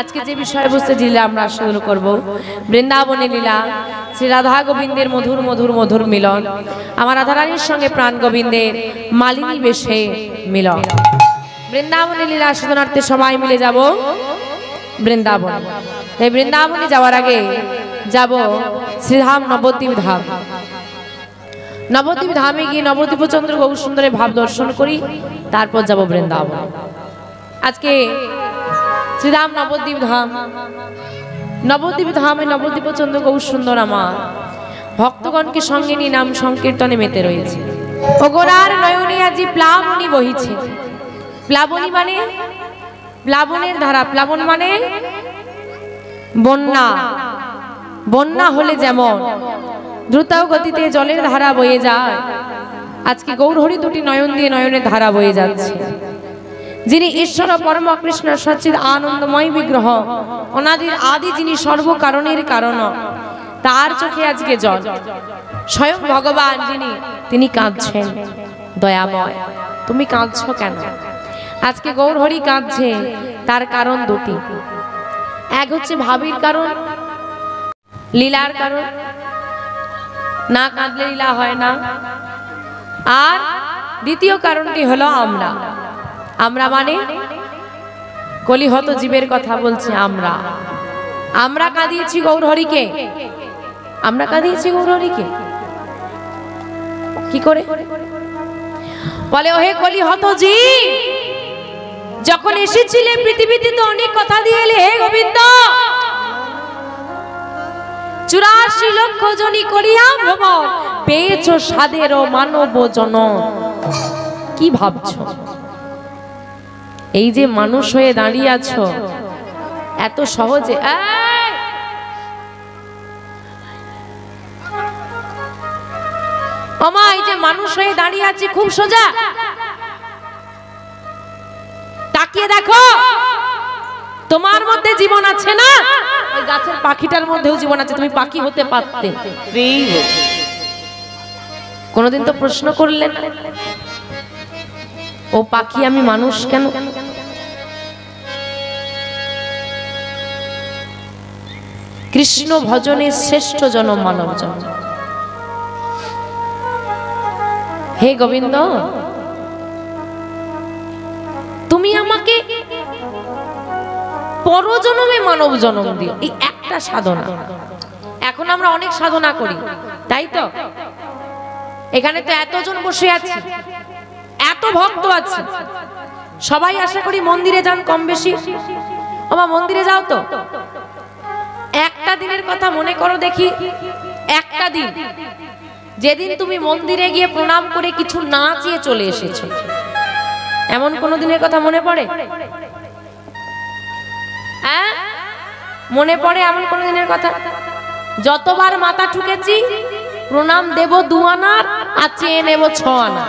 আজকে যে বিষয়বস্তু লীলা আমরা শুরু করব। বৃন্দাবনে লীলা, শ্রী রাধা গোবিন্দের মধুর মধুর মধুর মিলন, আমার রাধারানীর সঙ্গে প্রাণ গোবিন্দের মালিনী বেশে মিলন। বৃন্দাবনে লীলা সাধনার্থে সবাই মিলে যাব বৃন্দাবন। এই বৃন্দাবনে যাওয়ার আগে যাব শ্রীধাম নবদ্বীপ ধাম। নবদ্বীপ ধামে গিয়ে নবদ্বীপ চন্দ্র গৌর সুন্দরের ভাব দর্শন করি, তারপর যাব বৃন্দাবন। আজকে শ্রীধাম নবদ্বীপ ধাম। নবদ্বীপ ধামে নবদ্বীপ চন্দ্র গৌর সুন্দর আমার। ভক্তগণকে সঙ্গে নিয়ে নাম সংকীর্তনে মেতে রয়েছে। ওগোরার নয়নে আজি প্লাবনী বহিছে। প্লাবনী মানে? প্লাবনের ধারা। প্লাবন মানে? বন্যা। বন্যা হলে যেমন। দ্রুত গতিতে জলের ধারা বয়ে যায়। আজকে গৌরহরি দুটি নয়ন দিয়ে নয়নের ধারা বয়ে যাচ্ছে। যিনি ঈশ্বর পরম কৃষ্ণ সচিদ আনন্দময় বিগ্রহ অনাদির আদি যিনি সর্বকারণের কারণ, তার চোখে আজকে জল। স্বয়ং ভগবান যিনি, তিনি কাঁদছেন। দয়াময়, তুমি কাঁদছ কেন? আজকে গৌরহরি কাঁদছে, তার কারণ দুটি। এক হচ্ছে ভাবির কারণ, লীলার কারণ। না কাঁদলে লীলা হয় না। আর দ্বিতীয় কারণটি হলো আমরা। আমরা মানে? কলিহত জীবের কথা বলছি আমরা। আমরা কাঁদিয়েছি গৌরহরিকে। আমরা কাঁদিয়েছি গৌরহরিকে। কি করে? বলে, ওহে কলিহত জীব, যখন এসেছিলে পৃথিবীতে তো অনেক কথা দিয়ে এলে, হে গোবিন্দ! চুরাশি লক্ষ জনি করিয়া ভ্রমণ পেয়েছ সাদের ও মানব জন কি ভাবছ? এই যে মানুষ হয়ে দাঁড়িয়ে আছো এত সহজে! ওমা এই যে মানুষ হয়ে দাঁড়িয়ে আছে খুব সোজা। তাকিয়ে দেখো তোমার মধ্যে জীবন আছে না? ওই গাছের পাখিটার মধ্যেও জীবন আছে তুমি পাখি হতে পারতে। কোনোদিন তো প্রশ্ন করলেন ও পাখি আমি মানুষ কেন? কৃষ্ণ ভজনের শ্রেষ্ঠ জনম মানব জন্ম হে গোবিন্দ, তুমি আমাকে পরজনমে মানব জনম দিও। এই একটা সাধনা। এখন আমরা অনেক সাধনা করি, তাই তো? এখানে তো এতজন বসে আছি। এত ভক্ত আছে। সবাই আশা করি মন্দিরে যান কম বেশি। আমার মন্দিরে যাও তো। একটা দিনের কথা মনে করো দেখি। একটা দিন। যেদিন তুমি মন্দিরে গিয়ে প্রণাম করে কিছু না চেয়ে চলে এসেছ। এমন কোন দিনের কথা মনে পড়ে? হ্যাঁ? মনে পড়ে এমন কোন দিনের কথা? যতবার মাথা ঠুকেছি, প্রণাম দেব দু আনার আর চেয়ে নেব ছ আনা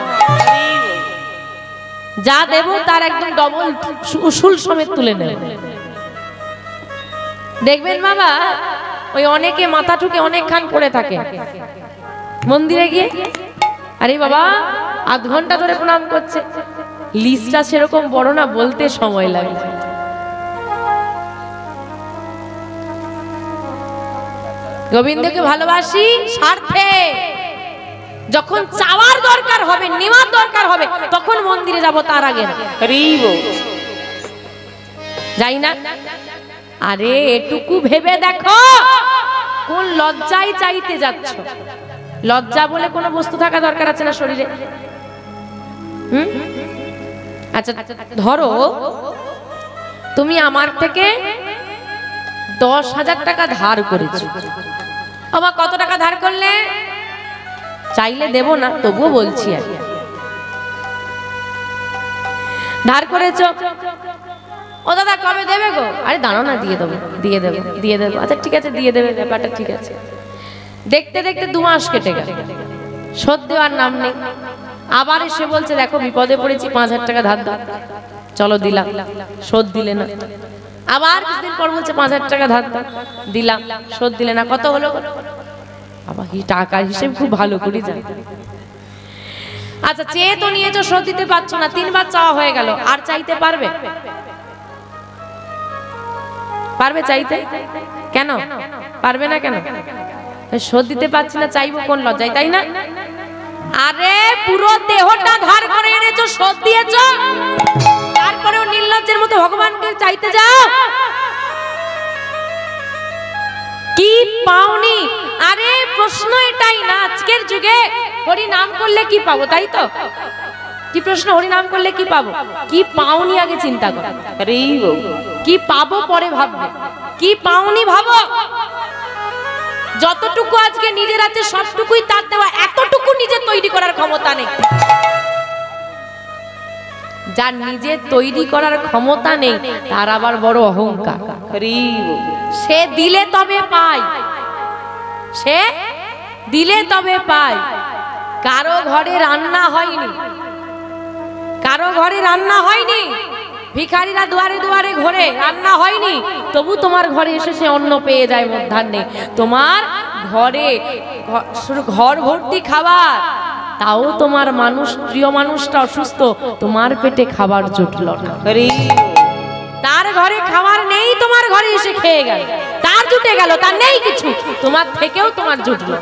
যা দেব তার একদম ডবল উসুল সমেত তুলে নেব। দেখবেন বাবা ওই অনেকে মাথা ঠুকে অনেকক্ষণ পড়ে থাকে। মন্দিরে গিয়ে, আরে বাবা, আধ ঘণ্টা ধরে প্রণাম করছে। লিস্টটা সেরকম বড় না, বলতে সময় লাগে। গোবিন্দকে ভালোবাসি, স্বার্থে। যখন চাওয়ার দরকার হবে, নেওয়ার দরকার হবে, তখন মন্দিরে যাব তার আগে। যাই না? আরে, এটুকু ভেবে দেখো, কোন লজ্জায় চাইতে যাচ্ছ? লজ্জা বলে কোনো বস্তু থাকা দরকার আছে না শরীরে? হুম? আচ্ছা ধরো, তুমি আমার থেকে দশ হাজার টাকা ধার করেছ। আমার কত টাকা ধার করলে? চাইলে দেব না, তবুও বলছি আর ধার করেছ? ও দাদা, কবে দেবে গো? আরে দাঁড়ো না, দিয়ে দেবো দিয়ে দেবো দিয়ে দেবো। আচ্ছা ঠিক আছে, দিয়ে দেবে, ব্যাপারটা ঠিক আছে। দেখতে দেখতে দু মাস কেটে গেল। শোধ দেওয়ার নাম নেই। আবার এসে বলছে, দেখো, বিপদে পড়েছি, পাঁচ হাজার টাকা ধার দাও। চলো, দিলাম। শোধ দিলে না। আবার কিছুদিন পর বলছে, পাঁচ হাজার টাকা ধার দাও। দিলাম, শোধ দিলে না। কত হলো? আবার টাকার হিসেব খুব ভালো করে জানি। আচ্ছা চেয়ে তো নিয়েছো, শোধ দিতে পারছ না, তিনবার চাওয়া হয়ে গেল, আর চাইতে পারবে? পারবে চাইতে? কেন? পারবে না কেন? শোধ দিতে পারছি না, চাইব কোন লজ্জায়, তাই না? আরে, পুরো দেহটা ধার করে এনেছো, শোধ দিয়েছ। তারপরেও নির্লজ্জের মতো ভগবানকে চাইতে যাও। কি পাওনি? আরে প্রশ্ন এটাই না আজকের যুগে হরি নাম করলে কি পাবো তাই তো? কি প্রশ্ন হরি নাম করলে কি পাবো? কি পাওনি আগে চিন্তা করো। কি পাবো পরে ভাববে। কি পাওনি ভাবো? যতটুকু আজকে নিজের আছে সবটুকুই তার দেওয়া এতটুকু নিজে তৈরি করার ক্ষমতা নেই। যার নিজে তৈরি করার ক্ষমতা নেই তার আবার বড় অহংকার। সে দিলে তবে পায়। সে দিলে তবে পায়। কারও ঘরে রান্না হয়নি। কারও ঘরে রান্না হয়নি। ভিখারিরা দুয়ারে দুয়ারে ঘরে রান্না হয়নি। তবু তোমার ঘরে এসে সে অন্ন পেয়ে যায় মধ্যাহ্নে। তোমার ঘরে ঘর ভর্তি খাবার। তাও তোমার মানুষ প্রিয় মানুষটা অসুস্থ। তোমার পেটে খাবার জুটল না। তার ঘরে খাবার নেই তোমার ঘরে এসে খেয়ে গেল। তার জুটে গেল তার নেই কিছু। তোমার থেকেও তোমার জুটলো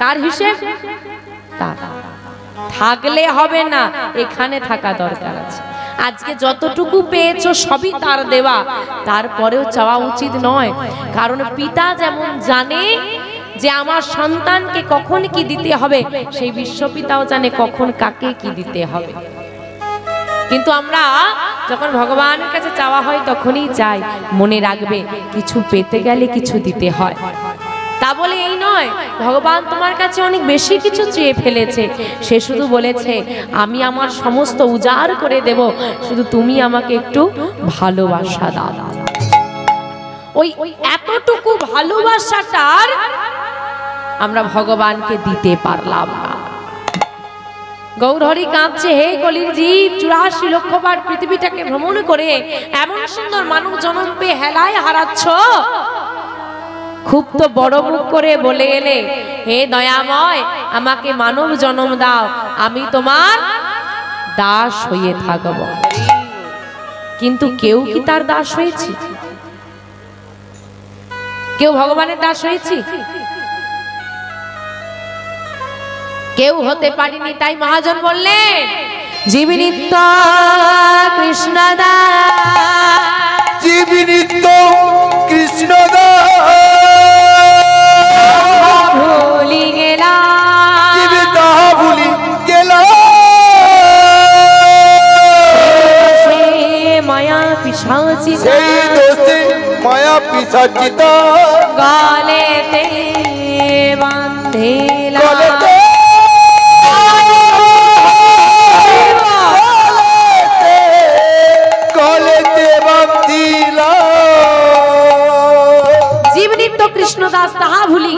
কার হিসেব? তার। থাকলে হবে না এখানে থাকা দরকার আছে। আজকে যতটুকু পেয়েছ সবই তার দেওয়া। তারপরেও চাওয়া উচিত নয়। কারণ পিতা যেমন জানে যে আমার সন্তানকে কখন কি দিতে হবে, সেই বিশ্বপিতাও জানে কখন কাকে কি দিতে হবে। কিন্তু আমরা যখন ভগবানের কাছে চাওয়া হয় তখনই চাই, মনে রাখবে, কিছু পেতে গেলে কিছু দিতে হয়। তা বলে এই নয়, ভগবান তোমার কাছে অনেক বেশি কিছু চেয়ে ফেলেছে। সে শুধু বলেছে, আমি আমার সমস্ত উজাড় করে দেব, শুধু তুমি আমাকে একটু ভালোবাসা দাও। ওই ওই এতটুকু ভালোবাসাটার আমরা ভগবানকে দিতে পারলাম না। গৌরহরি কাঁদছে, হে কলির জীব, চুরাশি লক্ষবার পৃথিবীটাকে ভ্রমণ করে এমন সুন্দর মানুষ জন্ম পেয়ে হেলায় হারাচ্ছ। খুব তো বড় মুখ করে বলে এলে, হে দয়াময়, আমাকে মানব জন্ম দাও, আমি তোমার দাস হয়ে থাকব। কিন্তু কেউ কি তার দাস হয়েছি? কেউ ভগবানের দাস হয়েছি? কেউ হতে পারিনি, তাই মহাজন বললেন, জীবনিত্য কৃষ্ণদা জীবী নিত্য কৃষ্ণ ভুলি গেলা জীবী ভুলি সে মায়া পিসাচি সেই দোষে মায়া পিসাচিত গালেতে বান্ধেলা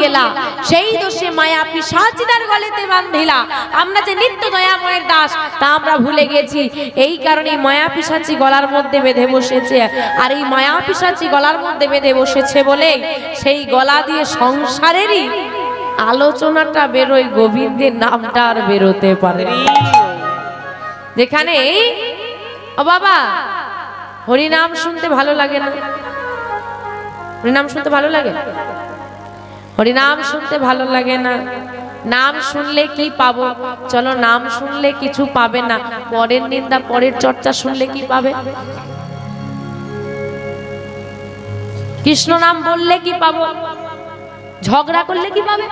গেলা সেই দোষে মায়া পিসাচিদার গলেতে বান্ধিলা। আমরা যে নিত্য দয়াময়ের দাস, তা আমরা ভুলে গেছি। এই কারণে মায়া পিসাচি গলার মধ্যে বেঁধে বসেছে। আর এই মায়া পিসাচি গলার মধ্যে বেঁধে বসেছে বলে সেই গলা দিয়ে সংসারেরই আলোচনাটা বেরোয়, গোবিন্দের নামটা আর বেরোতে পারে। যেখানে ও বাবা, হরিনাম শুনতে ভালো লাগে না? হরিনাম শুনতে ভালো লাগে? হরিনাম শুনতে ভালো লাগে না। নাম শুনলে কি পাবো? চলো নাম শুনলে কিছু পাবে না। পরের নিন্দা, পরের চর্চা শুনলে কি পাবে? কৃষ্ণ নাম বললে কি পাবো? ঝগড়া করলে কি পাবে?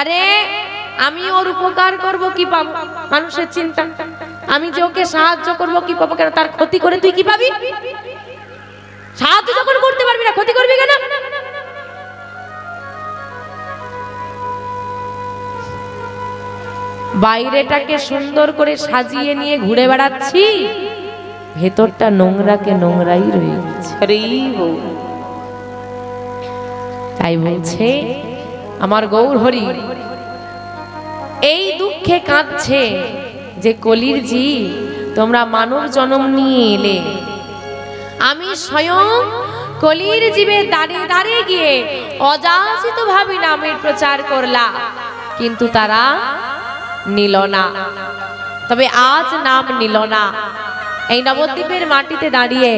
আরে, আমি ওর উপকার করব কি পাবো? মানুষের চিন্তা। আমি যে ওকে সাহায্য করব কি পাবো? কেন তার ক্ষতি করে তুই কি পাবি? সাহায্য যখন করতে পারবি না ক্ষতি করবি কেন? বাইরেটাকে সুন্দর করে সাজিয়ে নিয়ে ঘুরে বেড়াচ্ছি ভেতরটা নোংরাকে নোংরাই রয়ে গেছে। তাই বলছে আমার গৌর হরি এই দুঃখে কাঁদছে যে কলির জি তোমরা মানব জন্ম নিয়ে এলে। আমি স্বয়ং কলির জীবে দাঁড়িয়ে দাঁড়িয়ে গিয়ে অযাচিত ভাবে নামের প্রচার করলাম কিন্তু তারা নিল না। তবে আজ নাম নিল না। এই নবদ্বীপের মাটিতে দাঁড়িয়ে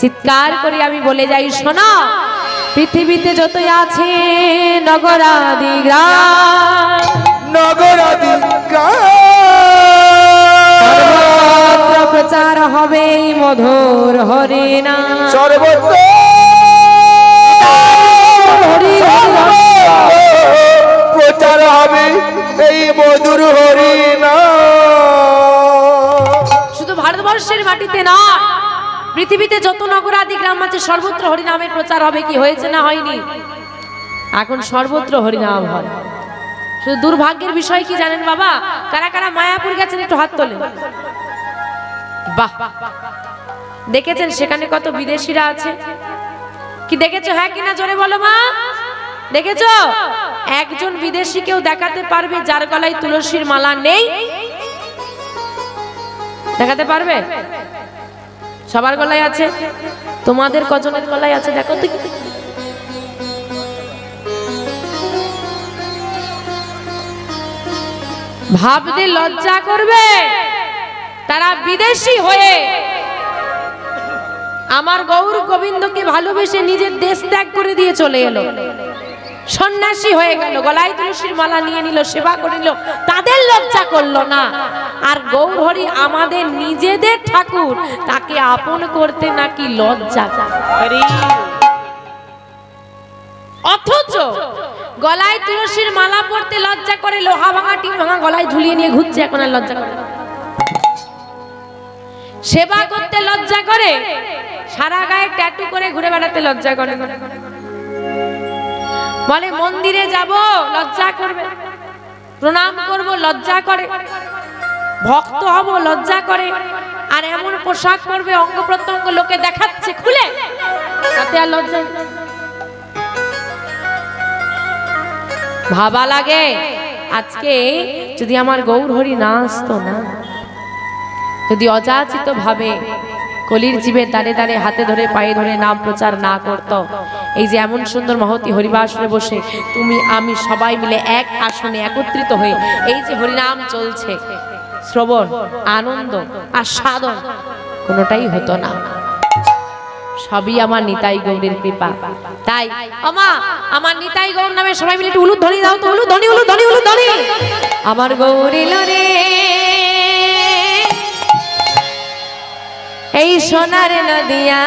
চিৎকার করে আমি বলে যাই, শোনা, পৃথিবীতে যতই আছে নগরাদি গ্রাম। নগরাদি সর্বত্র প্রচার হবে এই মধুর হরিনা সর্বত্র। প্রচার হবে এই মধুর হরিনা শুধু ভারতবর্ষের মাটিতে না পৃথিবীতে যত নগরাদি গ্রাম আছে সর্বত্র হরিনামের প্রচার হবে কি হয়েছে না হয়নি? এখন সর্বত্র হরিনাম হয়। শুধু দুর্ভাগ্যের বিষয় কি জানেন বাবা? কারা কারা মায়াপুর গেছেন একটু হাত তোলেন। বাহ। দেখেছেন সেখানে কত বিদেশিরা আছে? কি দেখেছ? হ্যাঁ কিনা জোরে বলো মা। দেখেছ? একজন বিদেশি কেউ দেখাতে পারবে যার গলায় তুলসীর মালা নেই? দেখাতে পারবে? সবার গলায় আছে? তোমাদের কজনের গলায় আছে? দেখো তো ভাবতে লজ্জা করবে? তারা বিদেশি হয়ে আমার গৌর গোবিন্দকে ভালোবেসে নিজের দেশ ত্যাগ করে দিয়ে চলে এলো। সন্ন্যাসী হয়ে গেল, গলায় তুলসীর মালা নিয়ে নিল, সেবা করিল তাদের লজ্জা করল না। আর গৌরহরি আমাদের নিজেদের ঠাকুর, তাকে আপন করতে নাকি লজ্জা? অথচ গলায় তুলসীর মালা পরতে লজ্জা করে লোহা ভাঙা, টিন ভাঙা, গলায় ঝুলিয়ে নিয়ে ঘুরছে, এখন আর লজ্জা করে। সেবা করতে লজ্জা করে, সারা গায়ে ট্যাটু করে ঘুরে বেড়াতে লজ্জা করে। বলে, মন্দিরে যাব, লজ্জা করবে। প্রণাম করব, লজ্জা করে। ভক্ত হব, লজ্জা করে। আর এমন পোশাক পরবে, অঙ্গ প্রত্যঙ্গ লোকে দেখাচ্ছে খুলে, তাতে আর লজ্জা ভাবা লাগে, আজকে যদি আমার গৌর হরি না আসতো না। যদি অযাচিত ভাবে কলির জীবে দাঁড়ে দাঁড়ে হাতে ধরে, পায়ে ধরে নাম প্রচার না করত, এই যে এমন সুন্দর মহতি হরিবাসনে বসে, তুমি, আমি সবাই মিলে এক আসনে একত্রিত হয়ে, এই যে হরিনাম চলছে, শ্রবণ, আনন্দ আর সাধন কোনোটাই হতো না। সবই আমার নিতাই গৌরের কৃপা। তাই আমা আমার নিতাই গৌর নামে সবাই মিলে একটু উলুদ ধ্বনি দাও তো উলুদ ধ্বনি উলুদ ধ্বনি উলুদ ধ্বনি আমার গৌরী রে এই সোনার নদিয়া।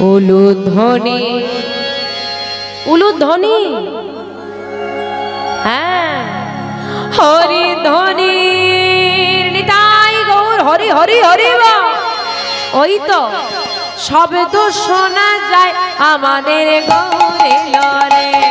উলুদ ধ্বনি উলুদ ধ্বনি হ্যাঁ। হরি ধ্বনি নিতাই গৌর, হরি হরি হরি। ওই তো, শব্দ শোনা যায় আমাদের গৌরে লরে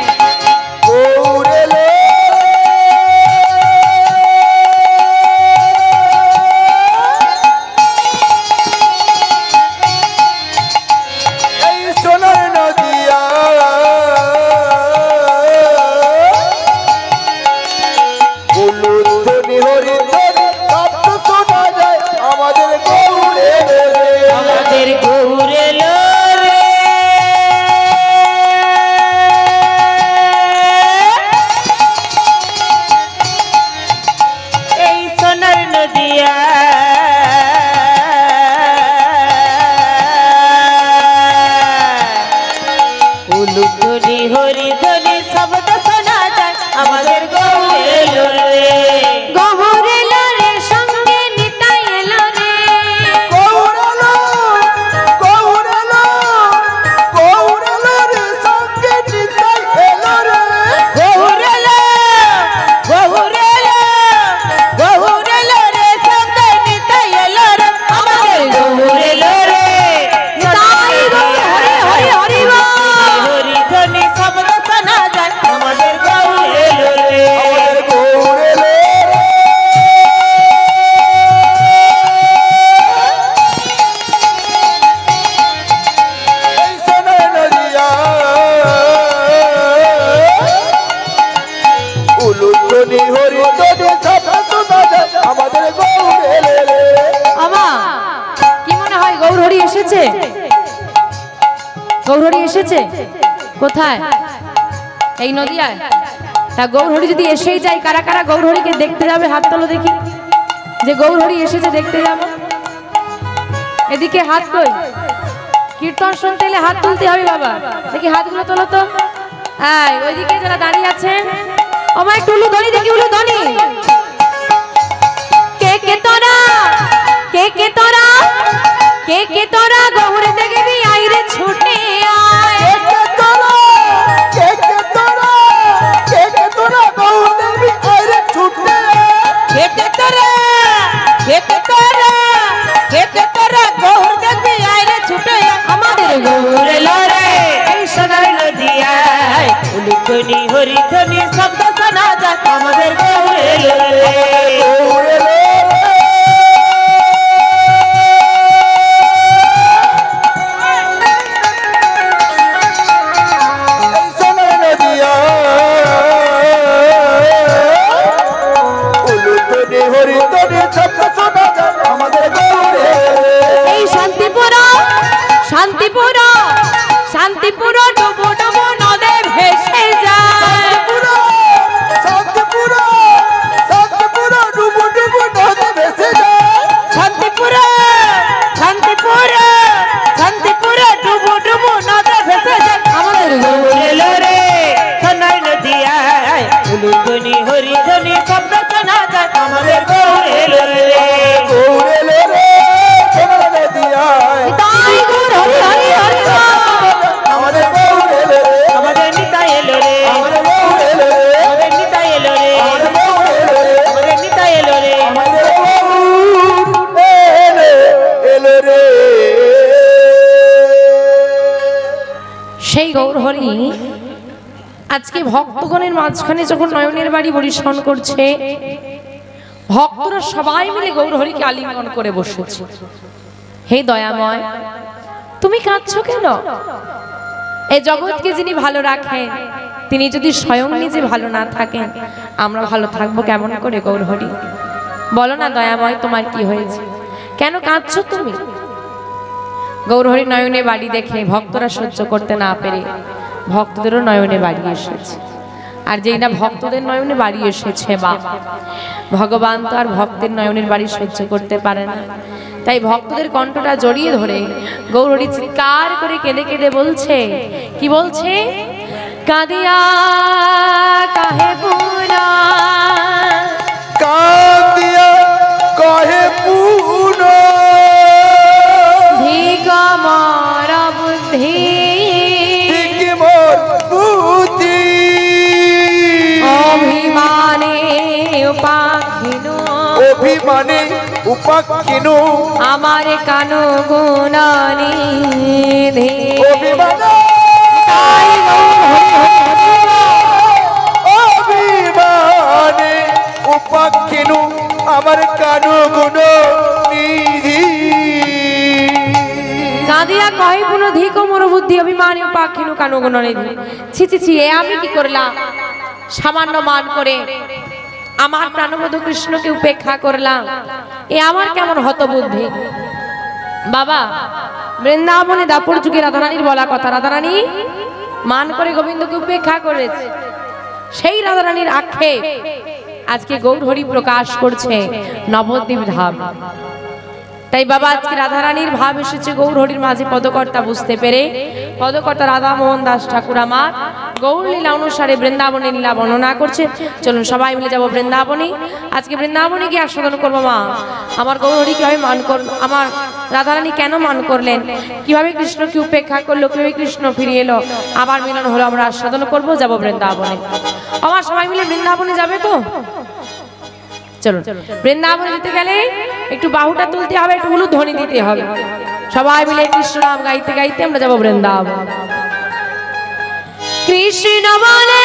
কোথায়? এই নদিয়ায়? তা গৌরহরি যদি এসেই যায়, কারা কারা গৌরহরিকে দেখতে যাবে? হাত তোলো দেখি। যে গৌরহরি এসেছে, দেখতে যাব। এদিকে হাত কই কীর্তন শুনতে এলে হাত তুলতে হবে বাবা। দেখি হাতগুলো তোলো তো। এই, ওইদিকে যারা দাঁড়িয়ে আছেন। আমার একটু উলু ধনি দেখি উলু ধনি কে কে তোরা? কে কে তোরা? কে কে তোরা? গৌর দেখবি নদিয়ায় উলুকনি হরিধনি শব্দ শোনা যায় আমাদের গৌর ভক্তগণের মাঝখানে যখন নয়নের বাড়ি পরিশ্রম করছে, ভক্তরা সবাই মিলে গৌর হরিকে আলিঙ্গন করে বসেছে। হে দয়াময়, তুমি কাঁদছো কেন? এই জগৎকে যিনি ভালো রাখেন, তিনি যদি স্বয়ং নিজে ভালো না থাকেন, আমরা ভালো থাকব কেমন করে গৌরহরি? বলো না দয়াময়, তোমার কি হয়েছে? কেন কাঁদছো তুমি? গৌরহরি নয়নে বাড়ি দেখে ভক্তরা সহ্য করতে না পেরে ভক্তদেরও নয়নে বাড়ি এসেছে। আর যেই না ভক্তদের নয়নে বাড়ি এসেছে বা ভগবান তো আর ভক্তের নয়নের বাড়ি সহ্য করতে পারে না। তাই ভক্তদের কণ্ঠটা জড়িয়ে ধরে গৌরহরি চিৎকার করে কেঁদে কেঁদে বলছে কি বলছে? কাঁদিয়া কাহে পুরা কান্দিয়া কহে পুন। ধিক অভিমানে উপাক্ষিনু আমার কানু গুণানি অভিমানে অভিমানে উপাক্ষিনু আমার কানু গুণ নিধি কাঁদিয়া কহে পুনঃ ধিক মোর বুদ্ধি অভিমানী পাখিনু কানু গুণানি ধে ছি ছি ছি এ আমি কি করলাম? সামান্য মান করে আমার প্রাণবধ কৃষ্ণকে উপেক্ষা করলাম। এ আমার কেমন হতবুদ্ধি? বাবা, বৃন্দাবনে দাপর যুগে রাধারানীর বলা কথা। রাধারানী মান করে গোবিন্দকে উপেক্ষা করেছে। সেই রাধারানীর আক্ষেপ আজকে গৌরহরি প্রকাশ করছে নবদ্বীপ ধাম। তাই বাবা, আজকে রাধারানীর ভাব এসেছে গৌরহরির মাঝে। পদকর্তা বুঝতে পেরে পদকর্তা রাধা মোহন দাস ঠাকুর আমার গৌর লীলা অনুসারে বৃন্দাবনের লীলা বর্ণনা করছে। চলুন সবাই মিলে যাব বৃন্দাবনে। আজকে বৃন্দাবনে গিয়ে আস্বাদন করব মা? আমার গৌরহরি কীভাবে মান কর আমার রাধারানী কেন মান করলেন? কীভাবে কৃষ্ণকে উপেক্ষা করল? কীভাবে কৃষ্ণ ফিরে এলো? আবার মিলন হলো, আমরা আস্বাদন করব, যাব বৃন্দাবনে। আমার সবাই মিলে বৃন্দাবনে যাবে তো? চলুন, বৃন্দাবনে যেতে গেলে একটু বাহুটা তুলতে হবে, একটু উলু ধ্বনি দিতে হবে। সবাই মিলে কৃষ্ণ নাম গাইতে গাইতে আমরা যাব বৃন্দাবন। কৃষ্ণ বলে।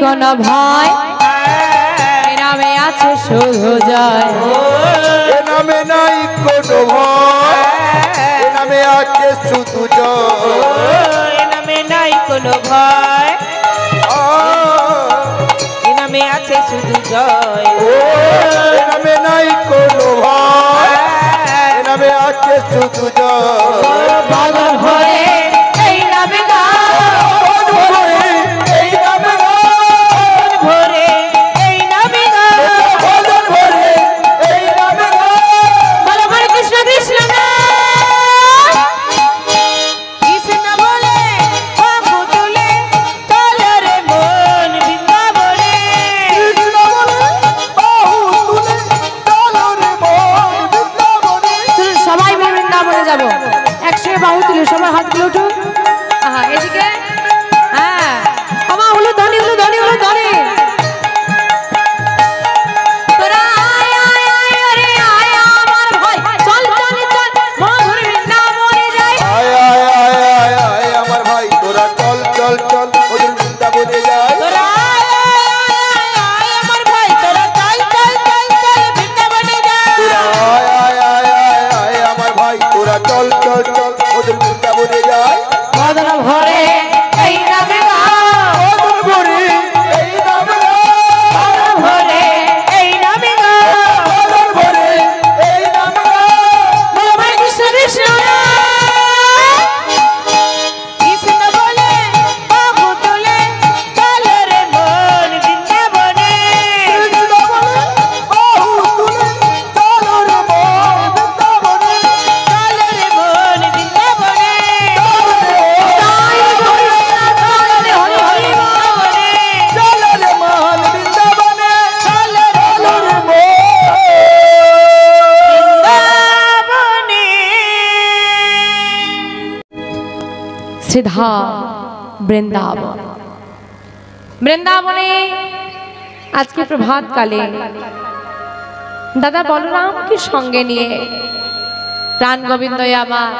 কোনো ভয়? নামে আছে শুধু জয়। নামে নাই কোনো ভয়। নামে আছে শুধু জয়। নামে নাই কোনো ভয়। নামে আছে শুধু জয়। নামে নাই কোনো ভয়। নামে আছে শুধু জয়। বৃন্দাবন। বৃন্দাবনে আজকে প্রভাত কালে দাদা বলরামকে সঙ্গে নিয়ে প্রাণ গোবিন্দ আমার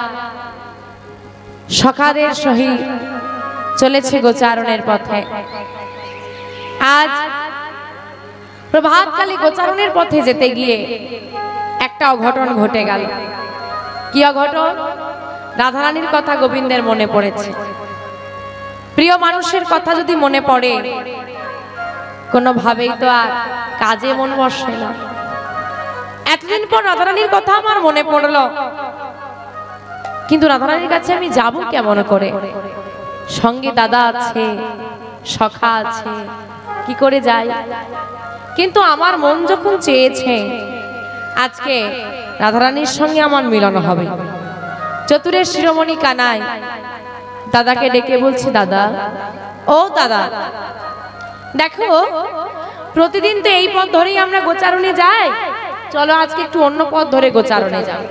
সখাদের সহিত চলেছে গোচারণের পথে। আজ প্রভাতকালে গোচারণের পথে যেতে গিয়ে একটা অঘটন ঘটে গেল। কি অঘটন? রাধারানীর কথা গোবিন্দের মনে পড়েছে। প্রিয় মানুষের কথা যদি মনে পড়ে, কোনোভাবেই তো আর কাজে মন বসে না। এতদিন পর রাধারানীর কথা আমার মনে পড়ল। কিন্তু রাধারানীর কাছে আমি যাব কেমন করে? সঙ্গে দাদা আছে, সখা আছে, কি করে যাই? কিন্তু আমার মন যখন চেয়েছে, আজকে রাধারানীর সঙ্গে আমার মিলন হবে। চতুরের শিরোমণি কানাই দাদাকে ডেকে বলছে, দাদা। ও, দাদা। দেখো, প্রতিদিন তো এই পথ ধরেই আমরা গোচারণে যাই। চলো, আজকে একটু অন্য পথ ধরে গোচারণে যাব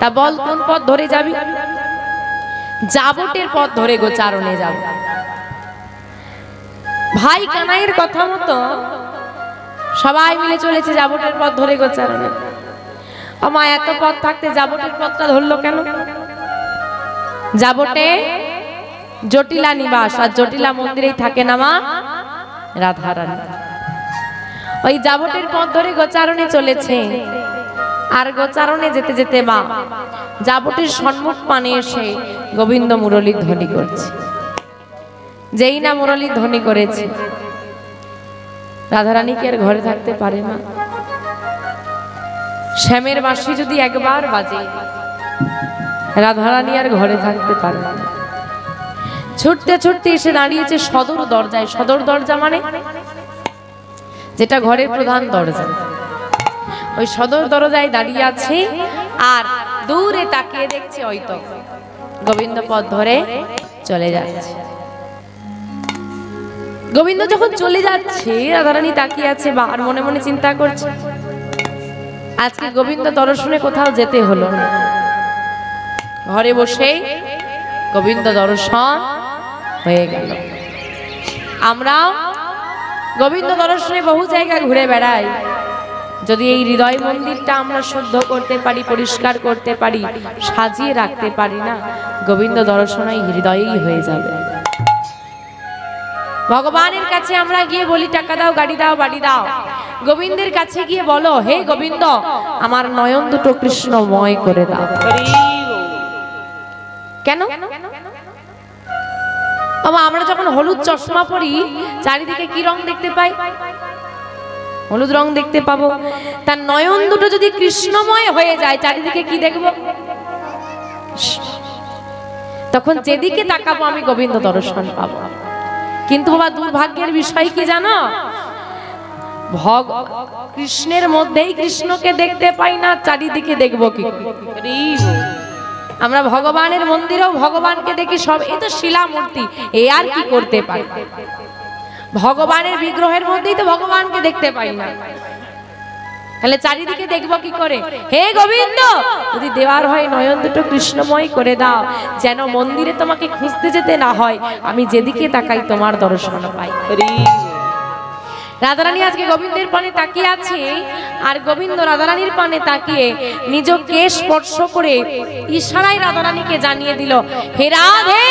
তা বল, কোন পথ ধরে যাবি? যাবটের পথ ধরে গোচারণে যাব। ভাই কানাইয়ের কথা মতো সবাই মিলে চলেছে যাবটের পথ ধরে গোচারণে। আমা এত পথ থাকতে যাবটের পথটা ধরলো কেন? যাবটে জটিলা নিবাস, আর জটিলা মন্দিরেই থাকে না মা। রাধারানী। ওই যাবটের পথ ধরে গোচারণে চলেছে। আর গোচারণে যেতে যেতে মা যাবটের সম্মুখ পানে এসে গোবিন্দ মুরলীর ধ্বনি করছে। যেই না মুরলীর ধ্বনি করেছে। রাধারানী কি আর ঘরে থাকতে পারে না শ্যামের বাঁশি যদি একবার বাজে, রাধারানী আর ঘরে থাকতে পারে না। ছুটতে ছুটতে এসে দাঁড়িয়েছে সদর দরজায়। সদর দরজা মানে? যেটা ঘরের প্রধান দরজা। ওই সদর দরজায় দাঁড়িয়ে আছে, আর দূরে তাকিয়ে দেখছে ওই তো গোবিন্দ পথ ধরে চলে যাচ্ছে। গোবিন্দ যখন চলে যাচ্ছে, রাধারানী তাকিয়ে আছে, বা আর মনে মনে চিন্তা করছে, আজকে গোবিন্দ দর্শনে কোথাও যেতে হলো না। ঘরে বসে গোবিন্দ দর্শন হয়ে গেল। আমরাও গোবিন্দ দর্শনে বহু জায়গায় ঘুরে বেড়াই। যদি এই হৃদয় মন্দিরটা আমরা শুদ্ধ করতে পারি পরিষ্কার করতে পারি সাজিয়ে রাখতে পারি না গোবিন্দ দর্শন এই হৃদয়েই হয়ে যাবে। ভগবানের কাছে আমরা গিয়ে বলি টাকা দাও গাড়ি দাও বাড়ি দাও। গোবিন্দের কাছে গিয়ে বলো হে গোবিন্দ আমার নয়ন দুটো কৃষ্ণময় করে দাও। কেন? বাবা, আমরা যখন হলুদ চশমা পরি, চারিদিকে কি রং দেখতে পাই? হলুদ রং দেখতে পাবো। তার নয়ন দুটো যদি কৃষ্ণময় হয়ে যায়, চারিদিকে কি দেখব? তখন যেদিকে তাকাবো, আমি গোবিন্দ দর্শন পাবো। কিন্তু বাবা, দুর্ভাগ্যের বিষয় কি জানো? ভগ, কৃষ্ণের মধ্যেই কৃষ্ণকে দেখতে পাই না, চারিদিকে দেখব কি? আমরা ভগবানের মন্দিরেও ভগবানকে দেখি সব, এই তো শিলা মূর্তি এ আর কি করতে পারে? ভগবানের বিগ্রহের মধ্যেই তো ভগবানকে দেখতে পাই না। তাহলে চারিদিকে দেখব কি করে? হে গোবিন্দ, যদি দেওয়ার হয় নয়ন দুটো কৃষ্ণময় করে দাও, যেন মন্দিরে তোমাকে খুঁজতে যেতে না হয়, আমি যেদিকে তাকাই তোমার দর্শন পাই। রাধারানী আজকে গোবিন্দের পানে তাকিয়ে আছে আর গোবিন্দ রাধারানীর পানে তাকিয়ে নিজ কেশ স্পর্শ করে ইশারায় রাধারানীকে জানিয়ে দিল, হে রাধে,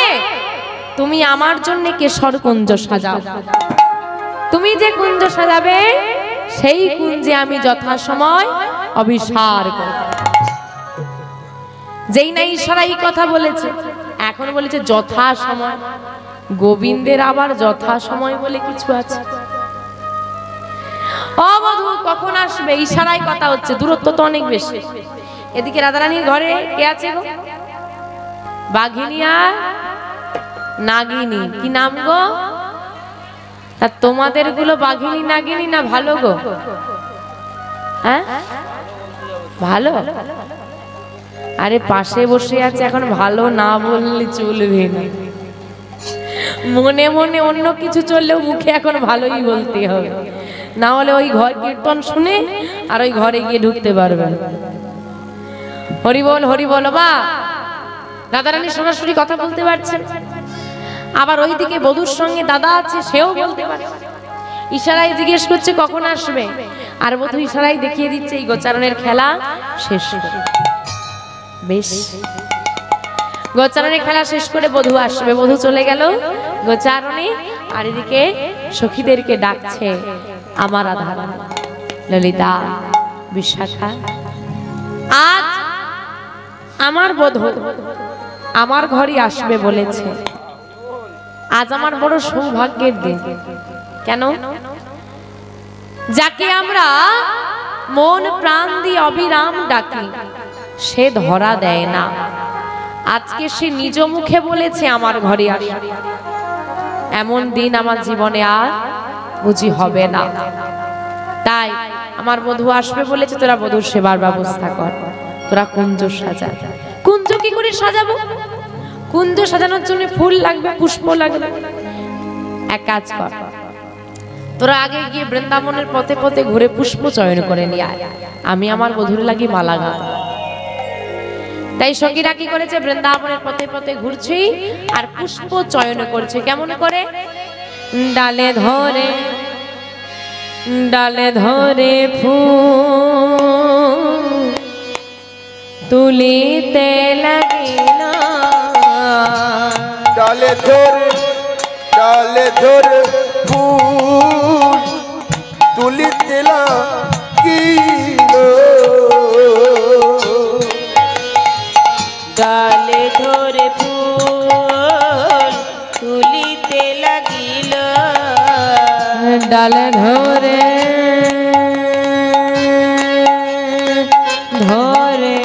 তুমি আমার জন্য কেশর কুঞ্জ সাজাও। তুমি যে কুঞ্জ সাজাবে, সেই কুঞ্জে আমি যথাসময় অভিসার করব। যেই না ইশারাই কথা বলেছে, এখন বলেছে যথা সময় গোবিন্দের আবার যথা সময় বলে কিছু আছে? ও বধূ, কখন আসবে? ইশারায় কথা হচ্ছে, দূরত্ব তো অনেক বেশি। এদিকে রাধারানীর ঘরে কে আছে গো? বাঘিনী আর নাগিনী। কি নাম গো? তা তোমাদেরগুলো বাঘিনী, নাগিনী না ভালো গো? হ্যাঁ? ভালো? আরে পাশে বসে আছে, এখন ভালো না বললে চলবে মনে মনে অন্য কিছু চললেও মুখে এখন ভালোই বলতে হবে। না হলে ওই ঘর কীর্তন শুনে আর ওই ঘরে গিয়ে ঢুকতে পারবে না। হরি বল হরি বল বা দাদারানী সরাসরি কথা বলতে পারছেন আবার ওইদিকে বধুর সঙ্গে দাদা আছে, সেও বলতে পারছে ইশারায় জিজ্ঞেস করছে, কখন আসবে? আর বধু ইশারায় দেখিয়ে দিচ্ছে, এই গোচারণের খেলা শেষ। বেশ। গোচারণের খেলা শেষ করে বধু আসবে। বধু চলে গেল গোচারণে, আর এদিকে সখীদেরকে ডাকছে। আমার আধার। ললিতা বিশাখা। আজ আমার বধু আমার ঘরই আসবে বলেছে। আজ আমার বড় সৌভাগ্যের দিন। কেন? যাকে আমরা মন প্রাণ দিয়ে অবিরাম ডাকি, সে ধরা দেয় না। আজকে সে নিজ মুখে বলেছে আমার ঘরে আসবে। এমন দিন আমার জীবনে আর বুঝি হবে না। তাই আমার বধূ আসবে বলেছে, তোরা বধূর সেবার ব্যবস্থা কর। তোরা কুঞ্জ সাজা। কুঞ্জ কি করে সাজাবো? কুঞ্জ সাজানোর জন্য ফুল লাগবে, পুষ্প লাগবে। এক কাজ কর। তোরা আগে গিয়ে বৃন্দাবনের পথে পথে ঘুরে পুষ্প চয়ন করে নিয়ে আয়। আমি আমার বধুর লাগি মালা গাঁথব তাই সখীরা কি করেছে? বৃন্দাবনের পথে পথে ঘুরছি আর পুষ্প চয়ন করছে। কেমন করে? ডালে ধরে ডালে ধরে ফুল তুলিতে লাগিল। ডালে ধরে ডালে ধরে ফুল তুলিতে লাগিল। ডালে ডালে ধরে ধরে।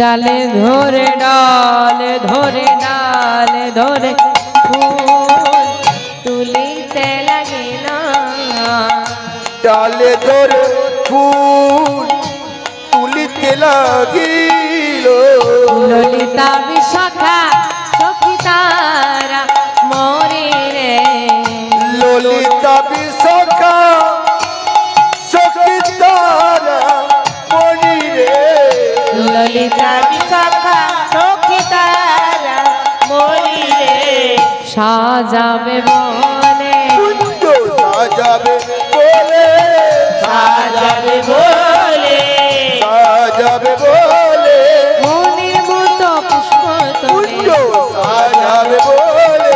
ডালে ধরে ডালে ধরে ডালে ধরে। ফুল তুলিতে লাগিল। ডালে ধরে ফুল তুলিতে লাগিল। ললিতা বিশাখা মরে রে। ললিতা বিশাখা সখিতারা রে। ললিতা বিশাখা সখিতারা মরি রে। সাজাবে বলে সাজাবে বলে সাজাবে বলে সাজাবে বলে।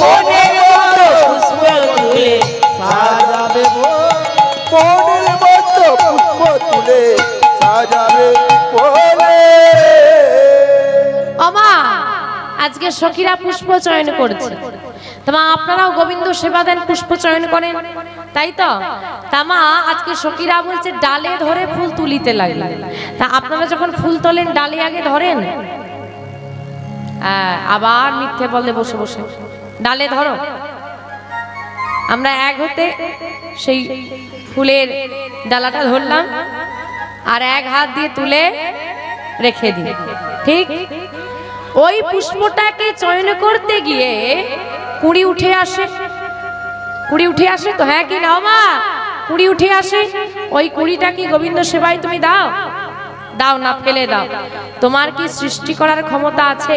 মনের মতো পুষ্প তুলে সাজাবে মনের মতো পুষ্প তুলে সাজাবে বলে। অমা আজকে সখীরা পুষ্প চয়ন করছে। তোমা আপনারাও গোবিন্দ সেবা দেন পুষ্প চয়ন করেন। তাই তো? তামা আজকে সখীরা বলছে ডালে ধরে ফুল তুলিতে লাগল তা আপনারা যখন ফুল তোলেন ডালে আগে ধরেন? আবার মিথ্যে বলে বসে বসে। ডালে ধরো। আমরা এক হতে সেই ফুলের ডালাটা ধরলাম আর এক হাত দিয়ে তুলে রেখে দিই। ঠিক? ওই পুষ্পটাকে চয়ন করতে গিয়ে কুড়ি উঠে আসে। কুড়ি উঠে আসে তো? হ্যাঁ কি নাও মা? কুড়ি উঠে আসে। ওই কুড়িটা কি গোবিন্দ সেবায় তুমি দাও? দাও না, ফেলে দাও। তোমার কি সৃষ্টি করার ক্ষমতা আছে?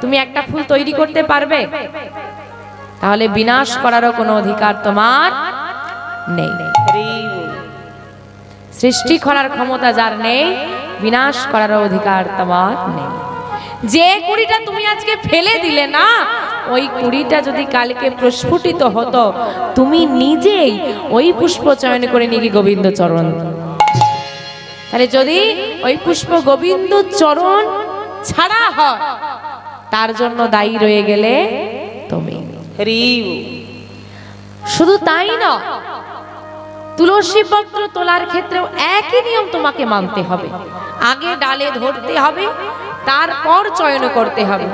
তুমি একটা ফুল তৈরি করতে পারবে? তাহলে বিনাশ করারও কোনো অধিকার তোমার নেই। সৃষ্টি করার ক্ষমতা যার নেই, বিনাশ করার অধিকার তোমার নেই। যে কুড়িটা তুমি আজকে ফেলে দিলে না, ওই কুড়িটা যদি কালকে প্রস্ফুটিত হতো, তুমি নিজেই ওই পুষ্প চয়ন করে নিয়ে গোবিন্দ চরণ তাহলে যদি ওই পুষ্প গোবিন্দ চরণ ছাড়া হয় তার জন্য দায়ী রয়ে গেলে তুমি। শুধু তাই না তুলসী পত্র তোলার ক্ষেত্রেও একই নিয়ম তোমাকে মানতে হবে। আগে ডালে ধরতে হবে তারপর চয়ন করতে হবে।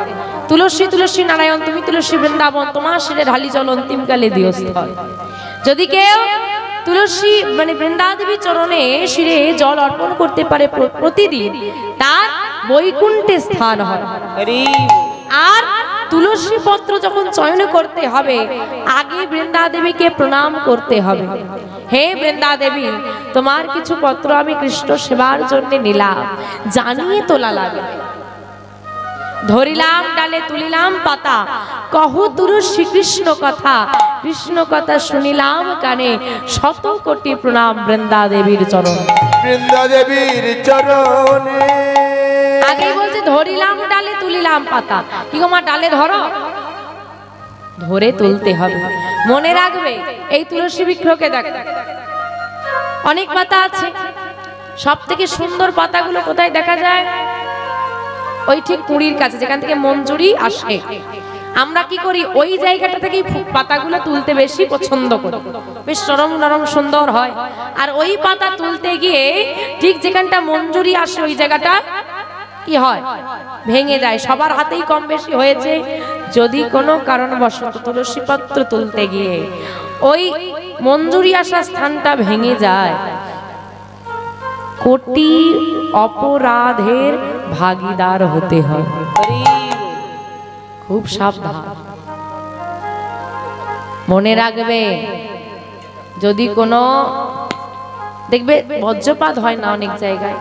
তুলসী তুলসী নারায়ণ তুমি তুলসী বৃন্দাবন তোমার শিরে ঢালি জল অন্তিমকালে দিও স্থল যদি কেউ তুলসী মানে বৃন্দাদেবী চরণে শিরে জল অর্পণ করতে পারে প্রতিদিন। তার বৈকুণ্ঠে স্থান হয়। আর তুলসী পত্র যখন চয়ন করতে হবে আগে বৃন্দা দেবীকে প্রণাম করতে হবে। হে বৃন্দা দেবী তোমার কিছু পত্র আমি কৃষ্ণ সেবার জন্য নিলাম। জানিয়ে তোলা লাগে ধরিলাম ডালে তুলিলাম পাতা। কহ তুরু শ্রীকৃষ্ণ কথা কৃষ্ণ কথা শুনিলাম কানে। শত কোটি প্রণাম বৃন্দা দেবীর চরণ। বৃন্দা দেবীর চরণে। আগে বলছে ধরিলাম ডালে তুলিলাম পাতা। কি গো মা ডালে ধরো? ধরে তুলতে হবে। মনে রাখবে এই তুলসী বৃক্ষকে দেখ। অনেক পাতা আছে। সব থেকে সুন্দর পাতাগুলো কোথায় দেখা যায়? ওই ঠিক কুড়ির কাছে, যেখান থেকে মঞ্জুরি আসে। আমরা কি করি? ওই জায়গাটা থেকেই পাতাগুলো তুলতে বেশি পছন্দ করি। বেশ নরম নরম, সুন্দর হয়। আর ওই পাতা তুলতে গিয়ে ঠিক যেখানটা মঞ্জুরি আসে, ওই জায়গাটা কি হয়? ভেঙে যায়। সবার হাতেই কম বেশি হয়েছে। যদি কোনো কারণবশত তুলসী পত্র তুলতে গিয়ে ওই মঞ্জুরি আসা স্থানটা ভেঙে যায়, কোটি অপরাধের ভাগিদার হতে হয়। খুব সাবধান। মনে রাখবে, যদি কোনো, দেখবে বজ্রপাত হয় না অনেক জায়গায়।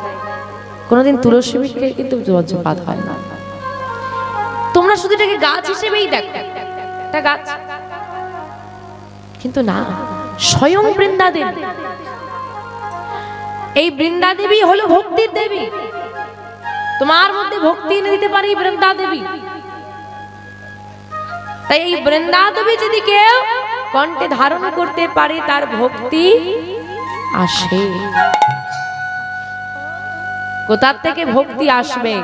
কোনোদিন তুলসী বৃক্ষে কিন্তু বজ্রপাত হয় না। তোমরা শুধু এটাকে গাছ হিসেবেই দেখো। একটা গাছ। কিন্তু না, স্বয়ং বৃন্দা দেবী এই বৃন্দা দেবী হলো ভক্তির দেবী। তোমার মধ্যে ভক্তি এনে দিতে পারে বৃন্দা দেবী? তাই এই বৃন্দা দেবী যদি কেউ কণ্ঠে ধারণ করতে পারে, তার ভক্তি আসে। কোথার থেকে ভক্তি আসবে?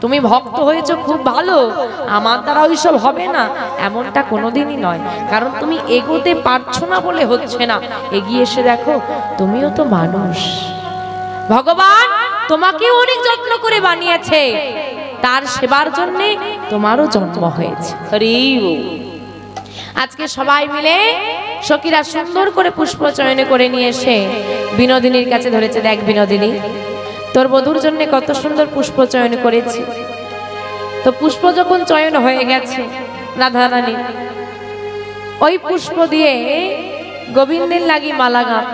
তুমি ভক্ত হয়েছো, খুব ভালো। আমার দ্বারা ওইসব হবে না, এমনটা কোনোদিনই নয়। কারণ তুমি এগোতে পারছ না বলে হচ্ছে না। এগিয়ে এসে দেখো, তুমিও তো মানুষ। ভগবান তোমাকেও অনেক যত্ন করে বানিয়েছে। তার সেবার জন্যে তোমারও জন্ম হয়েছে। আজকে সবাই মিলে সখীরা সুন্দর করে পুষ্প চয়নে করে নিয়ে এসে বিনোদিনীর কাছে ধরেছে দেখ বিনোদিনী তোর বধুর জন্য কত সুন্দর পুষ্প চয়ন করেছি। তো পুষ্প যখন চয়ন হয়ে গেছে রাধারানী ওই পুষ্প দিয়ে গোবিন্দের লাগি মালা গাছ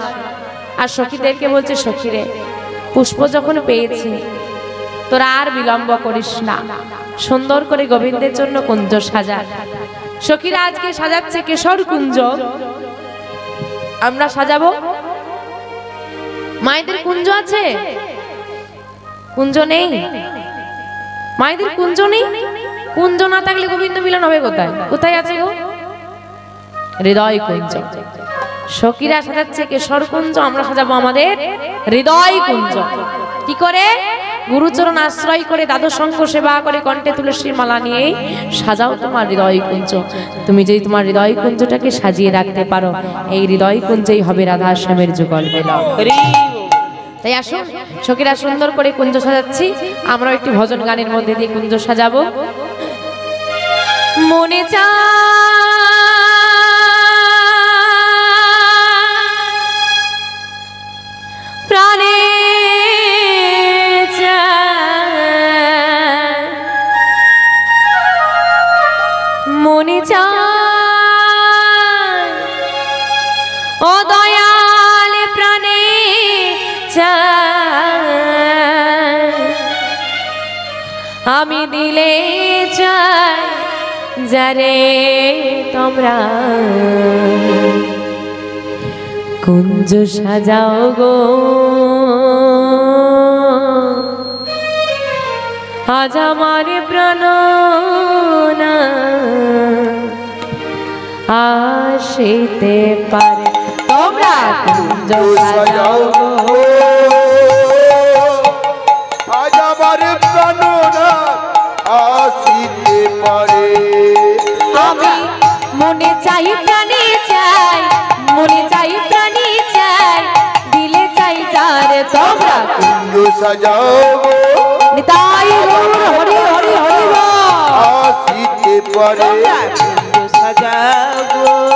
আর সখীদেরকে বলছে সখীরে পুষ্প যখন পেয়েছি, তোরা আর বিলম্ব করিস না। সুন্দর করে গোবিন্দের জন্য কুঞ্জ সাজা। সখীরা আজকে সাজাচ্ছে কেশর কুঞ্জ। আমরা সাজাবো? মায়েদের কুঞ্জ আছে? কুঞ্জ নেই। মায়েদের কুঞ্জ নেই? কুঞ্জ না থাকলে গোবিন্দ মিলন হবে কোথায়? কোথায় আছে গো? হৃদয় কুঞ্জ। সখীরা সাজাচ্ছে কেশর কুঞ্জ আমরা সাজাবো আমাদের হৃদয় কুঞ্জ। কি করে? গুরুচরণ আশ্রয় করে দাদু সঙ্গ সেবা করে কণ্ঠে তুলসীর মালা নিয়ে সাজাও তোমার হৃদয় কুঞ্জ। তুমি যদি তোমার হৃদয় কুঞ্জটাকে সাজিয়ে রাখতে পারো, এই হৃদয় কুঞ্জেই হবে রাধা শ্যামের যুগল বেলা। তাই আসুন, সখীরা সুন্দর করে কুঞ্জ সাজাচ্ছি। আমরাও একটি ভজন গানের মধ্যে দিয়ে কুঞ্জ সাজাবো। মনে চা প্রাণে মনে চায় ও দয়াল প্রাণে চায়। আমি দিলে চাই যারে তোমরা কুঞ্জ সাজাও গো। আজ আমার প্রাণ আসিতে পারে। তোমরা কুঞ্জ সাজাও গো। আজ আমার প্রাণনা আসিতে পারে। আমি মনে চাই প্রাণে চাই মনে প্রাণে চাই যার তোমরা কুঞ্জ সাজাও গো, নিতাই গৌর হরি হরি হরি বল। আসিতে পারে তোমরা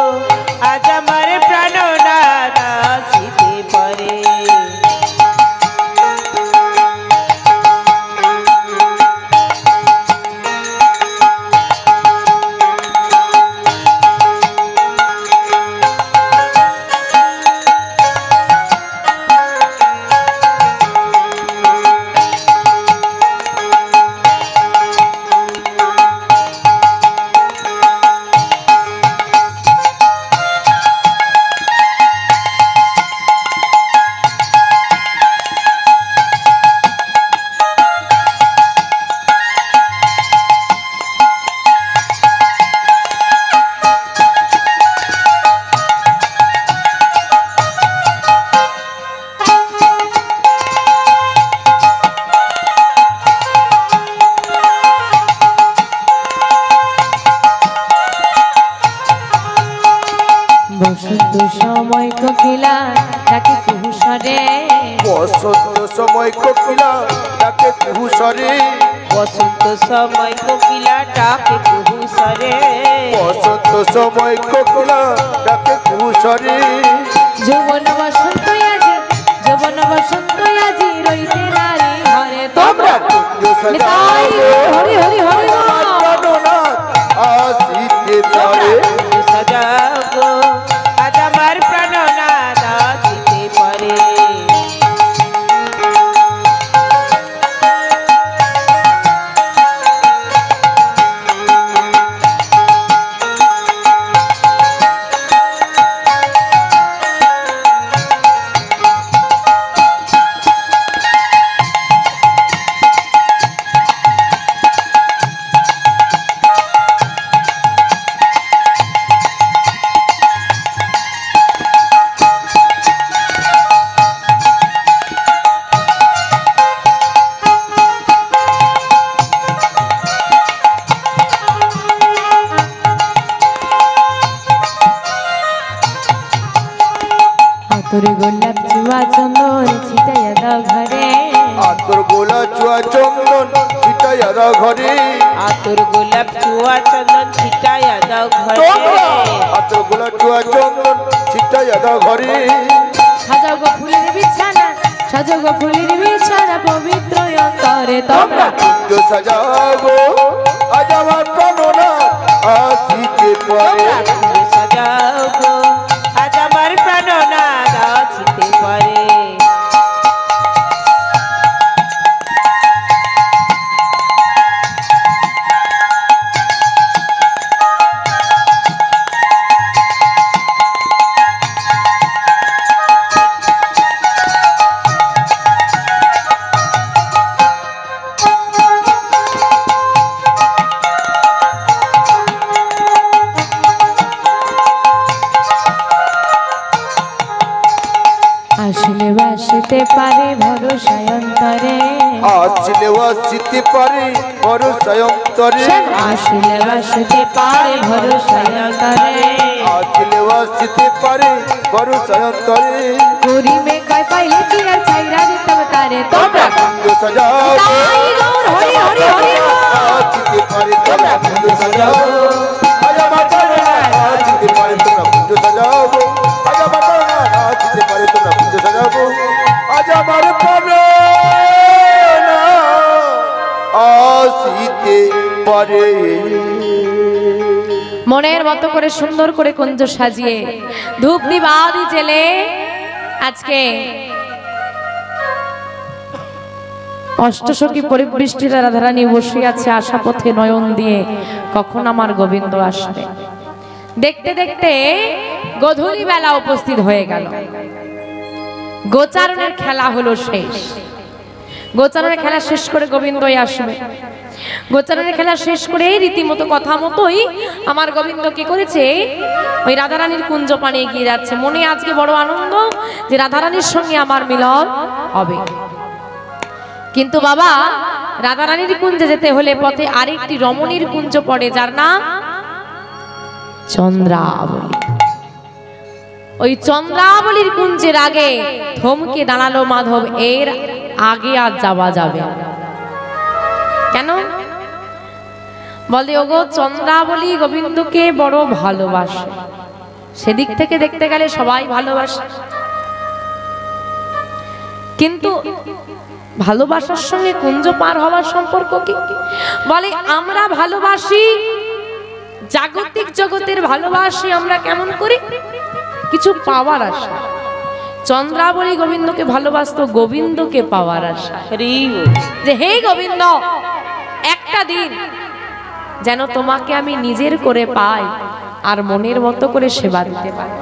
সময় কোকিলা ডাকে কুহুসরে বসন্ত সময় কোকিলা তাকে কুহুসরে যৌবন বসন্ত আজি যৌবন বসন্ত আজি রইতে নারী হরে তোমরা হরি হরি পারে আসলে আসিতে পারে বড় সায়ন্তরে আসলে বাসতে পারে ভরসায় অন্তরে। আসলে আসিতে পারে বড় সায়ন্তরে গরি মে কয় পাইলে কি আর দিতাম তারে। তোমরা সাজাবো তাই গৌর হরি হরি হরি আসিতে পারে তোমরা সাজাবো মনের মতো করে সুন্দর করে কুঞ্জ সাজিয়ে ধূপ দিবাদি জেলে আজকে অষ্টসখী পরিবৃষ্টির রাধারানী বসে আছে আশা পথে নয়ন দিয়ে, কখন আমার গোবিন্দ আসবে? দেখতে দেখতে গধূলি বেলা উপস্থিত হয়ে গেল। গোচারণের খেলা হলো শেষ। গোচারণের খেলা শেষ করে গোবিন্দই আসবে। গোচারণের খেলা শেষ করে রীতিমতো কথা মতোই আমার গোবিন্দ কি করেছে? ওই রাধারানীর কুঞ্জ পানে এগিয়ে যাচ্ছে। মনে আজকে বড় আনন্দ যে রাধারানীর সঙ্গে আমার মিলন হবে। কিন্তু বাবা, রাধারানীর কুঞ্জে যেতে হলে পথে আরেকটি রমণীর কুঞ্জ পড়ে যার নাম চন্দ্রাবলী। ওই চন্দ্রাবলীর কুঞ্জের আগে থমকে দাঁড়াল মাধব, এর আগে আর যাওয়া যাবে কেন? বলে, ওগো, চন্দ্রাবলী গোবিন্দকে বড় ভালোবাসে। সেদিক থেকে দেখতে গেলে সবাই ভালোবাসে। কিন্তু ভালোবাসার সঙ্গে কুঞ্জ পার হওয়ার সম্পর্ক কি? বলে, আমরা ভালোবাসি, জাগতিক জগতের ভালোবাসি, আমরা কেমন করি? কিছু পাওয়ার আশা। চন্দ্রাবলী গোবিন্দকে ভালোবাসতো গোবিন্দকে পাওয়ার আশা। হরি যে হে গোবিন্দ একটা দিন যেন তোমাকে আমি নিজের করে পাই আর মনের মতো করে সেবা দিতে পারি।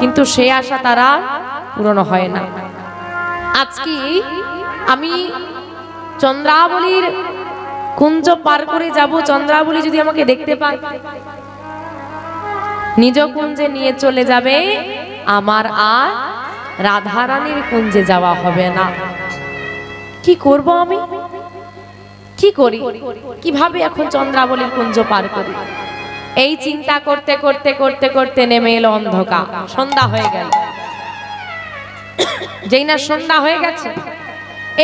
কিন্তু সে আশা তারা পূরণ হয় না। আজকে আমি চন্দ্রাবলীর কুঞ্জ পার করে যাব। চন্দ্রাবলী যদি আমাকে দেখতে পায় নিজ কুঞ্জে নিয়ে চলে যাবে। আমার আর রাধারানীর কুঞ্জে যাওয়া হবে না। কি করব আমি? কি করি? কীভাবে এখন চন্দ্রাবলীর কুঞ্জ পার করি? এই চিন্তা করতে করতে করতে করতে নেমে এলো অন্ধকার। সন্ধ্যা হয়ে গেল। যেই না সন্ধ্যা হয়ে গেছে,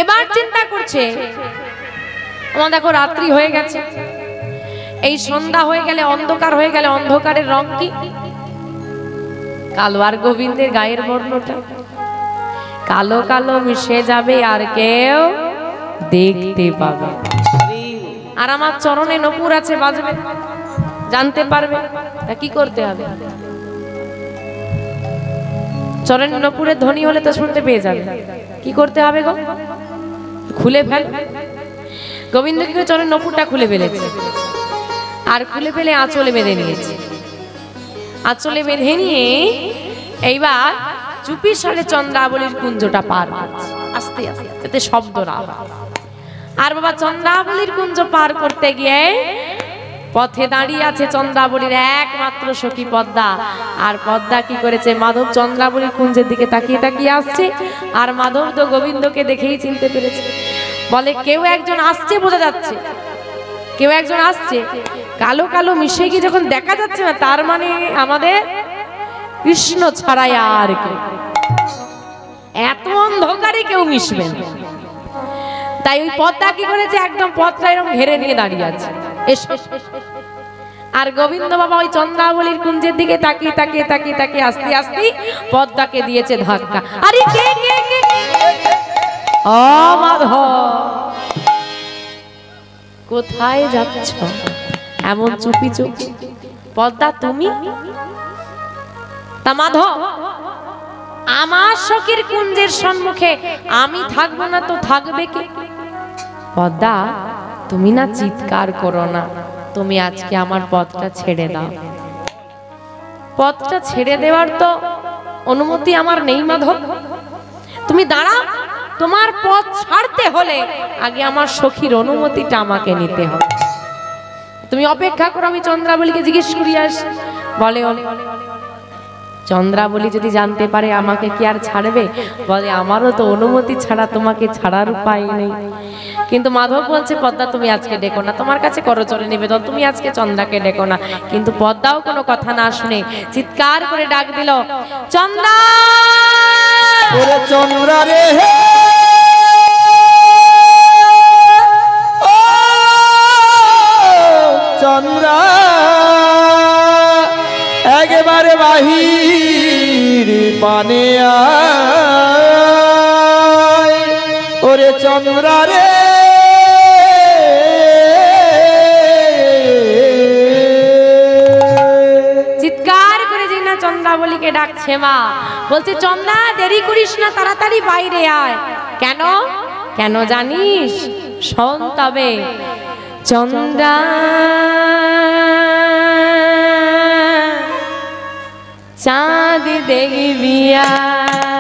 এবার চিন্তা করছে আমার দেখো রাত্রি হয়ে গেছে। এই সন্ধ্যা হয়ে গেলে, অন্ধকার হয়ে গেলে অন্ধকারের রং কি? কালো আর গোবিন্দের গায়ের বর্ণটা। কালো কালো মিশে যাবে আর কেউ দেখতে পাবে। আর আমার চরণে নপুর আছে, বাজবে। জানতে পারবে। তা কি করতে হবে? চরণে নপুরের ধ্বনি হলে তো শুনতে পেয়ে যাবে। কি করতে হবে গো? খুলে ফেল। গোবিন্দ কি করে চরণের নপুরটা খুলে ফেলেছে। আর খুলে ফেলে আঁচলে বেঁধে নিয়েছে। আঁচলে বেঁধে নিয়ে এইবার চুপি সালে চন্দ্রাবলীর কুঞ্জটা পার। আস্তে আস্তে, যাতে শব্দ না আর বাবা, চন্দ্রাবলীর কুঞ্জ পার করতে গিয়ে পথে দাঁড়িয়ে আছে চন্দ্রাবলীর একমাত্র সখী পদ্মা। আর পদ্মা কি করেছে? মাধব চন্দ্রাবলীর কুঞ্জের দিকে তাকিয়ে তাকিয়ে আসছে। আর মাধব তো গোবিন্দকে দেখেই চিনতে পেরেছে। বলে, কেউ একজন আসছে, বোঝা যাচ্ছে। কেউ একজন আসছে। কালো কালো মিশে গিয়ে যখন দেখা যাচ্ছে না, তার মানে আমাদের কৃষ্ণ ছাড়াই আর কেউ এত অন্ধকারে কেউ মিশবে তাই ওই পথটা কি করেছে? একদম পথটা এরকম ঘেরে নিয়ে দাঁড়িয়ে আছে। আর গোবিন্দ বাবা ওই চন্দ্রাবলীর কুঞ্জের দিকে তাকিয়ে তাকিয়ে তাকিয়ে তাকিয়ে আস্তে আস্তে পদ্মাকে দিয়েছে ধাক্কা। আরে কে কে কে মাধব। কোথায় যাচ্ছ? এমন চুপি চুপি। পদ্মা, তুমি? তা মাধব, আমার শখের কুঞ্জের সম্মুখে আমি থাকব না তো থাকবে কে? পদ্মা, তুমি না চিৎকার করো না। তুমি আজকে আমার পথটা ছেড়ে দাও। পথটা ছেড়ে দেওয়ার তো অনুমতি আমার নেই মাধব। তুমি দাঁড়াও, তোমার পথ ছাড়তে হলে আগে আমার সখীর অনুমতিটা আমাকে নিতে হবে। তুমি অপেক্ষা করো, আমি চন্দ্রাবলীকে জিজ্ঞেস করি আসি। বলে বলে চন্দ্রাবলী যদি জানতে পারে আমাকে কি আর ছাড়বে? বলে, আমারও তো অনুমতি ছাড়া তোমাকে ছাড়ার উপায় নেই। কিন্তু মাধব বলছে, পদ্মা, তুমি আজকে ডেকো না। তোমার কাছে করো করচরে নিবেদন। তুমি আজকে চন্দ্রাকে ডেকো না। কিন্তু পদ্মাও কোনো কথা না শুনে চিৎকার করে ডাক দিল, চন্দ্রা! চন্দ্রা রে একেবারে বাহির মানে ওরে চন্দ্রা ডাকছে মা। বলছে, চন্দ্রা, দেরি করিস না, তাড়াতাড়ি বাইরে কেন? কেন জানিস? চন্দ্রা চাঁদ দেখবি আয়।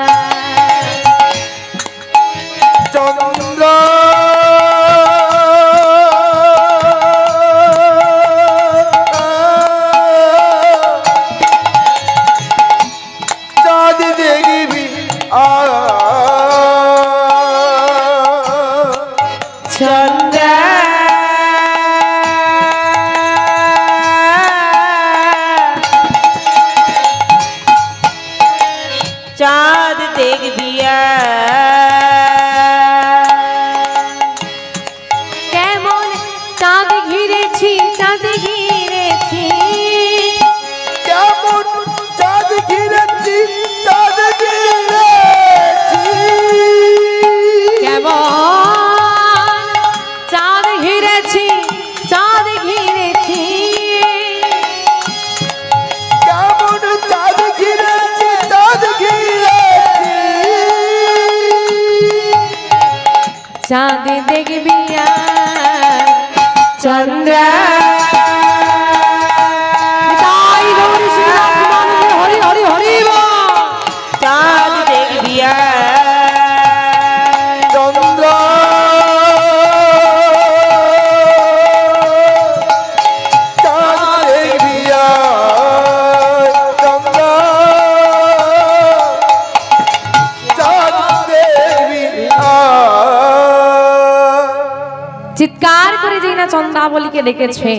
চন্দ্রাবলীকে ডেকেছে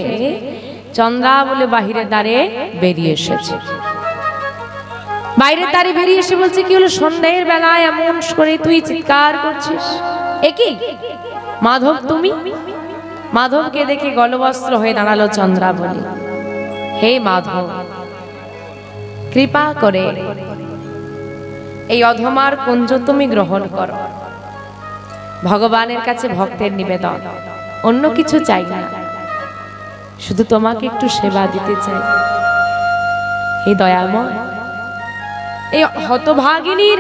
চন্দ্রাবলী বাহিরের দ্বারে বেরিয়ে এসেছে। বাইরের দ্বারে বেরিয়ে এসে বলছে, কি হলো? সন্ধ্যের বেলায় এমন করে তুই চিৎকার করছিস? একই মাধব, তুমি? মাধবকে দেখে গলবস্ত্র হয়ে দাঁড়াল চন্দ্রাবলী। হে মাধব, কৃপা করে এই অধমার কুঞ্জ তুমি গ্রহণ করো। ভগবানের কাছে ভক্তের নিবেদন। অন্য কিছু চাই না। শুধু তোমাকে একটু সেবা দিতে চাই। হে দয়াময় এই হতভাগিনীর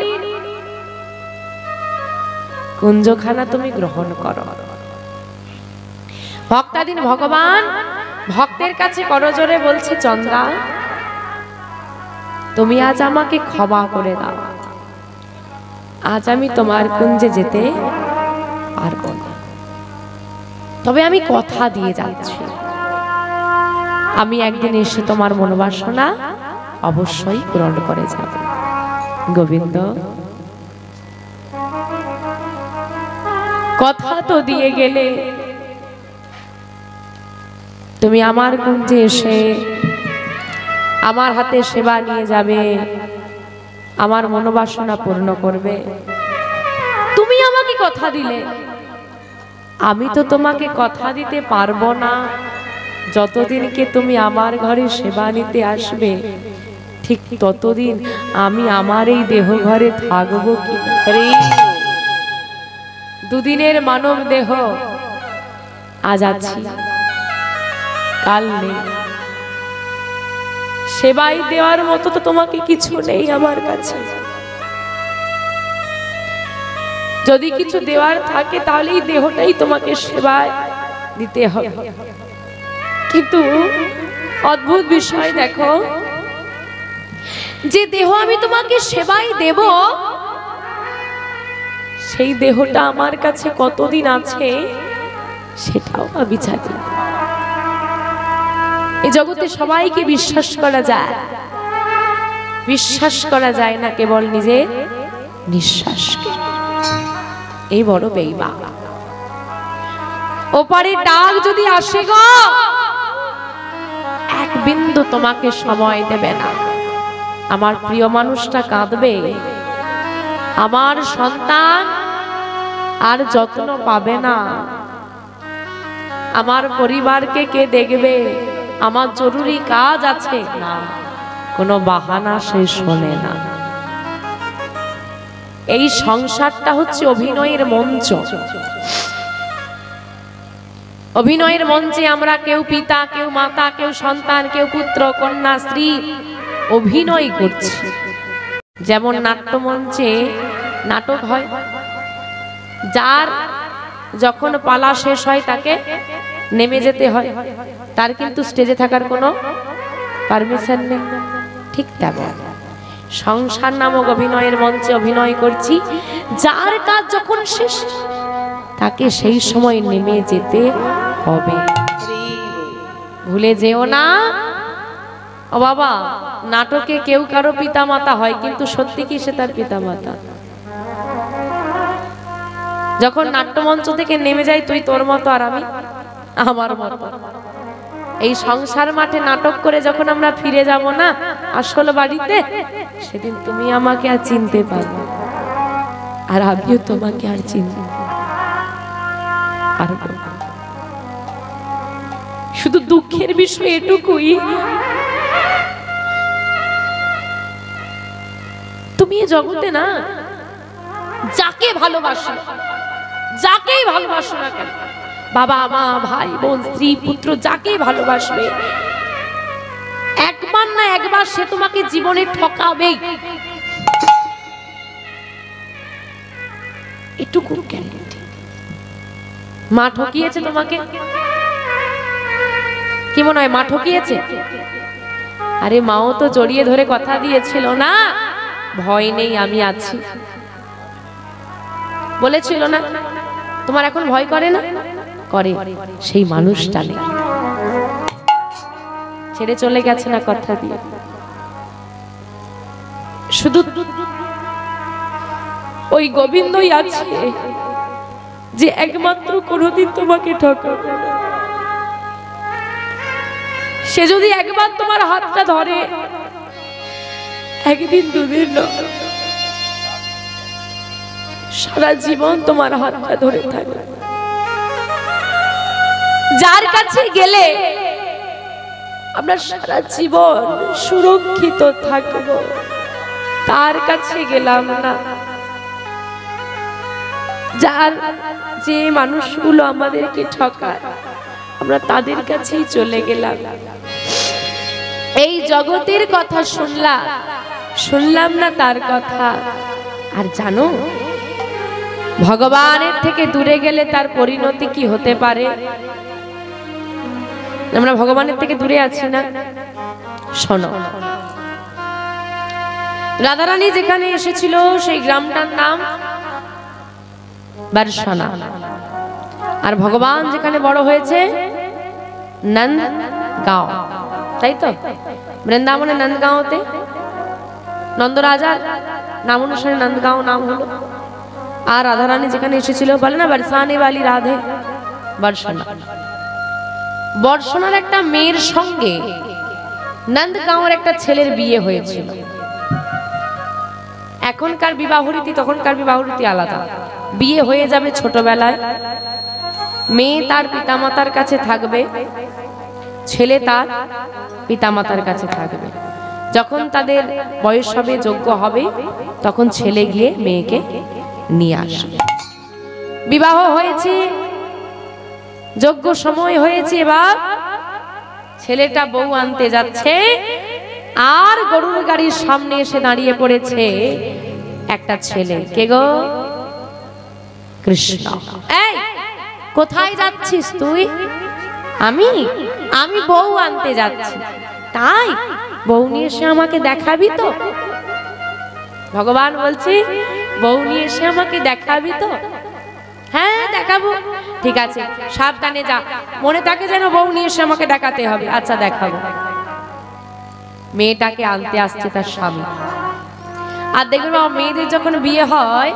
কুঞ্জখানা তুমি গ্রহণ করো। ভক্তাদিন ভগবান, ভক্তের কাছে করজোরে বলছে, চন্দ্রা, তুমি আজ আমাকে ক্ষমা করে দাও। আজ আমি তোমার কুঞ্জে যেতে পারব না। তবে আমি কথা দিয়ে যাচ্ছি। আমি একদিন এসে তোমার মনোবাসনা অবশ্যই পূরণ করে যাব। গোবিন্দ, কথা তো দিয়ে গেলে তুমি আমার কুঞ্জে এসে আমার হাতে সেবা নিয়ে যাবে, আমার মনোবাসনা পূর্ণ করবে। তুমি আমাকে কথা দিলে। আমি তো তোমাকে কথা দিতে পারব না। যতদিনকে তুমি আমার ঘরে সেবা নিতে আসবে ঠিক ততদিন আমি আমার এই দেহ ঘরে থাকব কি? দুদিনের মানব দেহ। আজ আছি। কাল নেই। সেবাই দেওয়ার মতো তো তোমাকে কিছু নেই আমার কাছে। যদি কিছু দেওয়ার থাকে তাহলে এই দেহটাই তোমাকে সেবায় দিতে হবে। কিন্তু অদ্ভুত বিষয় দেখো, যে দেহ আমি তোমাকে সেবাই দেব, সেই দেহটা আমার কাছে কতদিন আছে সেটাও আমি জানি এই জগতে সবাইকে বিশ্বাস করা যায়। বিশ্বাস করা যায় না কেবল নিজের নিঃশ্বাসকে। এই বড় বেইবা ওপারে ডাক যদি আসে গো, এক বিন্দু তোমাকে সময় দেবে না। আমার প্রিয় মানুষটা কাঁদবে। আমার সন্তান আর যত্ন পাবে না। আমার পরিবারকে কে দেখবে? আমার জরুরি কাজ আছে। না, কোনো বাহানা সে শোনে না। এই সংসারটা হচ্ছে অভিনয়ের মঞ্চ। অভিনয়ের মঞ্চে আমরা কেউ পিতা, কেউ মাতা, কেউ সন্তান, কেউ পুত্র, কন্যা, স্ত্রী অভিনয় করছি। যেমন নাট্যমঞ্চে নাটক হয়, যার যখন পালা শেষ হয় তাকে নেমে যেতে হয়, তার কিন্তু স্টেজে থাকার কোনো পারমিশন নেই। ঠিক তেমন। সংসার নামক অভিনয়ের মঞ্চে অভিনয় করছি। যার কাজ যখন শেষ, তাকে সেই সময় নেমে যেতে হবে। ভুলে যেও না। ও বাবা, নাটকে কেউ কারও পিতামাতা হয়, কিন্তু সত্যি কি সে তার পিতামাতা? যখন নাট্যমঞ্চ থেকে নেমে যাই, তুই তোর মতো আর আমি, আমার মতো। এই সংসার মাঠে নাটক করে যখন আমরা ফিরে যাব না আসল বাড়িতে, সেদিন তুমি আমাকে আর চিনতে পারবে আর আমিও তোমাকে আর চিনতে পারব শুধু দুঃখের বিষয় এটুকুই। তুমি এ জগতে না, যাকে ভালোবাসো, যাকেই ভালোবাসো না কেন বাবা, মা, ভাই, বোন, স্ত্রী, পুত্র যাকে ভালোবাসবে, একবার না একবার সে তোমাকে জীবনে ঠকাবেই। এটুকু গ্যারান্টি মা ঠকিয়েছে তোমাকে? কি মনে হয় মা ঠকিয়েছে? আরে মাও তো জড়িয়ে ধরে কথা দিয়েছিল না। ভয় নেই, আমি আছি। বলেছিল না। তোমার এখন ভয় করে না? করে, সেই মানুষটা নেই। ছেড়ে চলে গেছে না কথা দিয়ে। শুধু ওই গোবিন্দই আছে যে একমাত্র কোনোদিন তোমাকে ঠকাবে সে যদি একবার তোমার হাতটা ধরে, একদিন দুদিন সারা জীবন তোমার হাতটা ধরে থাকে যার কাছে গেলে আমরা সারা জীবন সুরক্ষিত থাকব। তার কাছে গেলাম না। যার যে মানুষগুলো আমাদেরকে ঠকায়, আমরা তাদের কাছেই চলে গেলাম। এই জগতের কথা শুনলাম শুনলাম না তার কথা। আর জানো, ভগবানের থেকে দূরে গেলে তার পরিণতি কি হতে পারে? আমরা ভগবানের থেকে দূরে আছি না। শোনো। রাধারানী যেখানে এসেছিল, সেই গ্রামটার নাম বারসানা। আর ভগবান যেখানে বড় হয়েছে নন্দ গাঁও তাই তো? বৃন্দাবনে নন্দগাঁওতে। নন্দরাজার নাম অনুসারে নন্দগাঁও নাম হলো। আর রাধারানী যেখানে এসেছিল, বলে না, বরসানে বালি রাধে বর্ষনা বর্ষণার একটা মেয়ের সঙ্গে নন্দগাঁওয়ের একটা ছেলের বিয়ে হয়েছিল। এখনকার বিবাহ রীতি তখনকার বিবাহ রীতি আলাদা। বিয়ে হয়ে যাবে ছোটবেলায়। মেয়ে তার পিতামাতার কাছে থাকবে। ছেলে তার পিতামাতার কাছে থাকবে। যখন তাদের বয়স হবে, যোগ্য হবে, তখন ছেলে গিয়ে মেয়েকে নিয়ে আসবে। বিবাহ হয়েছে যোগ্য সময় হয়েছে এবার। ছেলেটা বউ আনতে যাচ্ছে। আর গরুর গাড়ির সামনে এসে দাঁড়িয়ে পড়েছে একটা ছেলে। কে গো? কৃষ্ণ। এই, কোথায় যাচ্ছিস তুই? আমি? আমি বউ আনতে যাচ্ছি। তাই? বউ নিয়ে এসে আমাকে দেখাবি তো। ভগবান বলছি, বউ নিয়ে এসে আমাকে দেখাবি তো। হ্যাঁ দেখাবো। ঠিক আছে সাবধানে যা। মনে থাকে যেন বউ নিয়ে এসে আমাকে দেখাতে হবে। আচ্ছা দেখাবো। মেয়েটাকে আনতে আসছে তার স্বামী। আর দেখবেন বাবা, মেয়েদের যখন বিয়ে হয়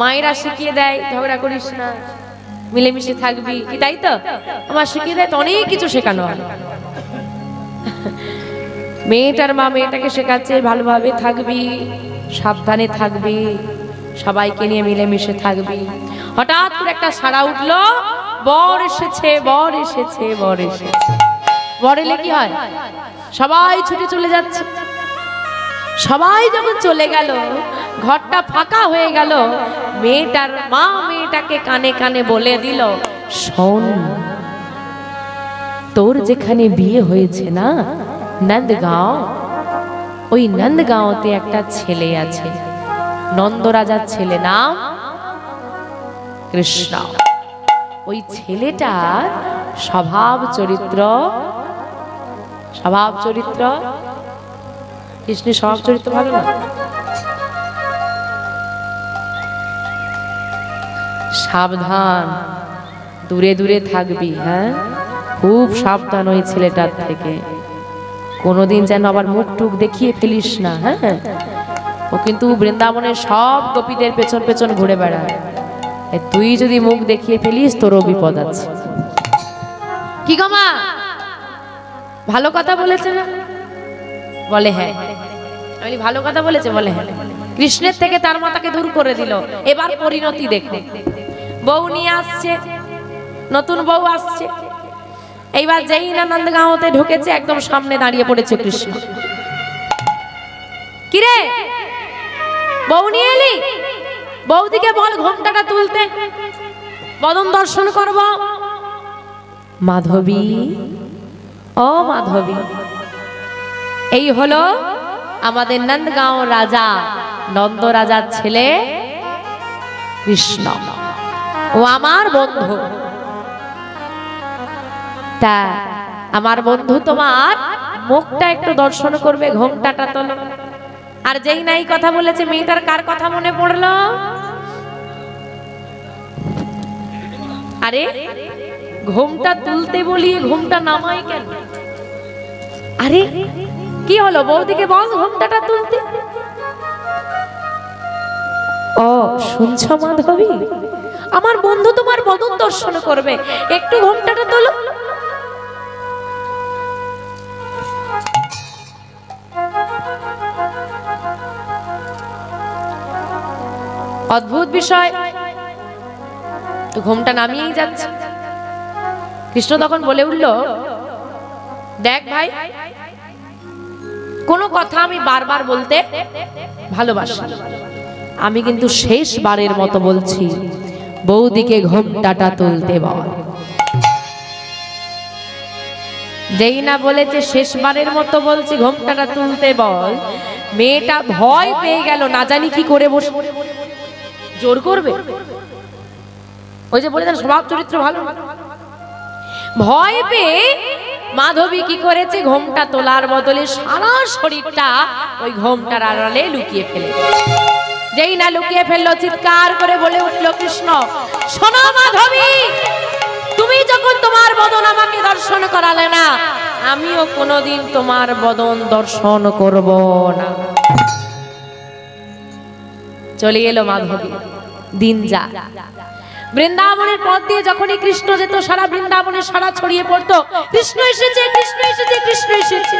মায়েরা শিখিয়ে দেয় ঝগড়া করিস না মিলেমিশে থাকবি। কি তাই তো? আমার শিখিয়ে দেয় তো অনেক কিছু শেখানো হয়। মেয়েটার মা মেয়েটাকে শেখাচ্ছে ভালোভাবে থাকবি সাবধানে থাকবি। সবাইকে নিয়ে মিলেমিশে থাকবি। হঠাৎ করে একটা সাড়া উঠল, বর এসেছে বর এসেছে বর এসেছে। বর এলে কি হয়? সবাই ছুটে চলে যাচ্ছে। সবাই যখন চলে গেল, ঘরটা ফাঁকা হয়ে গেল, মেয়েটার মা মেয়েটাকে কানে কানে বলে দিল, শোন, তোর যেখানে বিয়ে হয়েছে না, নন্দগাঁও, ওই নন্দগাঁওতে একটা ছেলে আছে। নন্দরাজার ছেলে নাম কৃষ্ণ। ওই ছেলেটার স্বভাব চরিত্র স্বভাব চরিত্র? কৃষ্ণের স্বভাব চরিত্র ভালো না? সাবধান, দূরে দূরে থাকবি হ্যাঁ? খুব সাবধান ওই ছেলেটার থেকে। কোনোদিন যেন আবার মুখ টুক দেখিয়ে ফেলিস না হ্যাঁ? ও কিন্তু বৃন্দাবনের সব গোপীদের পেছন পেছন ঘুরে বেড়ায়। তুই যদি মুখ দেখিয়ে ফেলিস, তোরও বিপদ আছে। কি গো মা? ভালো কথা বলেছে না? বলে হ্যাঁ। আমি ভালো কথা বলেছে, বলে হ্যাঁ। কৃষ্ণের থেকে তার মাতাকে দূর করে দিল। এবার পরিণতি দেখো। বউ নিয়ে আসছে। নতুন বউ আসছে। এইবার যেই না নন্দগাঁওতে ঢুকেছে, একদম সামনে দাঁড়িয়ে পড়েছে কৃষ্ণ। কিরে? বউ নিয়ে এলি? বৌদিকে বল ঘোমটাটা তুলতে। বদন দর্শন করব। মাধবী? ও মাধবী। এই হলো আমাদের নন্দগাঁও রাজা, নন্দ রাজার ছেলে কৃষ্ণ। ও আমার বন্ধু। তা, আমার বন্ধু তোমার মুখটা একটু দর্শন করবে, ঘোমটাটা তোলো। আর যেই নাই কথা বলেছে, মেয়েটার কার কথা মনে পড়ল? আরে, ঘুমটা তুলতে বলি ঘুমটা নামাই কেন? আরে, কি হলো বৌদিকে বল ঘুমটাটা তুলতে? ও শুনছ মাধবী? আমার বন্ধু তোমার বদন দর্শন করবে। একটু ঘুমটাটা তোলো। অদ্ভুত বিষয়। তো ঘুমটা নামিয়েই যাচ্ছে। কৃষ্ণ তখন বলে উঠল, দেখ ভাই, কোনো কথা আমি বারবার বলতে ভালোবাসি। আমি কিন্তু শেষবারের মতো বলছি, বৌদিকে ঘোমটাটা তুলতে বল। যেই না বলেছে শেষবারের মতো বলছি, ঘোমটাটা তুলতে বল। মেয়েটা ভয় পেয়ে গেল, না জানি কি করে বসে জোর করবে? ওই যে বলেছেন স্বভাব চরিত্র ভালো। ভয় পেয়ে মাধবী কি করেছে? ঘোমটা তোলার বদলে সারা শরীরটা ওই ঘোমটার আড়ালে লুকিয়ে ফেলে যেই না লুকিয়ে ফেলল, চিৎকার করে বলে উঠল, কৃষ্ণ, শোনো মাধবী, তুমি যখন তোমার বদন আমাকে দর্শন করালে না, আমিও কোনোদিন তোমার বদন দর্শন করব না। চলে এলো মাধবী। দিন যা। বৃন্দাবনের পথ দিয়ে যখনই কৃষ্ণ যেত, সারা বৃন্দাবনের সারা ছড়িয়ে পড়তো। কৃষ্ণ এসেছে কৃষ্ণ এসেছে কৃষ্ণ এসেছে।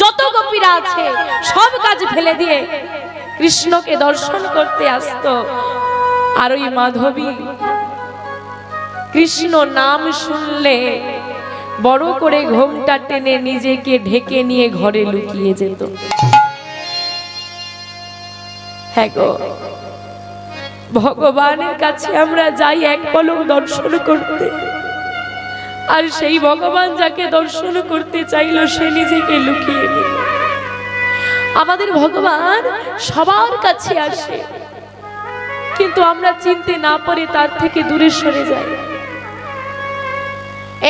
যত গোপীরা আছে, সব কাজ ফেলে দিয়ে কৃষ্ণকে দর্শন করতে আসতো। আর ওই মাধবী কৃষ্ণ নাম শুনলে বড় করে ঘোমটা টেনে নিজেকে ঢেকে নিয়ে ঘরে লুকিয়ে যেত। হ্যাঁ গো। ভগবানের কাছে আমরা যাই এক পলক দর্শন করতে। আর সেই ভগবান যাকে দর্শন করতে চাইলো, সে নিজেকে লুকিয়ে নিল। আমাদের ভগবান সবার কাছে আসে। কিন্তু আমরা চিনতে না পারে তার থেকে দূরে সরে যাই।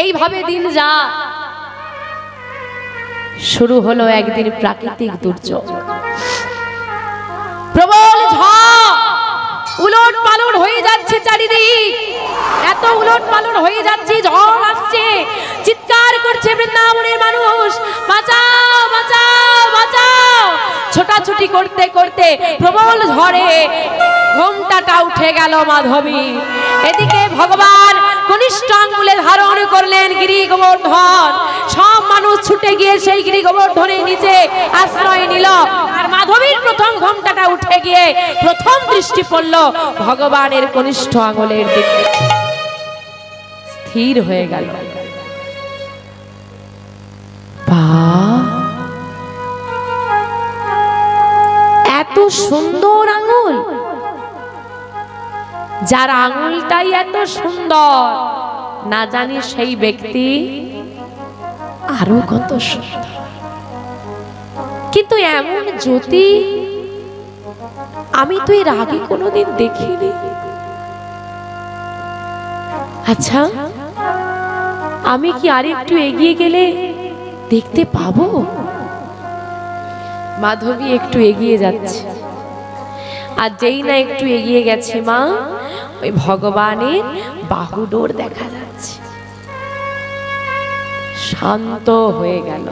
এইভাবে দিন যা শুরু হলো একদিন প্রাকৃতিক দুর্যোগ। প্রবল ঝড়। উলট পালন হয়ে যাচ্ছে চারিদিক। এত উলট পালন হয়ে যাচ্ছে ঝড় আসছে। চিৎকার করছে বৃন্দাবনের মানুষ। বাঁচাও বাঁচাও বাঁচাও। ছোটাছুটি করতে করতে প্রবল ঝড়ে ঘোমটাটা উঠে গেল মাধবী। এদিকে ভগবান কনিষ্ঠ আঙ্গুলে ধারণ করলেন গিরি গোবর্ধন। সব মানুষ ছুটে গিয়ে সেই গিরি গোবর্ধনের নিচে আশ্রয় নিল। আর মাধবীর প্রথম ঘোমটাটা উঠে গিয়ে প্রথম দৃষ্টি পড়ল ভগবানের কনিষ্ঠ আঙ্গুলের দিকে। স্থির হয়ে গেল। সুন্দর আঙুল। যার আঙুলটাই এত সুন্দর, না জানি সেই ব্যক্তি আরও কত সুন্দর। কিন্তু এমন জ্যোতি আমি তো এর আগে কোনোদিন দেখিনি। আচ্ছা আমি কি আরেকটু এগিয়ে গেলে দেখতে পাবো? মাধবী একটু এগিয়ে যাচ্ছে। আর যেই না একটু এগিয়ে গেছে মা, ওই ভগবানের বাহুডোর দেখা যাচ্ছে। শান্ত হয়ে গেল।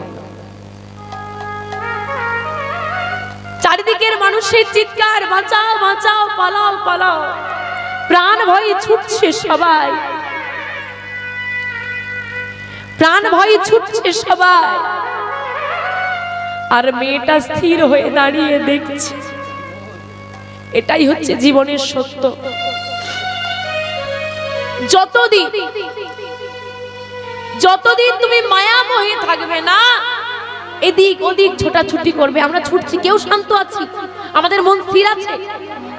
চারিদিকের মানুষের চিৎকার, বাঁচাও বাঁচাও, পালাও পালাও। প্রাণ ভয়ে ছুটছে সবাই। প্রাণ ভয়ে ছুটছে সবাই। আর মেয়েটা স্থির হয়ে দাঁড়িয়ে দেখছে। এটাই হচ্ছে জীবনের সত্য। যতদিন যতদিন তুমি মায়ামোহে থাকবে না, এদিক ওদিক ছোটাছুটি করবে। আমরা ছুটছি, কেউ শান্ত আছি। আমাদের মন স্থির আছে।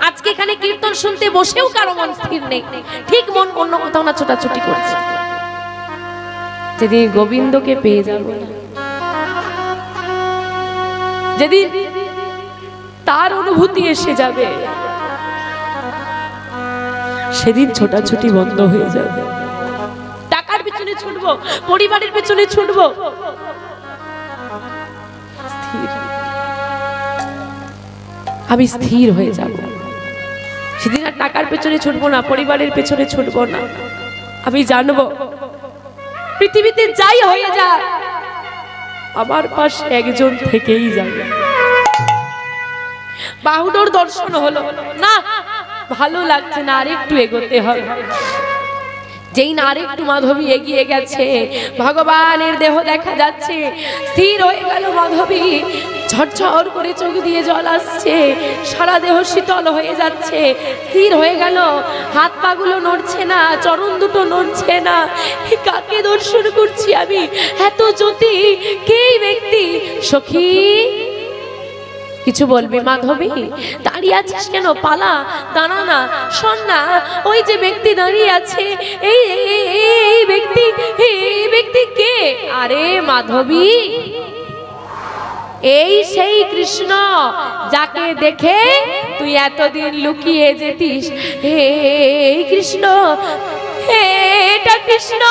আজকে এখানে কীর্তন শুনতে বসেও কারও মন স্থির নেই। ঠিক মন অন্য কোথাও না ছোটাছুটি করছে। যেদিন গোবিন্দকে পেয়ে যাব যেদিন তার অনুভূতি এসে যাবে, সেদিন ছোটাছুটি বন্ধ হয়ে যাবে। টাকার পিছনে ছুটবো, পরিবারের পিছনে ছুটবো। আমি স্থির হয়ে যাব। সেদিন আর টাকার পেছনে ছুটবো না, পরিবারের পেছনে ছুটবো না। আমি জানব, পৃথিবীতে যাই হয়ে যায় আমার পাশ একজন থেকেই যাবে। বাহুডোর দর্শন হলো, না, ভালো লাগছে না আরেকটু এগোতে হবে। যেই না আরেকটু মাধবী এগিয়ে গেছে, ভগবানের দেহ দেখা যাচ্ছে, স্থির হয়ে গেল মাধবী, ঝরঝর করে চোখ দিয়ে জল আসছে, সারা দেহ শীতল হয়ে যাচ্ছে, স্থির হয়ে গেল, হাত পাগুলো নড়ছে না, চরণ দুটো নড়ছে না কাকে দর্শন করছি আমি? এত জ্যোতি, কে ব্যক্তি? সখী? কিছু বলবি মাধবী? দাঁড়িয়ে আছিস কেন? পালা, দাঁড়া না, শোন না, ওই যে ব্যক্তি দাঁড়িয়ে আছে, এই, এই- ব্যক্তি, এই ব্যক্তি কে? আরে মাধবী, এই সেই কৃষ্ণ যাকে দেখে তুই এতদিন লুকিয়ে যেতিস। হে কৃষ্ণ, হে, এটা কৃষ্ণ,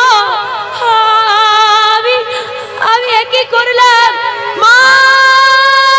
আমি আমি একই করলাম, মা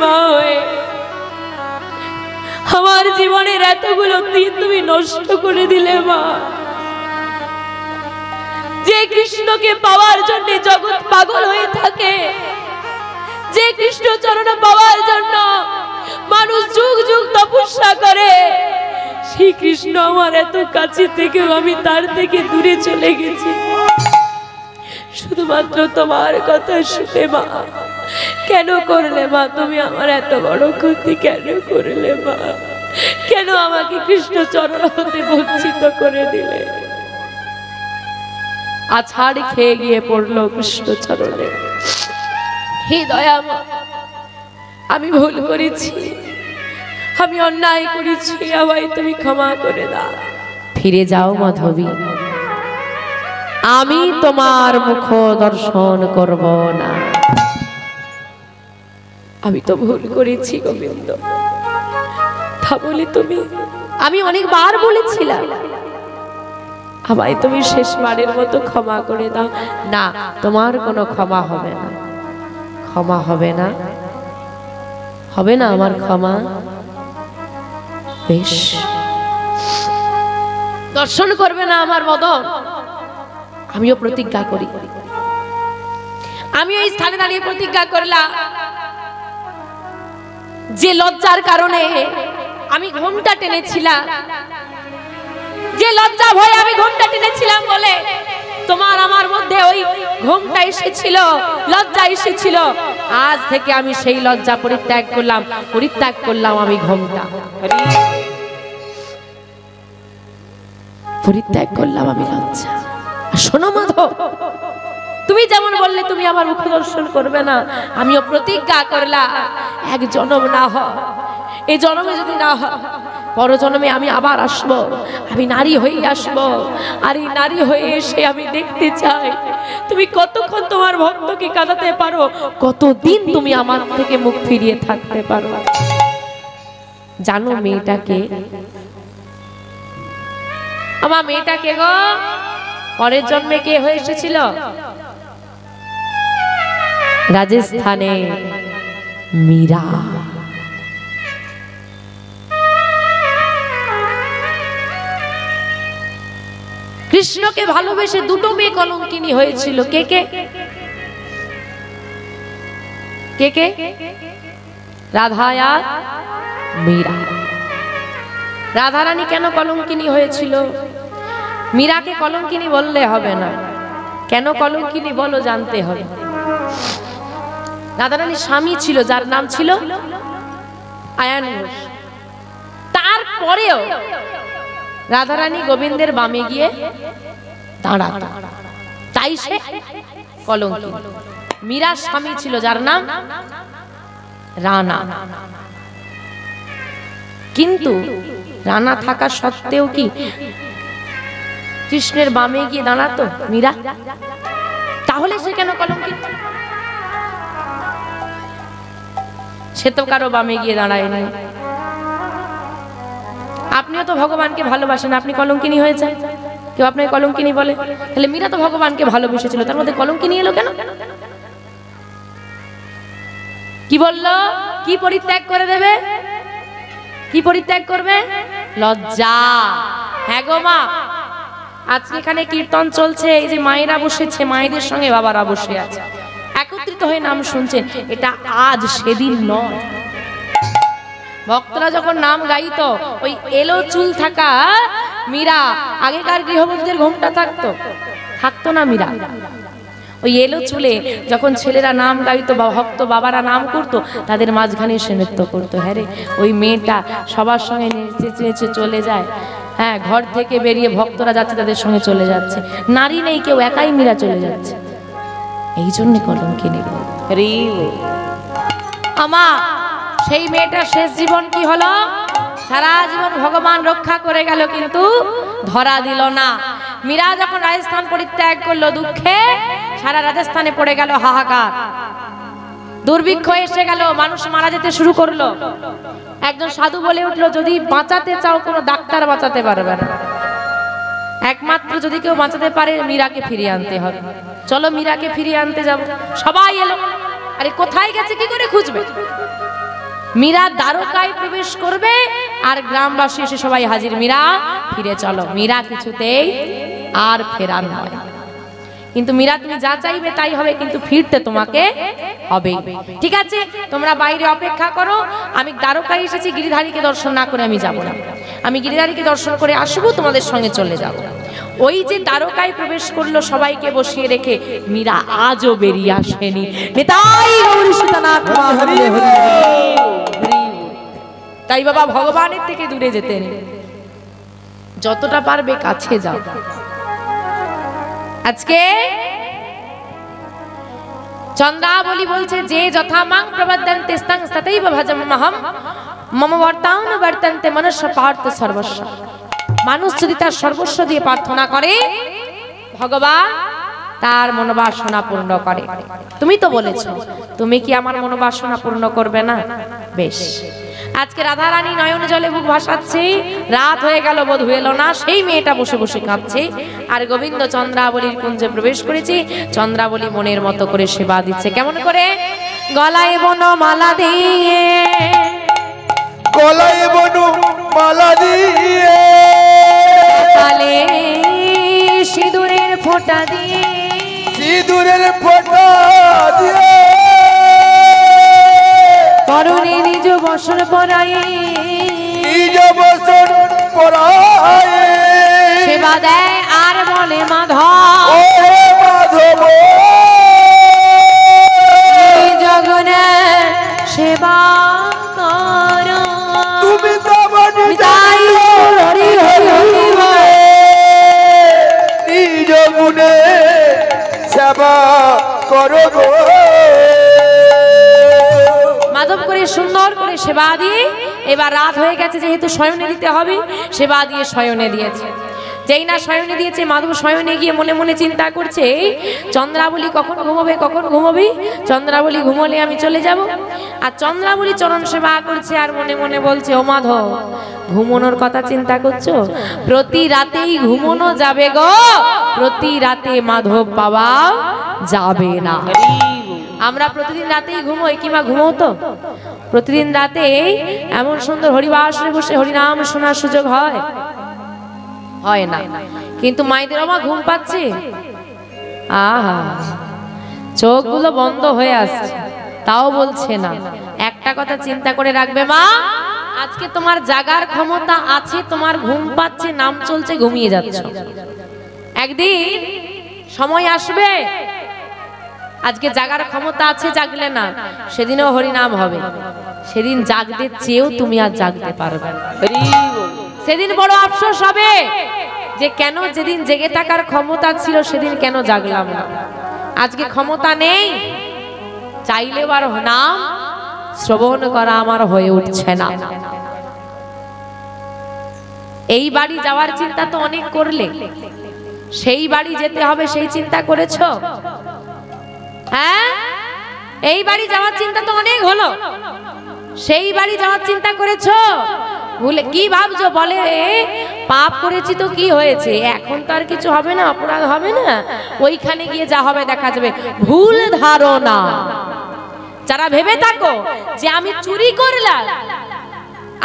হয়ে আমার জীবনের এতগুলো দিন তুমি নষ্ট করে দিলে, মা। যে কৃষ্ণকে পাওয়ার জন্য জগৎ পাগল হয়ে থাকে, যে কৃষ্ণ চরণ পাওয়ার জন্য মানুষ যুগ যুগ তপস্যা করে সেই কৃষ্ণ আমার এত কাছে থেকেও আমি তার থেকে দূরে চলে গেছি। শুধুমাত্র তোমার কথা শুনে, মা। কেন করলে মা? তুমি আমার এত বড় ক্ষতি কেন করলে মা? কেন আমাকে কৃষ্ণ চরণ হতে বঞ্চিত করে দিলে? আছাড় খেয়ে গিয়ে পড়ল কৃষ্ণ চরণে হে দয়া মা আমি ভুল করেছি। আমি অন্যায় করেছি, আমায় তুমি ক্ষমা করে দাও। ফিরে যাও মাধবী। আমি তোমার মুখ দর্শন করব না। আমি তো ভুল করেছি গোবিন্দ। তা বলে তুমি আমি অনেকবার বলেছিলাম। আমায় তুমি শেষবারের মতো ক্ষমা করে দাও। না তোমার কোনো ক্ষমা হবে না। ক্ষমা হবে না। হবে না আমার ক্ষমা? বেশ। দর্শন করবে না আমার মদন। আমিও প্রতিজ্ঞা করি। আমি ওই স্থানে দাঁড়িয়ে প্রতিজ্ঞা করলাম। যে লজ্জার কারণে আমি ঘুমটা টেনেছিলাম। যে লজ্জা ভয়ে আমি ঘুমটা টেনেছিলাম বলে তোমার আমার মধ্যে ওই ঘুমটা এসেছিল, লজ্জা এসেছিল। আজ থেকে আমি সেই লজ্জা পরিত্যাগ করলাম পরিত্যাগ করলাম আমি ঘুমটা। পরিত্যাগ করলাম আমি লজ্জা। শোনো মাধব তুমি যেমন বললে, তুমি আমার মুখ দর্শন করবে না। আমিও প্রতিজ্ঞা করলাম, এক জনম না হয় এই জনমে যদি না হয় পর জন্মে আমি আবার আসব, আমি নারী হয়ে আসব। আর এই নারী হয়ে এসে আমি দেখতে চাই, তুমি কতক্ষণ তোমার ভক্তকে কাঁদাতে পারো, কতদিন তুমি আমার থেকে মুখ ফিরিয়ে থাকতে পারো। জানো মেয়েটাকে? আমার মেয়েটাকে গো, পরের জন্মে কে হয়ে এসেছিল? রাজস্থানে মীরা। কৃষ্ণকে ভালোবেসে দুটো মেয়ে কলঙ্কিনী হয়েছিল। কে কে? কে কে? রাধা আর মীরা। রাধারানী কেন কলঙ্কিনী হয়েছিল? মীরাকে কলঙ্কিনী বললে হবে না। কেন কলঙ্কিনী বলো জানতে হবে। রাধারানীর স্বামী ছিল, যার নাম ছিল আয়ান ঘোষ তারপরেও রাধারানী গোবিন্দের বামে গিয়ে দাঁড়াত। তাই সে কলঙ্ক মীরার স্বামী ছিল, যার নাম রানা। কিন্তু রানা থাকা সত্ত্বেও কি কৃষ্ণের বামে গিয়ে দাঁড়াতো মীরা? তাহলে সে কেন কলঙ্কিত? সে তো কারও বামে গিয়ে দাঁড়ায়নি আপনিও তো ভগবানকে ভালোবাসেন, আপনি কলঙ্কিনী হয়েছেন কেউ আপনাকে কলঙ্কিনী বলে? তাহলে মীরা তো ভগবানকে ভালোবেসেছিল, তার মধ্যে কলঙ্কিনী এলো কেন? কি বলল? কি পরিত্যাগ করে দেবে? কি পরিত্যাগ করবে? লজ্জা। হ্যাঁ গো মা। আজকে এখানে কীর্তন চলছে, এই যে মায়েরা বসেছে, মায়েদের সঙ্গে বাবারা বসে আছে। একত্রিত হয়ে নাম শুনছেন, এটা আজ সেদিন নয়। ভক্তরা যখন নাম গাইত, ওই এলো চুল থাকা মীরা, আগেকার গৃহবধূদের ঘুমটা থাকতো। থাকতো না মীরা। ওই এলো চুলে যখন ছেলেরা নাম গাইতো বা ভক্ত বাবারা নাম করতো, তাদের মাঝখানে সে নৃত্য করতো। হ্যাঁ রে, ওই মেয়েটা সবার সঙ্গে নেচে নেচে চলে যায়। হ্যাঁ ঘর থেকে বেরিয়ে ভক্তরা যাচ্ছে, তাদের সঙ্গে চলে যাচ্ছে। নারী নেই, কেউ একাই মীরা চলে যাচ্ছে। এই জন্যে কলঙ্কিনী আমা, সেই মেয়েটার শেষ জীবন কি হলো? সারা জীবন ভগবান রক্ষা করে গেল কিন্তু ধরা দিল না। মীরা যখন রাজস্থান পরিত্যাগ করল দুঃখে, সারা রাজস্থানে পড়ে গেল হাহাকার। দুর্ভিক্ষ এসে গেল, মানুষ মারা যেতে শুরু করল। একজন সাধু বলে উঠল, যদি বাঁচাতে চাও কোনো ডাক্তার বাঁচাতে পারবে না। একমাত্র যদি কেউ বাঁচাতে পারে, মীরাকে ফিরিয়ে আনতে হবে। চলো মীরাকে ফিরিয়ে আনতে যাব। সবাই এলো। আরে কোথায় গেছে? কি করে খুঁজবে? মীরা দ্বারকায় প্রবেশ করবে আর গ্রামবাসী এসে সবাই হাজির। মীরা, ফিরে চলো। মীরা কিছুতেই আর ফেরার নয়। কিন্তু মীরা, তুমি যা চাইবে তাই হবে, কিন্তু ফিরতে তোমাকে হবে। ঠিক আছে? তোমরা বাইরে অপেক্ষা করো। আমি দ্বারকায় এসেছি, গিরিধারীকে দর্শন না করে আমি যাব না। আমি গিরিধারীকে দর্শন করে আসব, তোমাদের সঙ্গে চলে যাব। ওই যে দ্বারকায় প্রবেশ করল সবাইকে বসিয়ে রেখে মীরা আজও বেরিয়ে আসেনি। নেতাই। তাই বাবা ভগবানের থেকে দূরে যেতেন যতটা পারবে কাছে যাও। আজকে চন্দ্রাবলী বলছে যে যথা মাং প্রবদ্ধন তেস্তাং ততৈব ভজম মহম মম বর্তান বর্তন্তে মনুষ্য পার্থ সর্বস্ব। মানুষ যদি তার সর্বস্ব দিয়ে প্রার্থনা করে, ভগবান তার মনোবাসনা পূর্ণ করে। তুমি তো বলেছ, তুমি কি আমার মনোবাসনা পূর্ণ করবে না? বেশ। আজকে রাধা রানী নয়ন জলে বুক ভাসাচ্ছে, রাত হয়ে গেল, বোধ হইল না, সেই মেয়েটা বসে বসে কাঁদছে। আর গোবিন্দ চন্দ্রাবলীর কুঞ্জে প্রবেশ করেছে, চন্দ্রাবলী মনের মতো করে সেবা দিচ্ছে। কেমন করে? গলায় বনমালা দিয়ে। গলায় বনু মালা দিয়ে। তালে সিঁদুরের ফোঁটা দিয়ে। সিঁদুরের ফোঁটা দিয়ে। করণে নিজ বসন পরায়ে। নিজ বসন পরায়। সেবা দেয় আর বলে মাধব। ও মাধব। করো মাধব করে সুন্দর করে সেবা দিয়ে এবার রাত হয়ে গেছে যেহেতু শয়নে দিতে হবে, সেবা দিয়ে শয়নে দিয়েছে। যেই না শয়নে দিয়েছে, মাধব শয়নে গিয়ে মনে মনে চিন্তা করছে, "এই চন্দ্রাবলী কখন ঘুমোবে, কখন ঘুমোবি? চন্দ্রাবলী ঘুমোলে আমি চলে যাব। আর চন্দ্রাবলী চরণ সেবা করছে আর মনে মনে বলছে, ও মাধব, ঘুমোনোর কথা চিন্তা করছ? প্রতি রাতেই ঘুমোনো যাবে গো। প্রতি রাতে মাধব বাবা যাবে না। আমরা প্রতিদিন রাতেই ঘুমোই কিংবা ঘুমো তো? প্রতিদিন রাতে এমন সুন্দর হরিবাসরে বসে হরিনাম শোনার সুযোগ হয়? হয় না। কিন্তু মায়েদের আমার ঘুম পাচ্ছে। আহা, চোখগুলো বন্ধ হয়ে আসছে তাও বলছে না। একটা কথা চিন্তা করে রাখবে মা, আজকে তোমার জাগার ক্ষমতা আছে, তোমার ঘুম পাচ্ছে, নাম চলছে, ঘুমিয়ে যাচ্ছ। একদিন সময় আসবে, আজকে জাগার ক্ষমতা আছে, জাগলে না, সেদিনও হরিনাম হবে। সেদিন জাগতে চেয়েও তুমি আর জাগতে পারবে সেদিন বড় আফসোস হবে যে কেন যেদিন জেগে থাকার ক্ষমতা ছিল, সেদিন কেন জাগলাম না। আজকে ক্ষমতা নেই চাইলেও আর নাম শ্রবণ করা আমার হয়ে উঠছে না। এই বাড়ি যাওয়ার চিন্তা তো অনেক করলে। সেই বাড়ি যেতে হবে, সেই চিন্তা করেছ? হ্যাঁ? এই বাড়ি যাওয়ার চিন্তা তো অনেক হলো। সেই বাড়ি যাওয়ার চিন্তা করেছ? ভুলে কি ভাবছ? বলে পাপ করেছি তো কি হয়েছে? এখন তো আর কিছু হবে না অপরাধ হবে না। ওইখানে গিয়ে যা হবে দেখা যাবে। ভুল ধারণা। যারা ভেবে থাকো যে আমি চুরি করলাম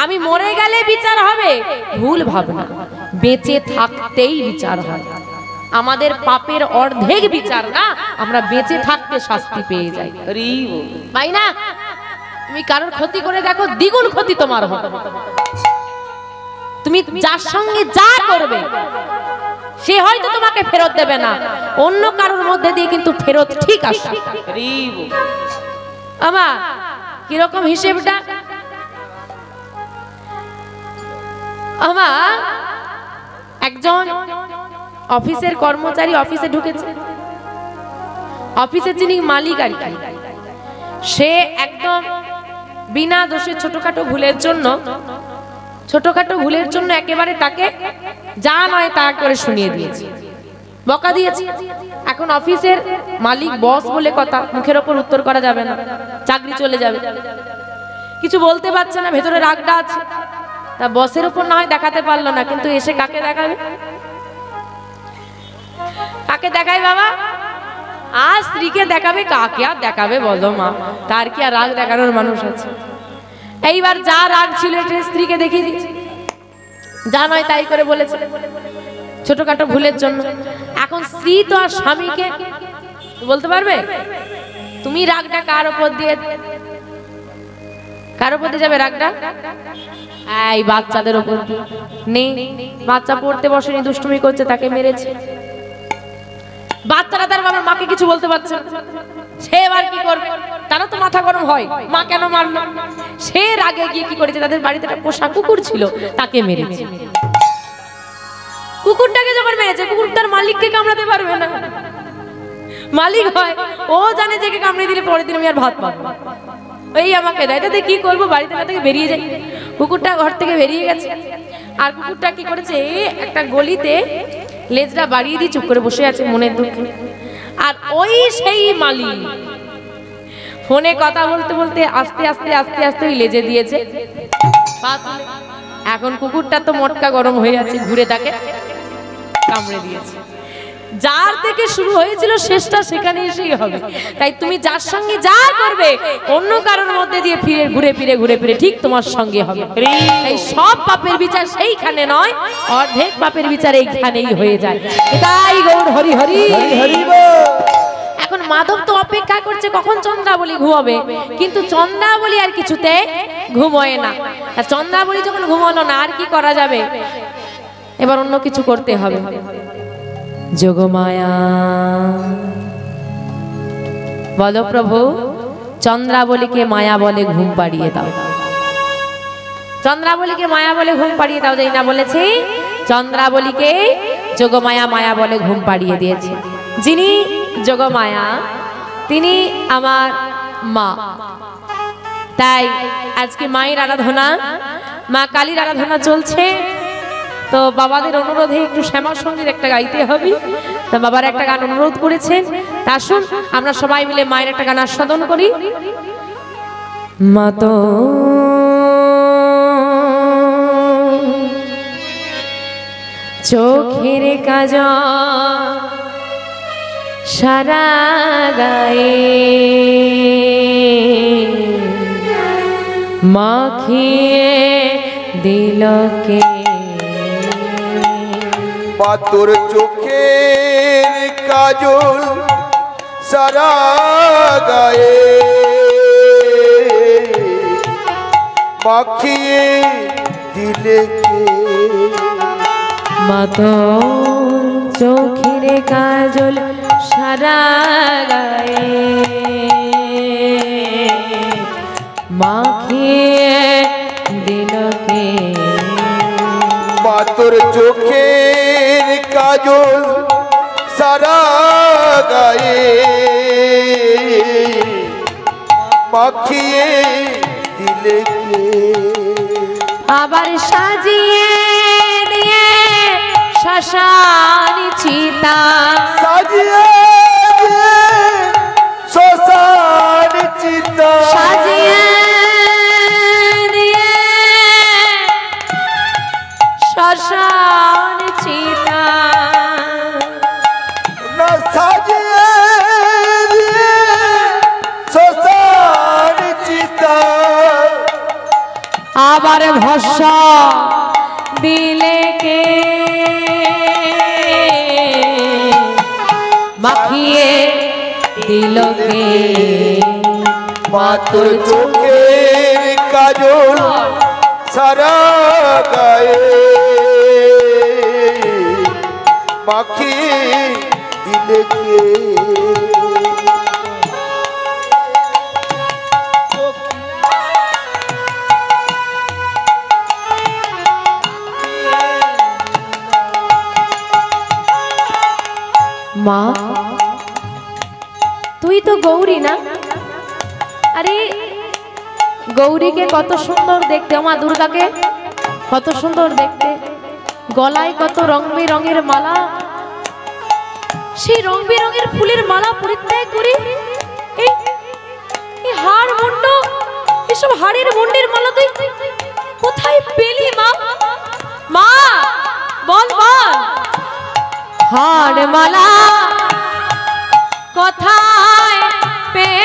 আমি মরে গেলে বিচার হবে ভুল ভাবনা। বেঁচে থাকতেই বিচার হয়। আমাদের পাপের অর্ধেক বিচার না আমরা বেঁচে থাকতে শাস্তি পেয়ে যাই। তাই না? তুমি কারোর ক্ষতি করে দেখো, দ্বিগুণ ক্ষতি তোমার হবে। তুমি যার সঙ্গে যা করবে, সে হয়তো তোমাকে ফেরত দেবে না। অন্য কারোর মধ্যে দিয়ে কিন্তু ফেরত ঠিক আসবে আমা, কীরকম হিসেবটা? আমা, একজন অফিসের কর্মচারী অফিসে ঢুকেছে। অফিসের যিনি মালিক আর কি, সে একদম বিনা দোষে ছোটখাটো ভুলের জন্য, ছোটখাটো ভুলের জন্য একেবারে তাকে যা নয় তা করে শুনিয়ে দিয়েছে। বকা দিয়েছে। এখন অফিসের মালিক, বস বলে কথা, মুখের ওপর উত্তর করা যাবে না। চাকরি চলে যাবে। কিছু বলতে পারছে না, ভেতরে রাগটা আছে। তা বসের উপর না হয় দেখাতে পারল না, কিন্তু এসে কাকে দেখাবে? কাকে দেখায় বাবা? আর স্ত্রীকে দেখাবে কাকে, আর দেখাবে বলো মা, তার কি আর রাগ দেখানোর মানুষ আছে? এইবার যা রাগ ছিল স্ত্রীকে দেখিয়ে দিচ্ছে যা নয় তাই করে বলেছে। ছোটখাটো ভুলের জন্য। এখন স্ত্রী তো আর স্বামীকে বলতে পারবে? তুমি রাগটা কার উপর দিয়ে কার উপর দিয়ে যাবে রাগটা? এই বাচ্চাদের উপর দিয়ে। নেই বাচ্চা পড়তে বসেনি, দুষ্টুমি করছে, তাকে মেরেছে। বাচ্চারা তার বাবার মাকে কিছু বলতে পারছে। সে এবার কি করবে? তারা তো মাথা গরম হয়। মা কেন মারলো? সে রাগে গিয়ে কি করেছে? তাদের বাড়িতে একটা পোষা কুকুর ছিল, তাকে মেরেছে। কুকুরটাকে যখন মেরেছে, কুকুর তার মালিককে কামড়াতে পারবে না। মালিক হয়, ও জানে যে কামড়ে দিলে পরের দিন আমি আর ভাত পাবো। এই আমাকে দেয়। তাতে কি করব? বাড়িতে না থেকে বেরিয়ে যাই। কুকুরটা ঘর থেকে বেরিয়ে গেছে। আর কুকুরটা কি করেছে? একটা গলিতে লেজটা বাড়িয়ে দিয়ে চুপ করে বসে আছে মনের দুঃখে। আর ওই সেই মালি। ফোনে কথা বলতে বলতে আস্তে আস্তে আস্তে আস্তে ওই লেজে দিয়েছে। এখন কুকুরটা তো মটকা গরম হয়ে আছে, ঘুরে তাকে কামড়ে দিয়েছে। যার থেকে শুরু হয়েছিল শেষটা সেখানে এসেই হবে। তাই তুমি যার সঙ্গে যা করবে অন্য কারোর মধ্যে দিয়ে ফিরে ঘুরে ফিরে ঘুরে ফিরে ঠিক তোমার সঙ্গে হবে। তাই সব পাপের বিচার সেইখানে নয় অর্ধেক পাপের বিচার এইখানেই হয়ে যায়। তাই গৌর হরি হরি। হরি এখন মাধব তো অপেক্ষা করছে কখন চন্দ্রাবলী ঘুমাবে কিন্তু চন্দ্রাবলী আর কিছুতে ঘুমোয় না। আর চন্দ্রাবলী যখন ঘুমালো না আর কি করা যাবে? এবার অন্য কিছু করতে হবে। যোগমায়া। বলো প্রভু, চন্দ্রাবলীকে মায়া বলে ঘুম পাড়িয়ে দাও। চন্দ্রাবলীকে মায়া বলে ঘুম পাড়িয়ে দাও, যাই না বলেছি, চন্দ্রাবলীকে যোগমায়া মায়া বলে ঘুম পাড়িয়ে দিয়েছে। যিনি যোগমায়া, তিনি আমার মা। তাই আজকে মায়ের আরাধনা, মা কালীর আরাধনা চলছে। তো বাবাদের অনুরোধে একটু শ্যামা সংগীত একটা গাইতে হবে। তো বাবার একটা গান অনুরোধ করেছেন। তা আসুন, আমরা সবাই মিলে মায়ের একটা গান আস্বাদন করি। মা তো চোখের কাজ সারা গায়ে। মাখিয়ে দিলকে মা তোর চোখের কাজল সারা গায়ে। মাখিয়ে দিলে কে? মাতন চোখের কাজল সারা গায়ে। মাখিয়ে দিলকে মা তোর চোখের কাজল সারা গায়ে। মাখিয়ে দিলে কে? আবার সাজিয়ে দিয়ে শ্মশান চিতা সাজিয়ে ভস্য দিলে কে? মাখিয়ে দিল কে? মা তোর চোখের কাজল সারা গায়ে। মাখিয়ে দিলে কে? মা। তুই তো গৌরী না? আরে, গৌরীকে কত সুন্দর দেখতে, মা দুর্গাকে কত সুন্দর দেখতে। গলায় কত রং বেরঙের মালা। সেই রং বেরঙের ফুলের মালা পরিত্যাগ করি। এই মুন্ড, এসব হাড়ের মুন্ডের মালা তুই কোথায় পেলি মা? মা, বল বল। হাড় কথায় পে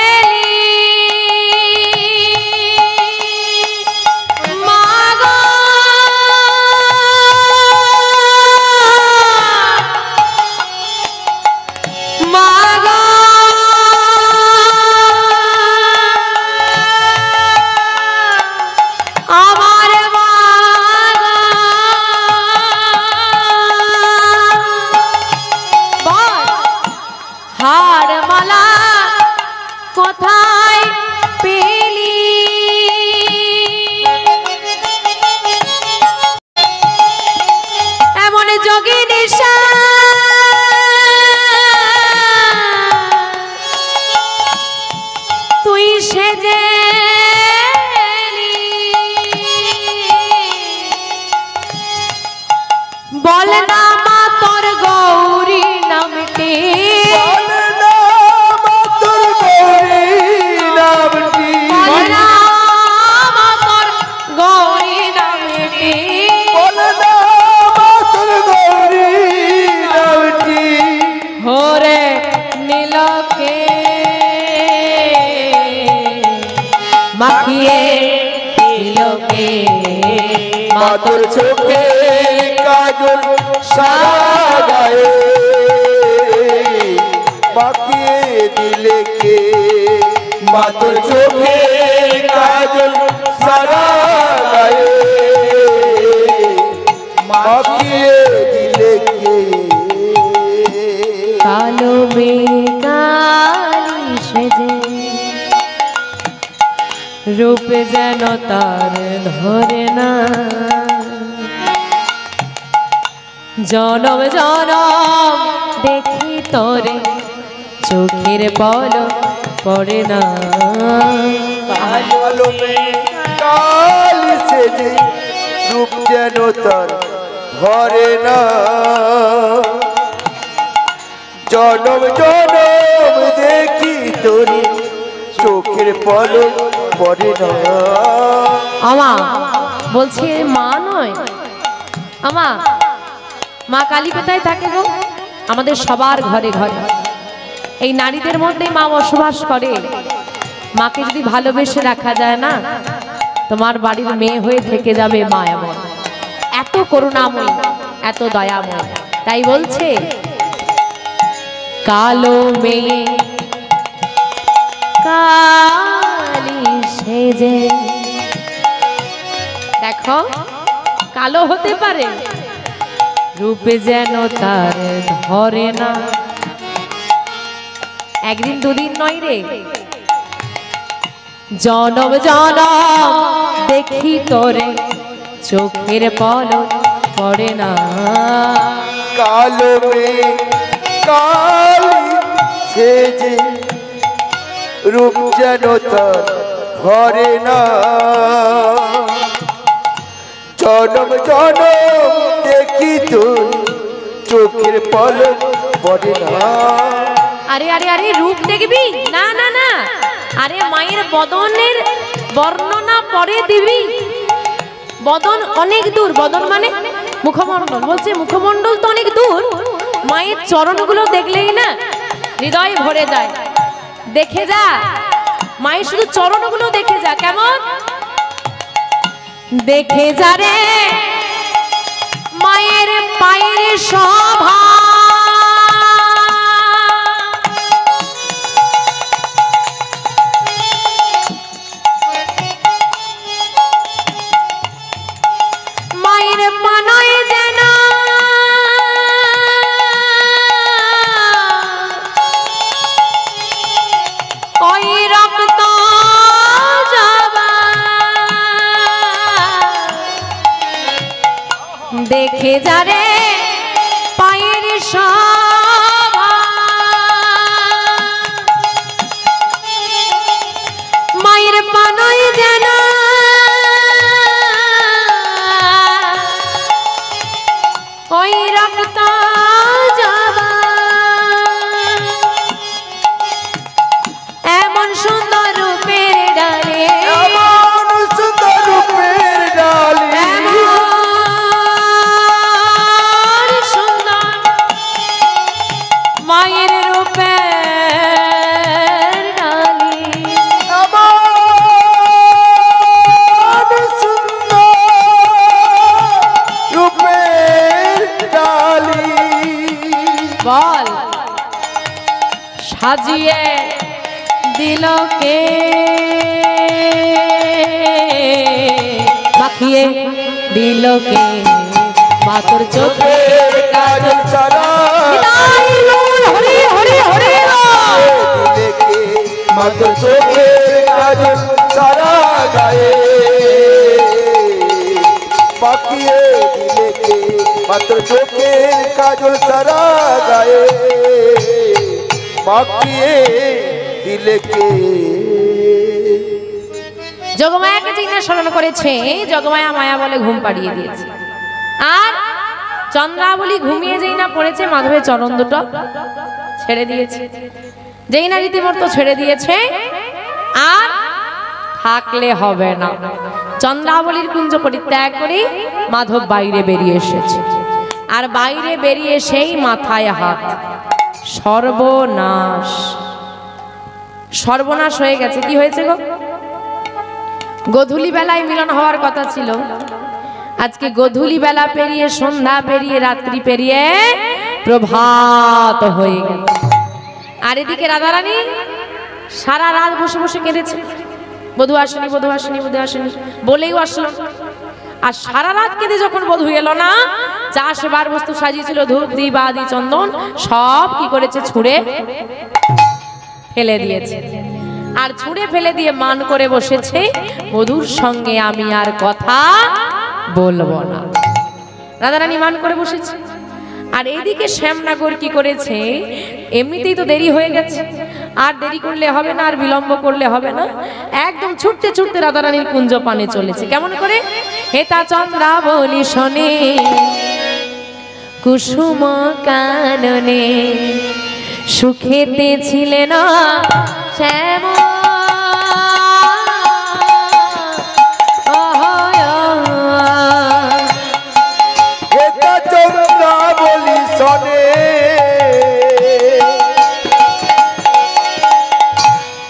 রূপ যেন তার ধরে না। জনম জনম, দেখি তোরে, চোখের বল পড়ে না। রূপ যেন তার ঘরে না। জনম জনম, দেখি তোরে, চোখের পলক আমা, বলছি মা নয়। আমা, মা কালী কোথায় থাকে গো? আমাদের সবার ঘরে ঘরে। এই নারীদের মধ্যেই মা বসবাস করে। মাকে যদি ভালোবেসে রাখা যায় না, তোমার বাড়ির মেয়ে হয়ে থেকে যাবে মা এমন। এত করুণাময়ী, এত দয়াময়। তাই বলছে, কালো মেয়ে, কালি সেজে দেখো, কালো হতে পারে। রূপে যেন তার ধরে না। একদিন দুদিন নয় রে। জনম জনম, দেখি তোরে। চোখের পলক পড়ে না। কালো কালি রূপ যেন তার ঘরে না। জনম জনম দেখি তোর চোখের পলক পড়ে না। আরে আরে আরে, রূপ দেখবি? না না না। আরে, মায়ের বদনের বর্ণনা পরে দিবি। বদন অনেক দূর, বদন মানে মুখমণ্ডল। বলছে, মুখমণ্ডল তো অনেক দূর। মায়ের চরণগুলো দেখলেই না হৃদয় ভরে যায়। দেখে যা। মায়ের শুধু চরণগুলো দেখে যা কেমন? দেখে যা রে। মায়ের পায়ের সভা দেখে যারে দিল কে? মাতর চোখে কাজল সারা হরি হরি হরি দিলে কে মাত্র চোখের কাজল সারা গায়ে। পাকিয়ে দিলে কে? মাত্র চোখের কাজল সারা গায়ে। পাকিয়ে দিলে কে স্মরণ করেছে, জগমায়া মায়া বলে ঘুম পাড়িয়ে দিয়েছে। আর চন্দ্রাবলী ঘুমিয়ে যেই না পড়েছে, মাধবের চরণ দুটো ছেড়ে দিয়েছে। যেই না রীতিমতো ছেড়ে দিয়েছে, আর থাকলে হবে না। চন্দ্রাবলীর কুঞ্জ পরিত্যাগ করে মাধব বাইরে বেরিয়ে এসেছে। আর বাইরে বেরিয়ে সেই মাথায় হাত। সর্বনাশ। সর্বনাশ হয়ে গেছে। কি হয়েছে গো? গধূলি বেলায় মিলন হওয়ার কথা ছিল। আজকে গধূলি বেলা পেরিয়ে সন্ধ্যা পেরিয়ে রাত্রি পেরিয়ে প্রভাত হয়ে গেল আর এদিকে রাধারানী সারা রাত বসে বসে কেঁদেছে। বধু আসেনি বধু আসেনি বধু আসেনি বলেও আসলো। আর সারা রাত কেঁদে যখন বধু এলো না, যা সেবার বস্তু সাজিয়েছিল, ধূপ, দীপ, আদি, চন্দন, সব কি করেছে? ছুঁড়ে ফেলে দিয়েছে। আর ছুঁড়ে ফেলে দিয়ে মান করে বসেছে মধুর সঙ্গে আমি আর কথা বলব না। রাধারানী মান করে বসেছে। আর এইদিকে শ্যামনগর কি করেছে, এমনিতেই তো দেরি হয়ে গেছে। আর দেরি করলে হবে না, আর বিলম্ব করলে হবে না। একদম ছুটতে ছুটতে রাধারানীর কুঞ্জ পানে চলেছে। কেমন করে? হেতা চন্দ্রা বলি শোনে, কুসুম কাননে সুখেতে ছিলেন শ্যাম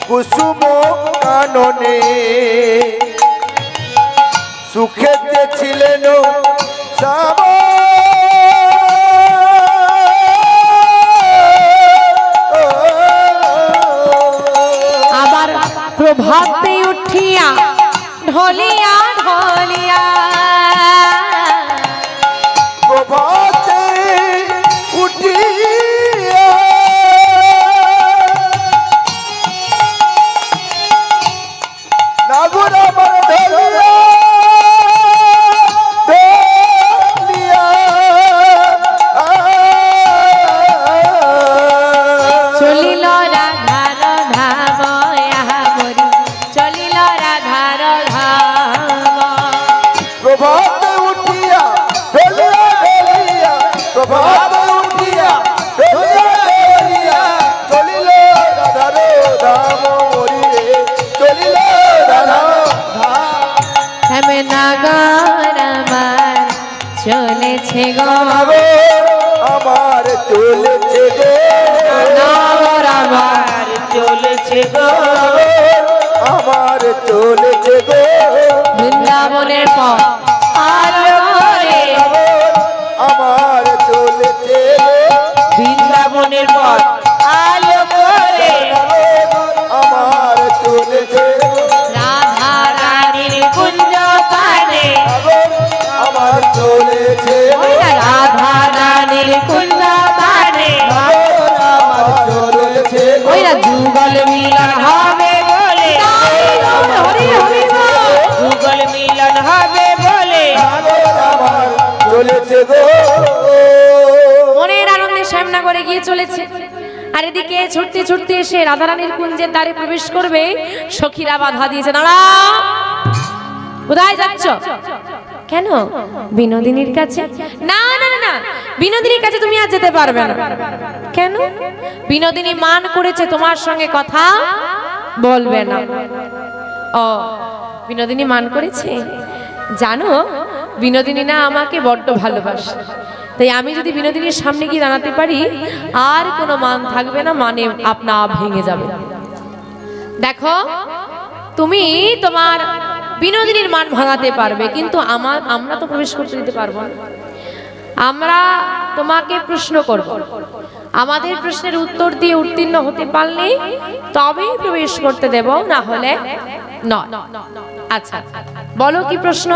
কুসুম সুখেতে ছিলেন শ্যাম প্রভাতে উঠিয়া ঢলিয়া ঢলিয়া। প্রভাতে চলেছে গো। আমার আর চলেছে গো। আমার চলেছে গো। বৃন্দাবনের পর গিয়ে চলেছে। আর এদিকে ছুটতে ছুটতে এসে রাধারানীর কুঞ্জের দ্বারে প্রবেশ করবে সখীরা বাধা দিয়েছে। দাঁড়া! কোথায় যাচ্ছ? কেন? বিনোদিনীর কাছে? না না না। বিনোদিনীর কাছে তুমি আর যেতে পারবে না। কেন? বিনোদিনী মান করেছে তোমার সঙ্গে কথা বলবে না। ও, বিনোদিনী মান করেছে? জানো, বিনোদিনী না আমাকে বড্ড ভালোবাসে। তাই আমি যদি বিনোদিনীর সামনে গিয়ে দাঁড়াতে পারি, আর কোনো মান থাকবে না মানে আপনা ভেঙে যাবে। দেখো, তুমি তোমার বিনোদিনীর মান ভাঙাতে পারবে, কিন্তু আমার, আমরা তো প্রবেশ করতে দিতে পারব না। আমরা তোমাকে প্রশ্ন করব। আমাদের প্রশ্নের উত্তর দিয়ে উত্তীর্ণ হতে পারলে তবেই প্রবেশ করতে দেব, না হলে নয়। আচ্ছা বলো কি প্রশ্ন?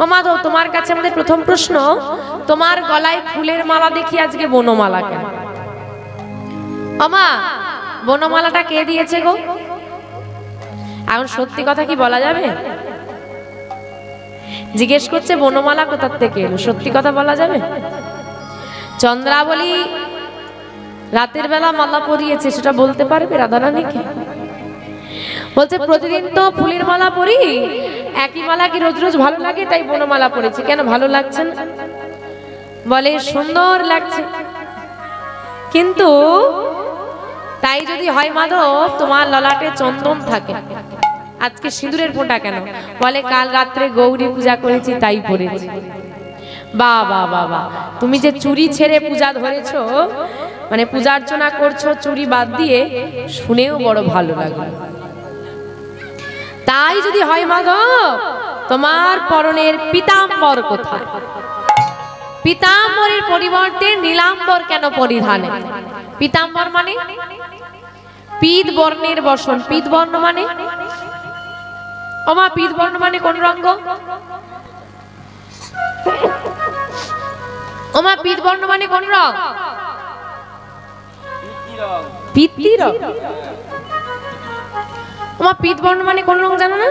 ও মাধব তোমার কাছে আমাদের প্রথম প্রশ্ন, তোমার গলায় ফুলের মালা দেখি আজকে বনমালা কেন? অমা বনমালাটা কে দিয়েছে গো? এখন সত্যি কথা কি বলা যাবে? জিজ্ঞেস করছে, বনমালা কোথার থেকে এলো? সত্যি কথা বলা যাবে? চন্দ্রাবলী রাতের বেলা মালা পরিয়েছে, সেটা বলতে পারবে রাধারানীকে? বলছে, প্রতিদিন তো ফুলের মালা পরি, একই মালা কি রোজ রোজ ভালো লাগে? তাই বনমালা পরেছি। কেন ভালো লাগছে না? বলে, সুন্দর লাগছে। কিন্তু তাই যদি হয় মাধব, তোমার ললাটে চন্দন থাকে। আজকে সিঁদুরের ফোঁটা কেন? বলে, কাল রাত্রে গৌরী পূজা করেছি, তাই পড়েছি বা বা বা বা, তুমি যে চুরি ছেড়ে পূজা ধরেছো মানে পূজা অর্চনা করছ চুরি বাদ দিয়ে, শুনেও বড় ভালো লাগল। তাই যদি হয় মাধব তোমার পরনের পিতাম্বর কোথায়? পিতাম্বরের পরিবর্তে নীলাম্বর কেন পরিধানে? পিতাম্বর মানে? পিত বর্ণের বসন। পিত বর্ণ মানে? ওমা পিত বর্ণ মানে কোন রঙ্গ? ওমা পিত বর্ণ মানে কোন রং? পিত্তি রং। ওমা পিত বর্ণ মানে কোন রং জানো না?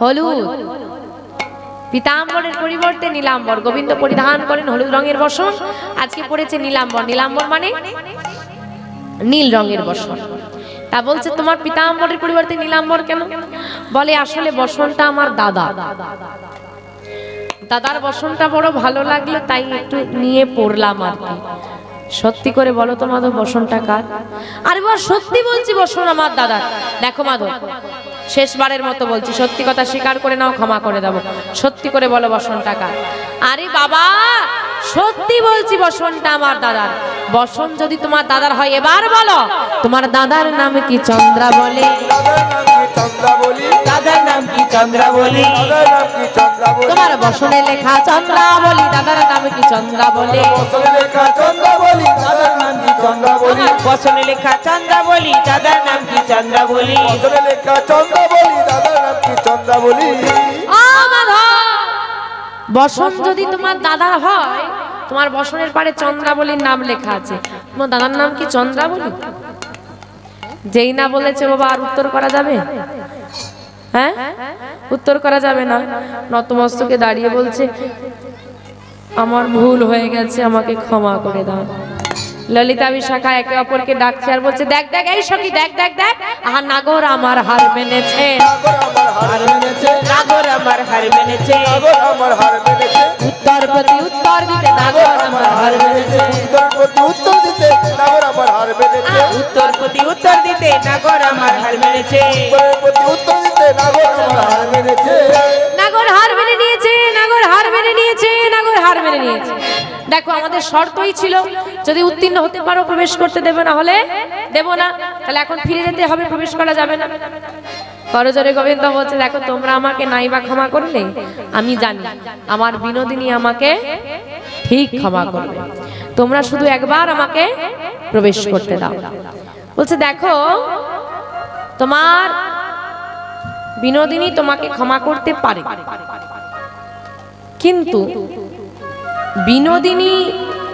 হলুদ। পিতাম্বরের পরিবর্তে নীলাম্বর। গোবিন্দ পরিধান করেন হলুদ রঙের বসন। আজকে পড়েছে নীলাম্বর। নীলাম্বর মানে নীল রঙের বসন। তা বলছে, তোমার পিতাম্বরের পরিবর্তে নীলাম্বর কেন? বলে, আসলে বসনটা আমার দাদা। দাদার বসনটা বড় ভালো লাগল, তাই একটু নিয়ে পড়লাম আর কি। সত্যি করে বলো তো মাধব, বসনটা কার? আরে বল, সত্যি বলছি বসন আমার দাদা দেখো মাধব। শেষবারের মতো বলছি সত্যি কথা স্বীকার করে নাও ক্ষমা করে দেবো। সত্যি করে বলো বসনটা কার? আরে বাবা সত্যি বলছি বসনটা আমার দাদার। বসন যদি তোমার দাদার হয় এবার বলো তোমার দাদার নাম কি চন্দ্রা বলে? দাদার নাম কি চন্দ্রাবলী তোমার বসনে লেখা চন্দ্রা বলি দাদার নাম কি চন্দ্রা বলে? বসনে লেখা চন্দ্রাবলী দাদার নাম কি চন্দ্রাবলী আমার বসনে লেখা চন্দ্রাবলী দাদার নাম কি বসন যদি তোমার দাদার হয়, তোমার বসনের পারে চন্দ্রাবলীর নাম লেখা আছে। তোমার দাদার নাম কি চন্দ্রাবলী? যেই না বলেছে বাবা, আর উত্তর করা যাবে? হ্যাঁ? উত্তর করা যাবে না। নতমস্তকে দাঁড়িয়ে বলছে, আমার ভুল হয়ে গেছে, আমাকে ক্ষমা করে দাও। ললিতা বিশাখা একে অপরকে ডাকছে আর বলছে দেখ দেখ এই সখী দেখ দেখ দেখ। আহা নাগর আমার হার মেনেছে। নাগর আমার হার মেনেছে। নাগর আমার হার মেনেছে। নাগর আমার হার মেনেছে। উত্তর প্রতি উত্তর দিতে নাগর আমার হার মেনেছে। উত্তর প্রতি উত্তর দিতে নাগর আমার হার মেনেছে। উত্তর প্রতি উত্তর দিতে নাগর আমার হার মেনেছে। উত্তরের প্রতি উত্তর দিতে নাগর আমার হার মেনেছে। হার মেনে নিয়েছে। দেখো, আমাদের শর্তই ছিল, যদি উত্তীর্ণ হতে পারো প্রবেশ করতে দেবে না হলে দেব না। তাহলে এখন ফিরে যেতে হবে, প্রবেশ করা যাবে না। করজরে গোবিন্দ বলছে, দেখো, তোমরা আমাকে নাই বা ক্ষমা করলে, আমি জানি, আমার বিনোদিনী আমাকে ঠিক ক্ষমা করবে। তোমরা শুধু একবার আমাকে প্রবেশ করতে দাও। বলছে, দেখো, তোমার বিনোদিনী তোমাকে ক্ষমা করতে পারে। কিন্তু বিনোদিনী,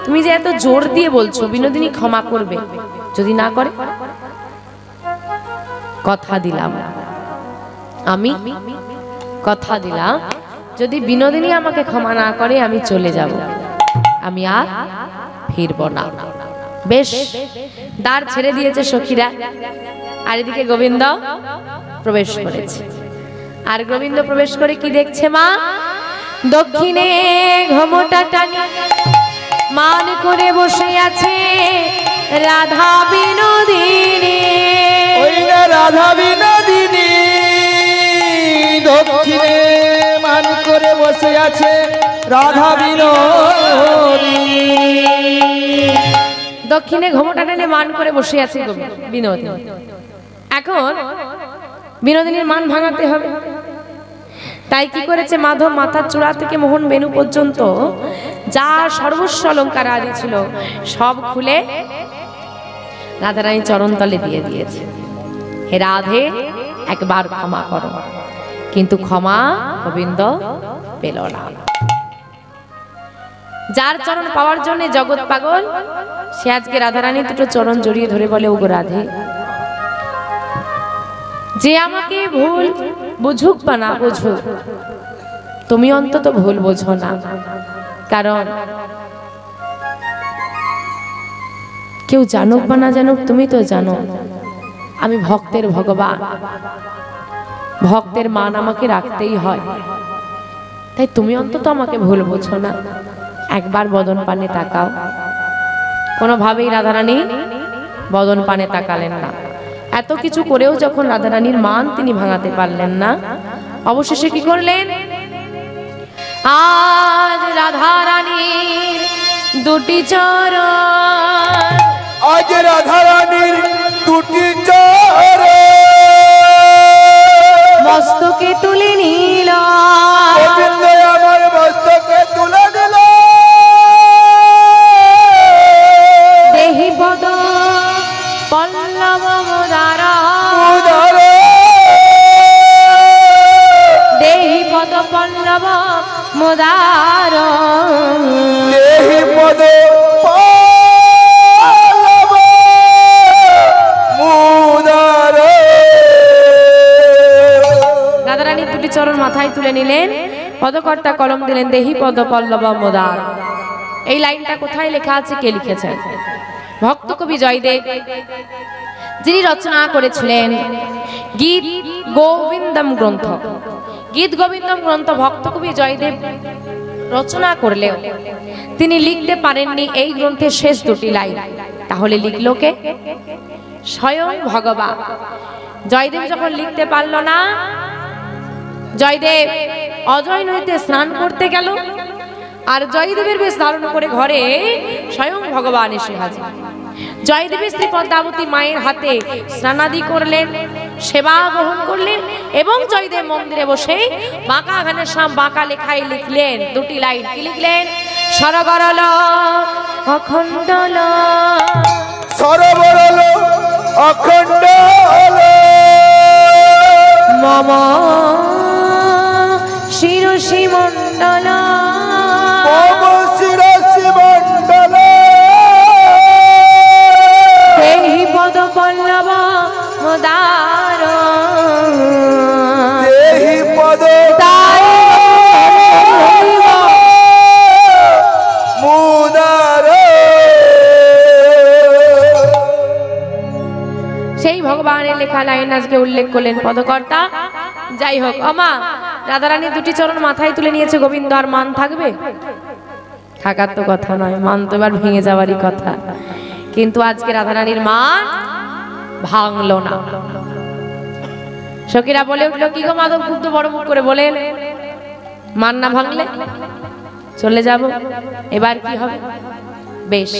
তুমি যে এত জোর দিয়ে বলছো, বিনোদিনী ক্ষমা করবে, যদি না করে? কথা দিলাম। আমি কথা দিলাম, যদি বিনোদিনী আমাকে ক্ষমা না করে, আমি চলে যাব। আমি আর ফিরব না। বেশ, দ্বার ছেড়ে দিয়েছে সখীরা। আর এদিকে গোবিন্দ প্রবেশ করেছে। আর গোবিন্দ প্রবেশ করে কি দেখছে মা? দক্ষিণে ঘমটা টানি মান করে বসে আছে রাধা বিনোদিনী। রাধা বিনোদিনী দক্ষিণে মান করে বসে আছে রাধা বিনোদিনী। দক্ষিণে ঘমটা টেনে মান করে বসে আছে বিনোদিনী। এখন বিনোদিনীর মান ভাঙাতে হবে। তাই কি করেছে মাধব? মাথার চূড়া থেকে মোহন বেনু পর্যন্ত যা সর্বস্ব অলঙ্কার আদি ছিল, সব খুলে রাধারানী চরণতলে দিয়ে দিয়েছে। হে রাধে, একবার ক্ষমা করো। কিন্তু ক্ষমা গোবিন্দ পেল না। যার চরণ পাওয়ার জন্য জগৎ পাগল, সে আজকে রাধারানী দুটো চরণ জড়িয়ে ধরে বলে, ওগো রাধে যে আমাকে ভুল বুঝুক বা না বুঝুক, তুমি অন্তত ভুল বোঝো না। কারণ কেউ জানুক বা না জানুক, তুমি তো জানো, আমি ভক্তের ভগবান। ভক্তের মান আমাকে রাখতেই হয়। তাই তুমি অন্তত আমাকে ভুল বোঝো না। একবার বদন পানে তাকাও। কোনোভাবেই রাধারানী বদন পানে তাকালেন না। এত কিছু করেও যখন রাধারানীর মান তিনি ভাঙাতে পারলেন না অবশেষে কি করলেন? আজ রাধারানীর দুটি চরণ। আজ রাধারানীর দুটি চরে মস্তকে তুলে নিল আমার মোদার মুদারে। রাধারানী দুটি চরণ মাথায় তুলে নিলেন। পদকর্তা কলম দিলেন দেহি পদ পল্লব মোদার। এই লাইনটা কোথায় লেখা আছে কে লিখেছেন? ভক্ত কবি জয়দেব যিনি রচনা করেছিলেন গীত গোবিন্দম গ্রন্থ। গীত গোবিন্দম গ্রন্থ ভক্ত কবি জয়দেব রচনা করলেও তিনি লিখতে পারেননি এই গ্রন্থের শেষ দুটি লাইন। তাহলে লিখলো কে? স্বয়ং ভগবান জয়দেব যখন লিখতে পারল না, জয়দেব অজয় নদীতে স্নান করতে গেল। আর জয়দেবের বেশ ধারণ করে ঘরে স্বয়ং ভগবান এসে হাজির। জয়দেবের স্ত্রী পদ্মাবতী মায়ের হাতে স্নানাদি করলেন সেবা গ্রহণ করলেন এবং জয়দেব মন্দিরে বসে বাঁকা গানের সাম বাঁকা লেখায় লিখলেন দুটি লাইন কি লিখলেন? সরগরল অখণ্ডল। সরবরল অখণ্ড মম শিরসি মণ্ডল লেখা আজকে উল্লেখ করলেন পদকর্তা। যাই হোক অমা রাধারানী দুটি চরণ মাথায় তুলে নিয়েছে, গোবিন্দ আর মান থাকবে? থাকার তো কথা নয়, মান তো এবার ভেঙে যাওয়ারই কথা। কিন্তু আজকে রাধারানীর মান ভাঙলো না। সখীরা বলে উঠল, কি গো মাধব, খুব তো বড় মুখ করে বলে মান না ভাঙলে চলে যাব, এবার কি হবে? বেশ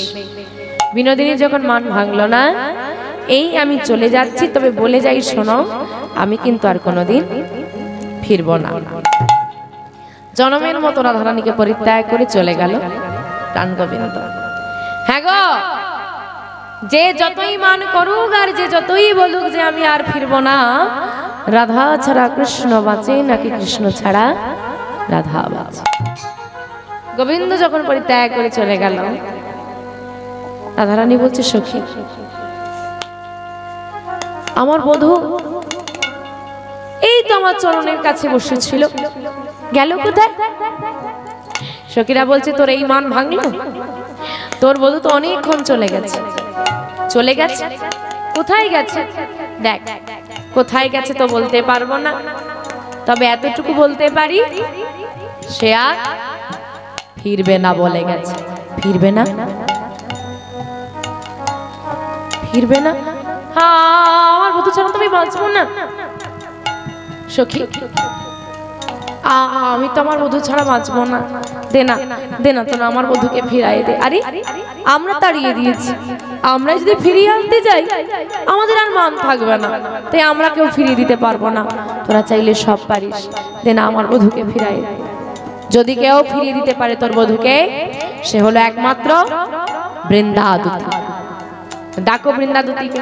বিনোদিনী যখন মান ভাঙলো না এই আমি চলে যাচ্ছি। তবে বলে যাই, শোনো, আমি কিন্তু আর কোনোদিন ফিরবো না। জনমের মতো রাধারানীকে পরিত্যাগ করে চলে গেল প্রাণ গোবিন্দ হ্যাঁ গো, যে যতই মান করুক আর যে যতই বলুক যে আমি আর ফিরবো না, রাধা ছাড়া কৃষ্ণ বাঁচে নাকি কৃষ্ণ ছাড়া রাধা বাঁচে? গোবিন্দ যখন পরিত্যাগ করে চলে গেল, রাধারানী বলছে, সখী আমার বধূ। এই তো আমার চরণের কাছে বসেছিল। গেল কোথায়? সখীরা বলছে, তোর এই মান ভাঙলো? তোর বধূ তো অনেকক্ষণ চলে গেছে। চলে গেছে? কোথায় গেছে? দেখ, কোথায় গেছে তো বলতে পারব না। তবে এতটুকু বলতে পারি, সে আর ফিরবে না বলে গেছে। ফিরবে না? ফিরবে না? আমার বধূ ছাড়া তুমি বাঁচবো না। সখী আমি তো আমার বধু ছাড়া বাঁচবো না। দে না দে না তো আমার বধুকে ফিরাই দে। আরে, আমরা তাড়িয়ে দিয়েছি। আমরা যদি ফিরিয়ে আনতে যাই, আমাদের আর মান থাকবে না। তাই আমরা কেউ ফিরিয়ে দিতে পারব না। তোরা চাইলে সব পারিস। দে না, আমার বধুকে ফিরাই দে। যদি কেউ ফিরিয়ে দিতে পারে তোর বধুকে সে হলো একমাত্র বৃন্দাদুতি। ডাকো বৃন্দাদুতিকে।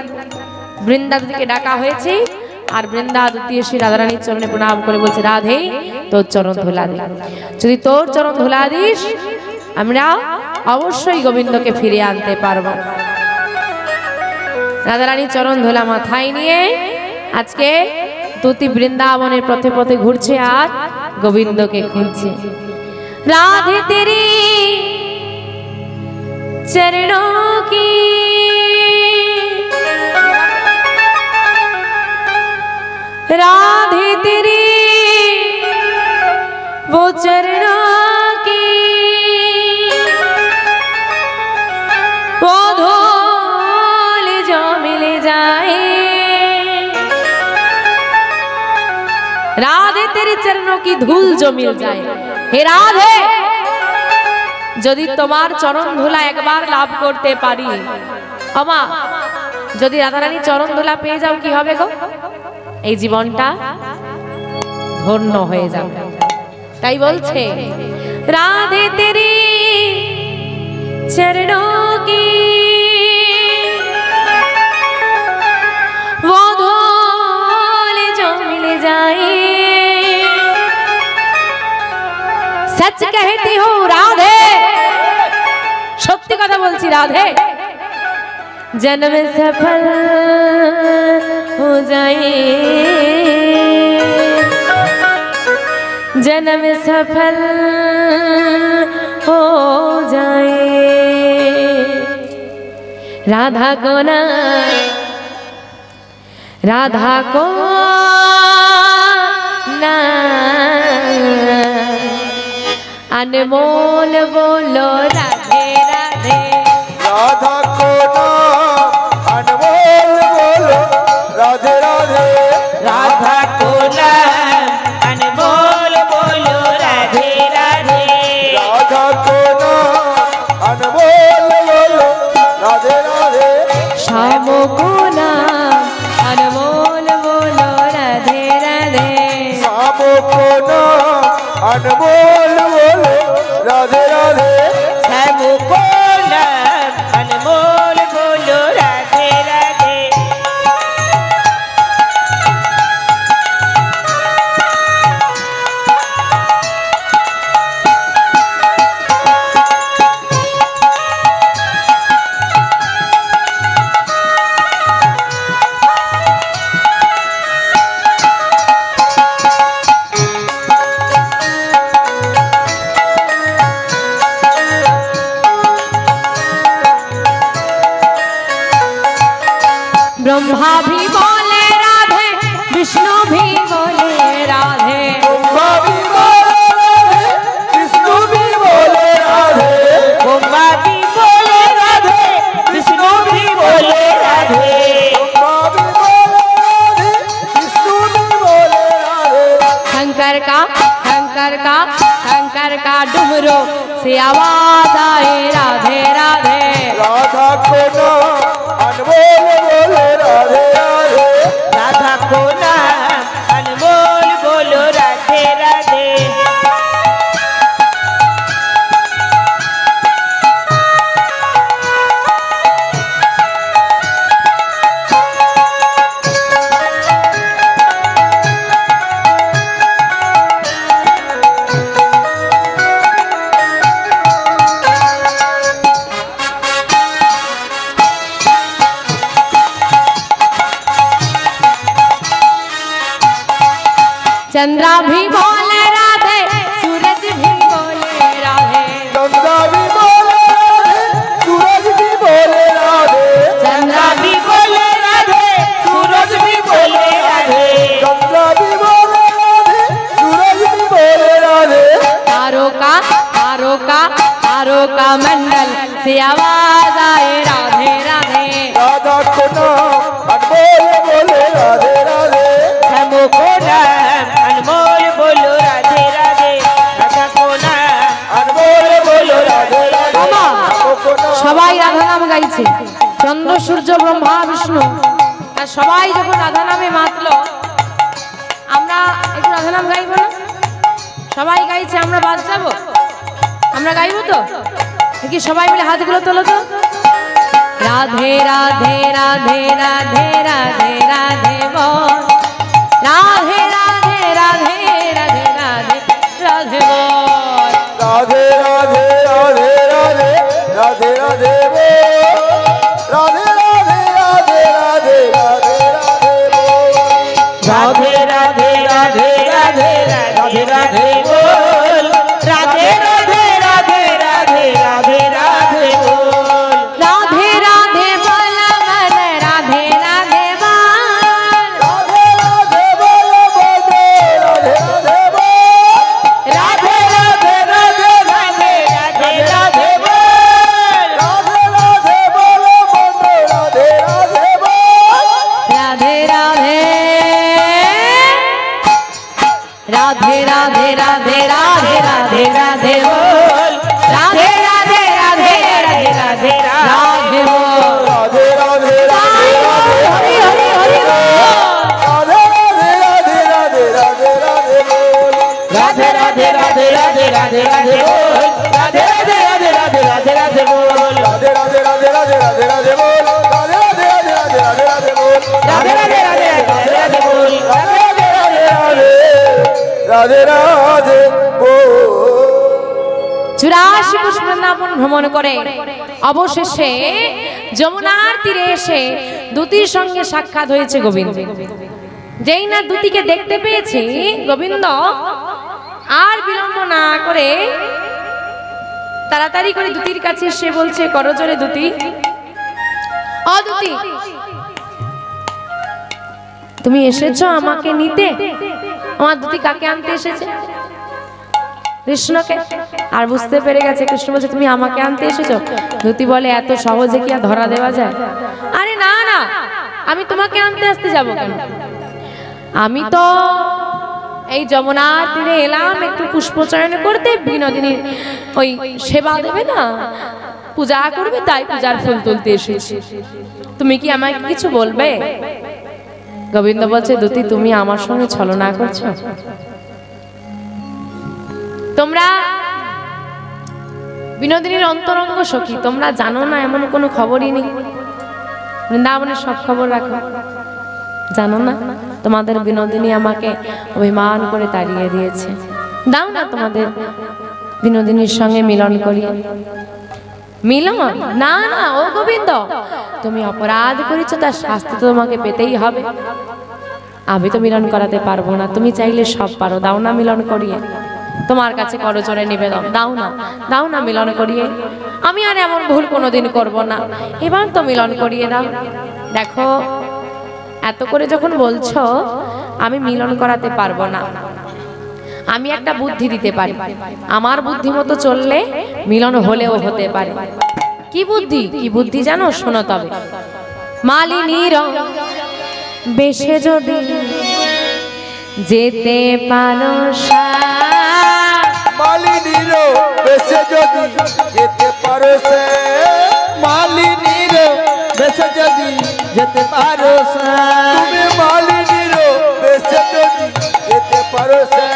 বৃন্দাদিকে ডাকা হয়েছে। আর বৃন্দা দুটি এসে রাধারানীর চরণে প্রণাম করে বলছে, রাধে, তোর চরণ ধোলা দে। যদি তোর চরণ ধোলা দিস, আমরা অবশ্যই গোবিন্দকে ফিরে আনতে পারব। রাধারানীর চরণ ধোলা মাথায় নিয়ে আজকে দুটি বৃন্দাবনের পথে পথে ঘুরছে আর গোবিন্দকে খুঁজছে। রাধে তেরি চরণ কী राधे तेरी वो चरणों की वो धूल जो मिल जाए राधे तेरे चरणों की धूल जो मिल जाए हे राधे যদি তোমার চরণ ধুলা একবার লাভ করতে পারি আমা যদি রাধারানী চরণ ধুলা পেয়ে যাও কি হবে গো এই জীবনটা ধন্য হয়ে যাবে তাই বলছে রাধে তেরি চরণোं की वो धूल जो मिल जाए सच कहती हूँ राधे সত্যি কথা বলছি রাধে जन्म सफल हो जाए। जन्म सफल हो जाए। राधा को ना, राधा को ना। अनमोल बोलो, राधे राधे। রাধা शंकर का शंकर का शंकर का डुमरो। से आवाज़ आए, राधे राधे। राधा को नाम अनमोल बोले, राधे, राधा। রাধে রাধে। সবাই রাধা নাম গাইছে। চন্দ্র সূর্য ব্রহ্মা বিষ্ণু। আর সবাই যখন রাধা নামে মাতল আমরা একটু রাধা নাম গাইব না? সবাই গাইছে আমরা বাদ যাব? আমরা গাইব তো? দেখি সবাই মিলে হাতগুলো তোলো তো রাধে রাধে রাধে রাধে রাধে রাধে বল রাধে রাধে রাধে রাধে রাধে রাধে বল রাধে রাধে রাধে রাধে রাধে রাধে বল। রাধে রাধে রাধে রাধে রাধে রাধে বল। রাধে রাধে রাধে রাধে রাধে রাধে রাধে রাধে বল। চুরাশি কোষ বৃন্দাবন ভ্রমণ করে অবশেষে যমুনার তীরে এসে দুতির সঙ্গে সাক্ষাৎ হয়েছে গোবিন্দ। যেই না দুতিকে দেখতে পেয়েছি, গোবিন্দ আর বিলম্ব না করে তাড়াতাড়ি করে দুতির কাছে এসে বলছে করজোরে দুতি। অ, দুতি। তুমি এসেছ আমাকে নিতে? আমার দুতি কাকে আনতে এসেছে? কৃষ্ণকে? আর বুঝতে পেরে গেছে, কৃষ্ণ বলছে, তুমি আমাকে আনতে এসেছ? ধুতি বলে, এত সহজে কি আর ধরা দেওয়া যায়? আরে না না, আমি তোমাকে আনতে আসতে যাব কেন? আমি তো এই যমুনার তীরে এলাম, একটু পুষ্পচয়ন করতে বিনোদিনীর ওই সেবা দেবে না, পূজা করবে, তাই পূজার ফুল তুলতে এসেছি। তুমি কি আমায় কিছু বলবে? গোবিন্দ বলছে দুতি তুমি আমার সঙ্গে ছলনা করছ? তোমরা বিনোদিনীর অন্তরঙ্গ সখী, তোমরা জানো না এমন কোনো খবরই নেই। বৃন্দাবনের সব খবর রাখো। জানো না, তোমাদের বিনোদিনী আমাকে অভিমান করে তাড়িয়ে দিয়েছে। দাও না তোমাদের বিনোদিনীর সঙ্গে মিলন করিয়ে। মিলন, না না, ও গোবিন্দ, তুমি অপরাধ করেছ, তার শাস্তি তো তোমাকে পেতেই হবে। আমি তো মিলন করাতে পারব না, তুমি চাইলে সব পারো, দাও না মিলন করিয়ে। তোমার কাছে করজোরে নিবেদন, দাও না দাও না মিলন করিয়ে। আমি আর এমন ভুল কোনোদিন করব না। এবার তো মিলন করিয়ে দাও। দেখো, এত করে যখন বলছো, আমি মিলন করাতে পারব না। আমি একটা বুদ্ধি দিতে পারি। আমার বুদ্ধি মতো চললে মিলন হলেও হতে পারে। কি বুদ্ধি? কি বুদ্ধি জানো? শোনো তবে। মালিনীর বেশে যদি যেতে পারো সাথ, মালিনীর বেশে যদি যেতে পারো সে মালিনীর বেশে যদি যেতে পারো সে তুমি মালিনীর বেশে যদি যেতে পারো সে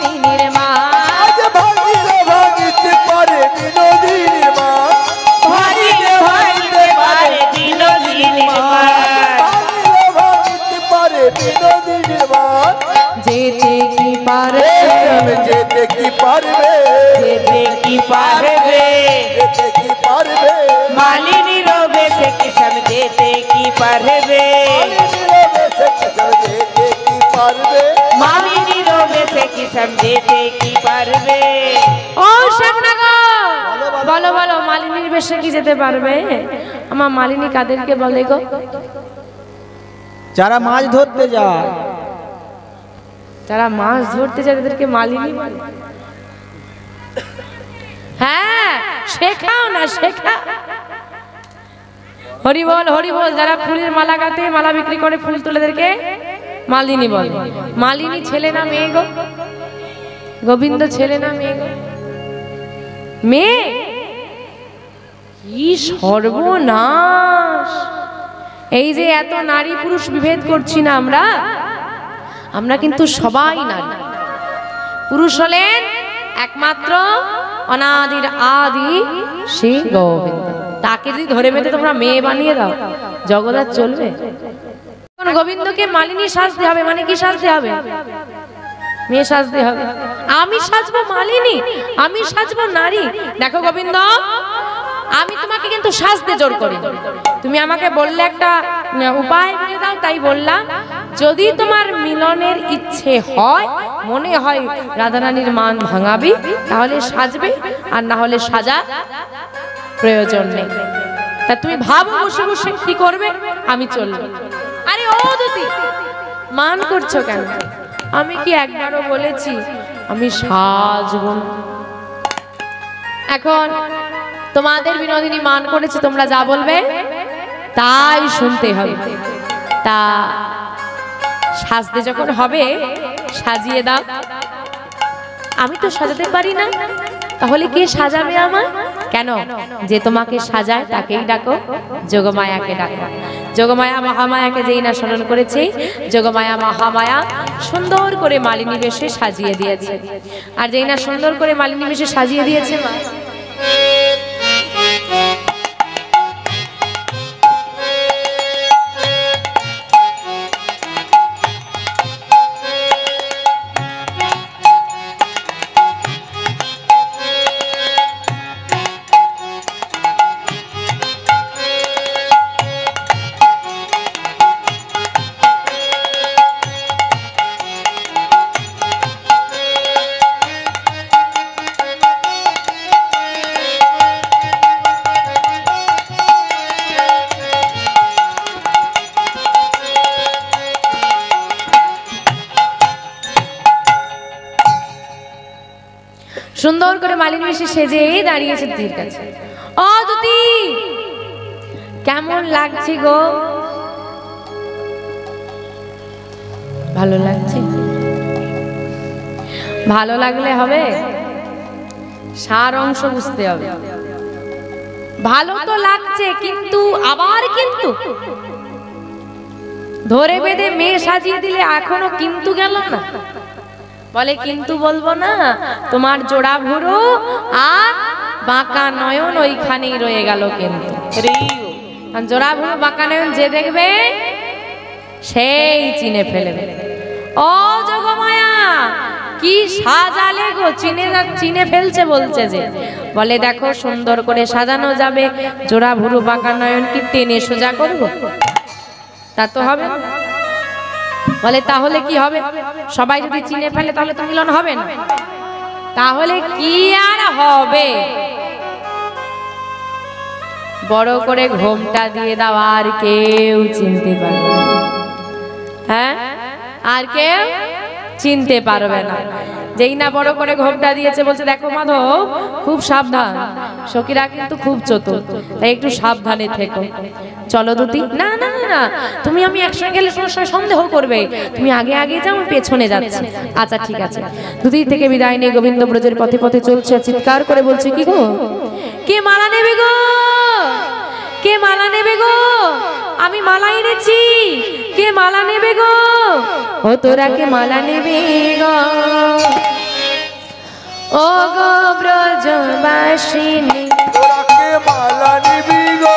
বিনোদিনীর মা। আজ ভাঙিল ভাঙিতে পারে বিনোদিনীর মা। ভারিতে ভারিতে পারে বিনোদিনী মা। ভাঙিল ভাঙিতে পারে বিনোদিনীর মা। যেতে কি পারে যেতে কি পারবে? যেতে কি পারবে? যেতে কি পারবে? মালিনী রবে সে কিসম যেতে কি পারবে? মালিনীর বেশে যেতে কি পারবে? মালিনী রবে সে কি পারবে? ও শ্যামনগর বলো বলো। মালিনীর বেশে কি যেতে পারবে? আমার মালিনী কাদেরকে বলে গো? যারা মাছ ধরতে যায়। যারা মাছ ধরতে যায় তাদেরকে মালিনী হ্যাঁ শেখাও না শেখা হরি বল হরি বল যারা ফুলের মালা গাতে মালা বিক্রি করে ফুল তুলেদেরকে মালিনী বলে। মালিনী ছেলে না মেয়ে গো? গোবিন্দ ছেলে না মেয়ে গো? মেয়ে? কি সর্বনাশ! এই যে এত নারী পুরুষ বিভেদ করছি না আমরা? আমরা কিন্তু সবাই নারী। পুরুষ হলেন একমাত্র অনাদির আদি শ্রী গোবিন্দ। তাকে যদি ধরে বেঁধে তোমরা মেয়ে বানিয়ে দাও, জগৎ আর চলবে? গোবিন্দকে মালিনী সাজতে হবে মানে কি সাজতে হবে? মেয়ে সাজতে হবে। আমি সাজবো মালিনী, আমি সাজবো নারী। দেখো গোবিন্দ, আমি তোমাকে কিন্তু সাজতে জোর করি। তুমি আমাকে বললে একটা উপায় বলে দাও, তাই বললাম। যদি তোমার মিলনের ইচ্ছে হয়, মনে হয় রাধারানীর মান ভাঙাবি, তাহলে সাজবে, আর না হলে সাজা প্রয়োজন নেই। তা তুমি ভাবো বসে বসে কি করবে? আমি চলবো। আরে ও দুতি মান করছ কেন? আমি কি একবারও বলেছি আমি সাজবো। এখন তোমাদের বিনোদিনী মান করেছে, তোমরা যা বলবে তাই শুনতে হবে। তা সাজতে যখন হবে, সাজিয়ে দাও। আমি তো সাজাতে পারি না। তাহলে কে সাজাবে আমার কেন? যে তোমাকে সাজায় তাকেই ডাকো। যোগমায়াকে ডাকো। যোগমায়া মহামায়াকে যেই না স্মরণ করেছে যোগমায়া মহামায়া সুন্দর করে মালিনী বেশে সাজিয়ে দিয়েছে। আর যেই না সুন্দর করে মালিনী বেশে সাজিয়ে দিয়েছে মা? করে মালিনী বেশে সেজে দাঁড়িয়েছে দিদির কাছে। ও দুতি কেমন লাগছে গো? ভালো লাগছে? ভালো লাগলে হবে। সার অংশ বুঝতে হবে। ভালো তো লাগছে, কিন্তু আবার কিন্তু? ধরে বেঁধে মেয়ে সাজিয়ে দিলে এখনও কিন্তু গেল না। বলে কিন্তু বলব না, তোমার জোড়া ভুরু আর বাঁকা নয়ন ওইখানেই রয়ে গেল কিন্তু। জোড়া ভুরু, বাঁকা নয়ন যে দেখবে, সেই চিনে ফেলবে। ও যোগমায়া, কি সাজালে গো, চিনে চিনে ফেলছে বলছে যে। বলে দেখো সুন্দর করে সাজানো যাবে, জোড়া ভুরু, বাঁকা নয়ন কি টেনে সোজা করব? তা তো হবে। বলে, তাহলে কি হবে? সবাই যদি চিনে ফেলে, তাহলে তো মিলন হবে না। তাহলে কি আর হবে? বড় করে ঘোমটা দিয়ে দাও, আর কেউ চিনতে পারবে। হ্যাঁ? আর কেউ চিনতে পারবে না। যেই না বড় করে ঘোমটা দিয়েছে বলছে, দেখো মাধব, খুব সাবধান। সখীরা কিন্তু খুব চতুর, তাই একটু সাবধানে থেকো। চলো দুটি। না না না তুমি আমি একসঙ্গে গেলে সঙ্গে সন্দেহ করবে। তুমি আগে আগে যাও, আমি পেছনে যাচ্ছি। আচ্ছা ঠিক আছে। দুটি থেকে বিদায় নিয়ে গোবিন্দ ব্রজের পথে পথে চলছে। চিৎকার করে বলছে, কি গো? কে মারা নেবে গো? মালা নেবে গো? আমি মালা এনেছি। কে মালা নেবে গো? ও তোরা কে মালা নেবে গো? ও গো ব্রজবাসিনী। তোরা কে মালা নেবে গো?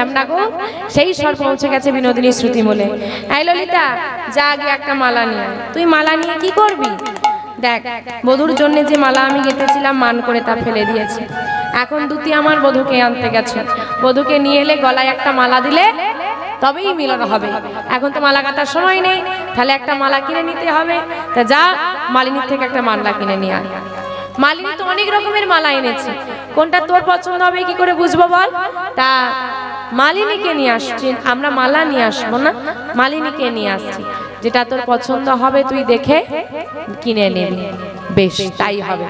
চলেছে শ্যামনাগর সেই স্বর পৌঁছে গেছে বিনোদিনী শ্রুতি বলে এই ললিতা, যা আগে একটা মালা নিয়ে তুই মালা নিয়ে কি করবি? দেখ, বধুর জন্য যে মালা আমি গেঁথেছিলাম, মান করে তা ফেলে দিয়েছি। এখন দুটি আমার বধুকে আনতে গেছে। বধুকে নিয়ে এলে গলায় একটা মালা দিলে তবেই মিলন হবে। এখন তো মালা কাটার সময় নেই, তাহলে একটা মালা কিনে নিতে হবে। তা যা, মালিনীর থেকে একটা মালা কিনে নিয়ে আয়। মালিনী তো অনেক রকমের মালা এনেছে। কোনটা তোর পছন্দ হবে, কি করে বুঝব বল? তা মালিনীকে নিয়ে আসছি। আমরা মালা নিয়ে আসব না? মালিনীকে নিয়ে আসছি। যেটা তোর পছন্দ হবে তুই দেখে কিনে নিবি। বেশ, তাই হবে।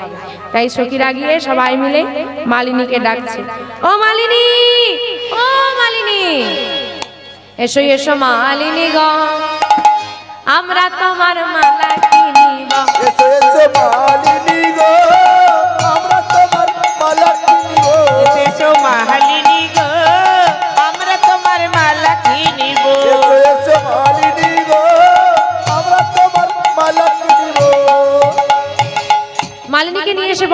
তাই সখীরা গিয়ে সবাই মিলে মালিনীকে ডাকছে। ও মালিনী! ও মালিনী! এসো এসো মালিনী গ। আমরা তোমার মালা কিনিব। এসো এসো মালিনী।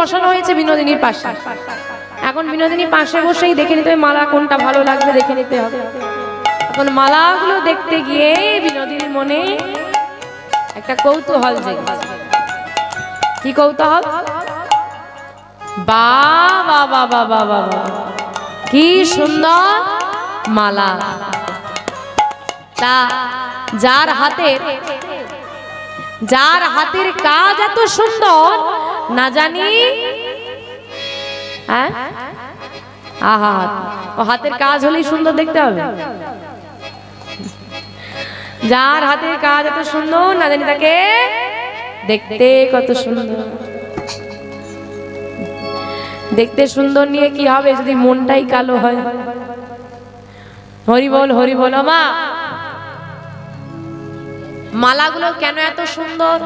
বসানো হয়েছে বিনোদিনীর পাশে। এখন বিনোদিনী পাশে বসেই দেখে নিতে হবে মালা কোনটা ভালো লাগবে, দেখে নিতে হবে। এখন মালাগুলো দেখতে গিয়ে বিনোদিনীর মনে একটা কৌতূহল কি কৌতূহল? বা বা বা বা বা বা বা। কি সুন্দর মালা। তা যার হাতের যার হাতের কাজ এত সুন্দর, না জানি? হ্যাঁ? আহা, ও হাতের কাজ হলেই সুন্দর দেখতে হবে। যার হাতের কাজ এত সুন্দর, না জানি তাকে দেখতে কত সুন্দর। দেখতে সুন্দর নিয়ে কি হবে যদি মনটাই কালো হয়? হরি বল হরি বল মা। মালাগুলো কেন এত সুন্দর?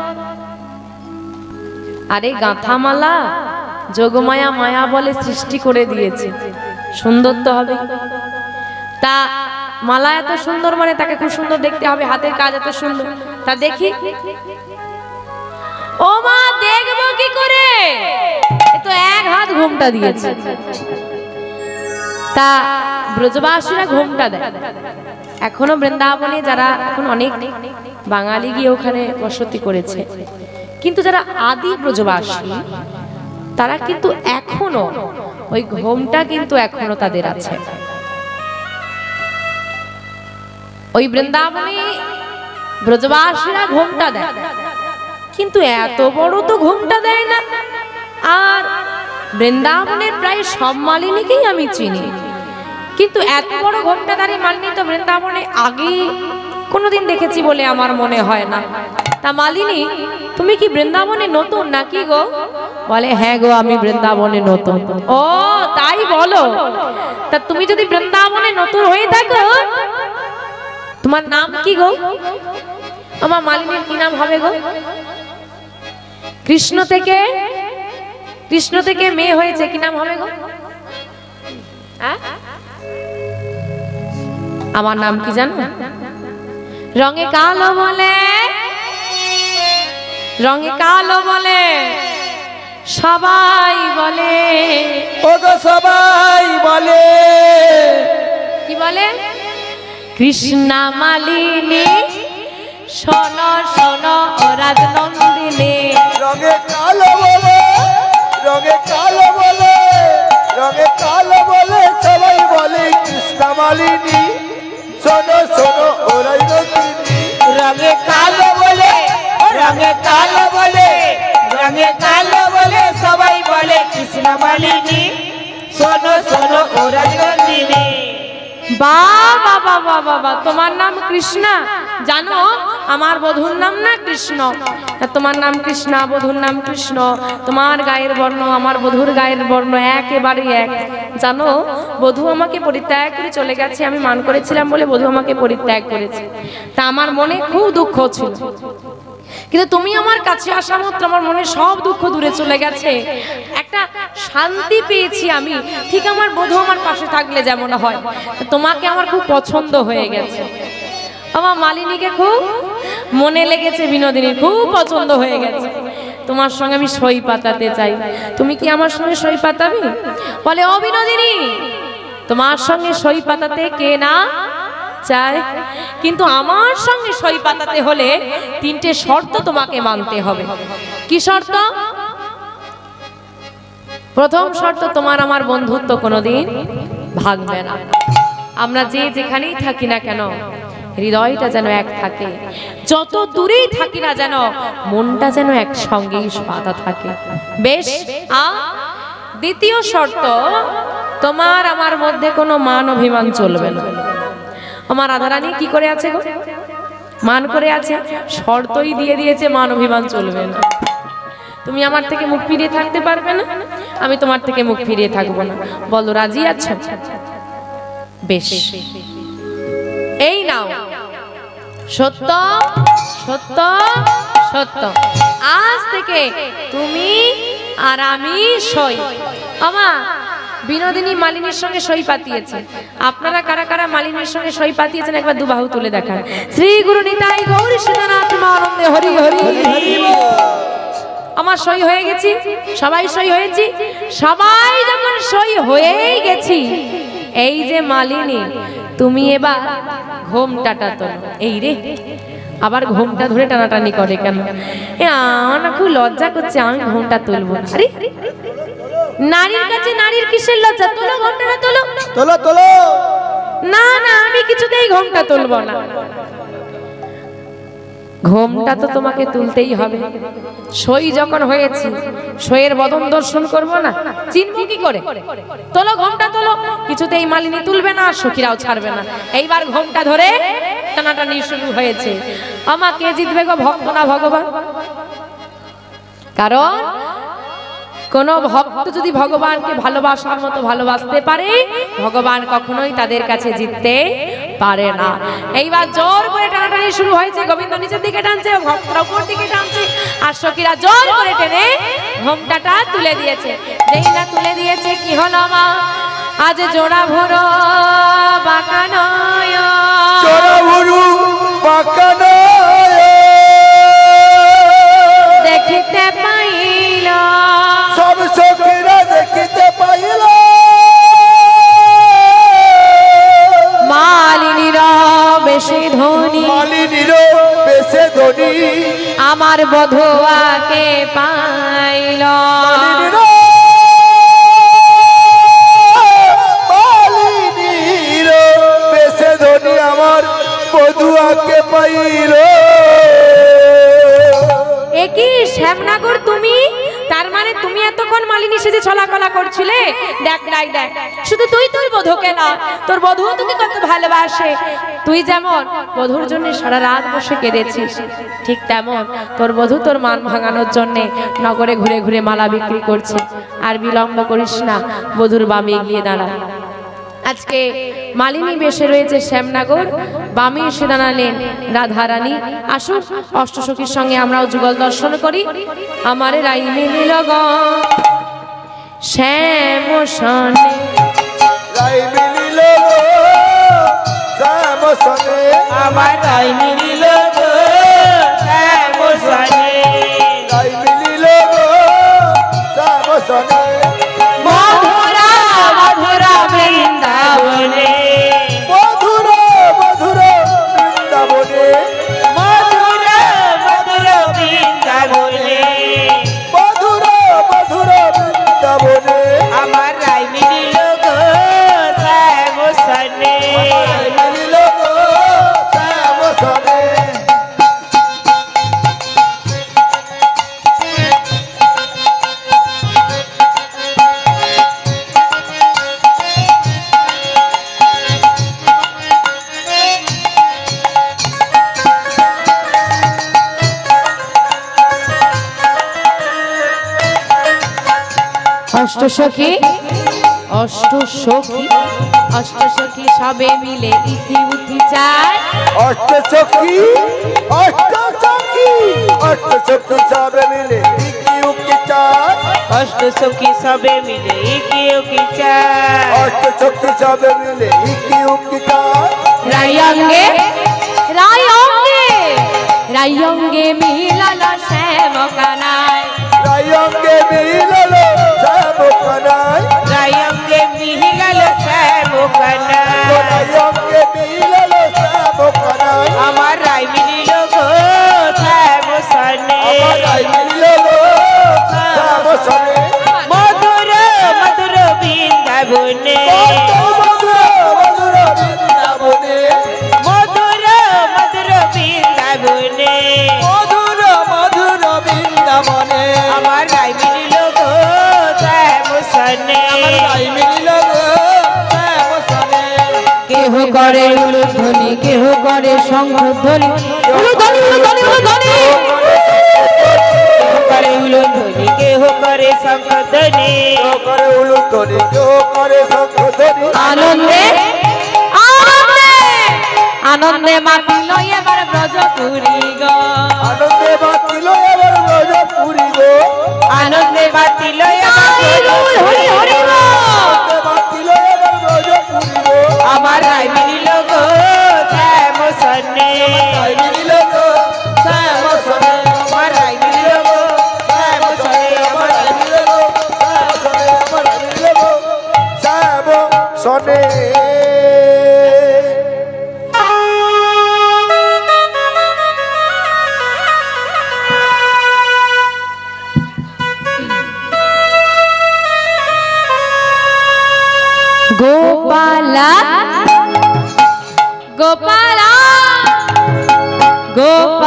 আরে গাঁথা মালা যোগমায়া মায়া বলে সৃষ্টি করে দিয়েছে। সুন্দর তো হবে। তা মালা এত সুন্দর মানে তাকে খুব সুন্দর দেখতে হবে, হাতের কাজ এত সুন্দর। তা দেখি। ও মা, দেখব কি করে? তো এক হাত ঘুমটা দিয়েছে। তা ব্রজবাসীরা ঘুমটা দেয়। এখনও বৃন্দাবনে যারা এখন অনেক বাঙালি গিয়ে ওখানে বসতি করেছে। কিন্তু যারা আদি ব্রজবাসী, তারা কিন্তু এখনও ওই ঘোমটা কিন্তু এখনও তাদের আছে। ওই বৃন্দাবনে ব্রজবাসীরা ঘোমটা দেয়। কিন্তু এত বড় তো ঘোমটা দেয় না। আর বৃন্দাবনের প্রায় সব মালিনীকেই আমি চিনি। কিন্তু এত বড় ঘোমটাধারী মালিনী তো বৃন্দাবনে আগে কোনোদিন দেখেছি বলে আমার মনে হয় না। তা মালিনী, তুমি কি বৃন্দাবনে নতুন নাকি গো? বলে হ্যাঁ গো, আমি বৃন্দাবনে নতুন। ও, তাই বলো। তা তুমি যদি বৃন্দাবনে নতুন হয়ে থাকো, তোমার নাম কি গো? আমার মালিনীর কি নাম হবে গো? কৃষ্ণ থেকে কৃষ্ণ থেকে মেয়ে হয়েছে, কি নাম হবে গো? হ্যাঁ? আমার নাম কি জানো? রঙে কালো বলে। রঙে কালো বলে। সবাই বলে। ও তো সবাই বলে। কি বলে? কৃষ্ণা মালিনী শোনো শোনো ও রাজনন্দিনী। রঙে কালো বলে রঙে কালো বলে রঙে কালো বলে সবাই বলে কৃষ্ণ মালিনী। শোনো শোনো, ওরাই নন্দিনী রঙে কালো বলে, রঙে কালো বলে, রঙে কালো বলে সবাই বলে কৃষ্ণ মালিনী শোনো শোনো, ওরাই রজনীন্দিনী বাবা তোমার নাম কৃষ্ণা? জানো, আমার বধুর নাম না কৃষ্ণ? তোমার নাম কৃষ্ণা, বধুর নাম কৃষ্ণ। তোমার গায়ের বর্ণ, আমার বধুর গায়ের বর্ণ একেবারে এক। জানো, বধু আমাকে পরিত্যাগ করে চলে গেছে, আমি মান করেছিলাম বলে বধু আমাকে পরিত্যাগ করেছে। তা আমার মনে খুব দুঃখ ছিল কিন্তু তুমি আমার কাছে আসা মাত্র আমার মনে সব দুঃখ দূরে চলে গেছে। একটা শান্তি পেয়েছি আমি। ঠিক আমার বধূ আমার পাশে থাকলে যেমন হয়। তোমাকে আমার খুব পছন্দ হয়ে গেছে। আমার মালিনীকে খুব মনে লেগেছে, বিনোদিনীর খুব পছন্দ হয়ে গেছে। তোমার সঙ্গে আমি সই পাতাতে চাই। তুমি কি আমার সঙ্গে সই পাতাবি? বলে ও বিনোদিনী, তোমার সঙ্গে সই পাতাতে কে না চায় কিন্তু আমার সঙ্গে সই পাতাতে হলে তিনটে শর্ত তোমাকে মানতে হবে। কি শর্ত? প্রথম শর্ত, তোমার আমার বন্ধুত্ব কোনোদিন ভাঙবে না। আমরা যে যেখানেই থাকি না কেন, হৃদয়টা যেন এক থাকে। যত দূরেই থাকি না যেন, মনটা যেন একসঙ্গেই পাতা থাকে। বেশ, আ, দ্বিতীয় শর্ত, তোমার আমার মধ্যে কোনো মান অভিমান চলবে না। আমার রাধারানী কি করে আছে গো? মান করে আছে? শর্তই দিয়ে দিয়েছে, মান অভিমান চলবে না। তুমি আমার থেকে মুখ ফিরিয়ে থাকতে পারবে না, আমি তোমার থেকে মুখ ফিরিয়ে থাকব না। বলো, রাজি আছো? বেশ। এই নাও। সত্য সত্য সত্য। আজ থেকে তুমি আর আমি সই। আমা বিনোদিনী মালিনীর সঙ্গে সই পাতিয়েছে। আপনারা কারা কারা মালিনীর সঙ্গে সই পাতিয়েছেন একবার দুবাহু তুলে দেখান। শ্রী গুরু নিতাই গৌরী সীতানাথ আনন্দে হরি হরি। আমার সই হয়ে গেছি সবাই সই হয়েছি। সবাই যখন সই হয়েই গেছি এই যে মালিনী তুমি এবার ঘোমটাটা তোলো এই রে আবার ঘোমটা ধরে টানাটানি করে কেন? এ আমার খুব লজ্জা করছে আমি ঘোমটা তুলবো। আরে নারীর কাছে নারীর কিসের লজ্জা? তোলো ঘোমটাটা তোলো। তোলো তোলো। না না আমি কিছুতেই ঘোমটা তুলবো না। ঘোমটা তো তোমাকে তুলতেই হবে। সই যখন হয়েছে সইয়ের বদন দর্শন করব না চিনবো কি করে? তোলো ঘোমটা তোলো। কিছুতেই মালিনী তুলবে না সখীরাও ছাড়বে না। এইবার ঘোমটা ধরে টানাটানি শুরু হয়েছে। আমাকে জিতবে গো ভক্ত না ভগবান? কারণ কোন ভক্ত যদি ভগবানকে ভালোবাসার মতো ভালোবাসতে পারে, ভগবান কখনোই তাদের কাছে জিততে পারে না। এইবার জোর করে টানাটানি শুরু হয়েছে, গোবিন্দ নিচের দিকে টানছে, ভক্তরা উপর দিকে টানছে, আর সখীরা জোর করে টেনে ঘোমটাটা তুলে দিয়েছে। যেই না তুলে দিয়েছে, কি হলো মা? আজ জোড়া ভোর বাঁকানো চরভুরু বাঁকানো আমার বধুয়াকে পাইল। বেশে ধনী আমার বধুয়াকে পাইল। একই শ্যামনগর তুমি? মানে তুমি এতক্ষণ মালিনী সেজে ছলাকলা করছিলে? দেখ নাই দেখ। শুধু তুই তোর বধুকে না তোর বধু তোকে কত ভালোবাসে। তুই যেমন বধুর জন্য সারা রাত বসে কেঁদেছিস, ঠিক তেমন তোর বধু তোর মান ভাঙানোর জন্য নগরে ঘুরে ঘুরে মালা বিক্রি করছে। আর বিলম্ব করিস না, বধুর বামে গিয়ে দাঁড়া। আজকে মালিনী বেশে রয়েছে শ্যামনগর বামে এসে দাঁড়ালেন রাধারানী। আসুন অষ্টসখীর সঙ্গে আমরাও যুগল দর্শন করি। আমার রাই মিলিল গ শ্যাম সনে। রাই মিলিল শ্যাম সনে। আমার রাই মিলিল শ্যাম সনে। অষ্টসখী? অষ্টসখী? অষ্টসখী সবে মিলে ইতি উতি চায়। অষ্টচকি অষ্টচকি অষ্টচকি সবে মিলে ইকি উকি চার অষ্ট সখী সবে মিলে কেউ কি চায়। অষ্টচকি সবে মিলে উকি চার রায়ঙ্গে? রায়ঙ্গে? রায়ঙ্গে মিলাল শ্যাম কানায় রায়ঙ্গে মিলল শ্যাম কানাই আমার রায় মিলিল গো শ্যাম সনে। আমার রাই মিলল শ্যাম সনে। মধুর মধুর বৃন্দাবনে। মধুর করে উলুধ্বনি কেহ করে উলুধ্বনি করে, উলো ধ্বনি কেহ শঙ্খধ্বনি আনন্দে আনন্দে আনন্দে মাতিল এবার ব্রজ পুরি গো। আনন্দে বাতিল এবার ব্রজ পুরি গো। আনন্দে বাতিল হরি হরি গো। আমার রাই মিলিল গো শ্যাম সনে তাই মিলিল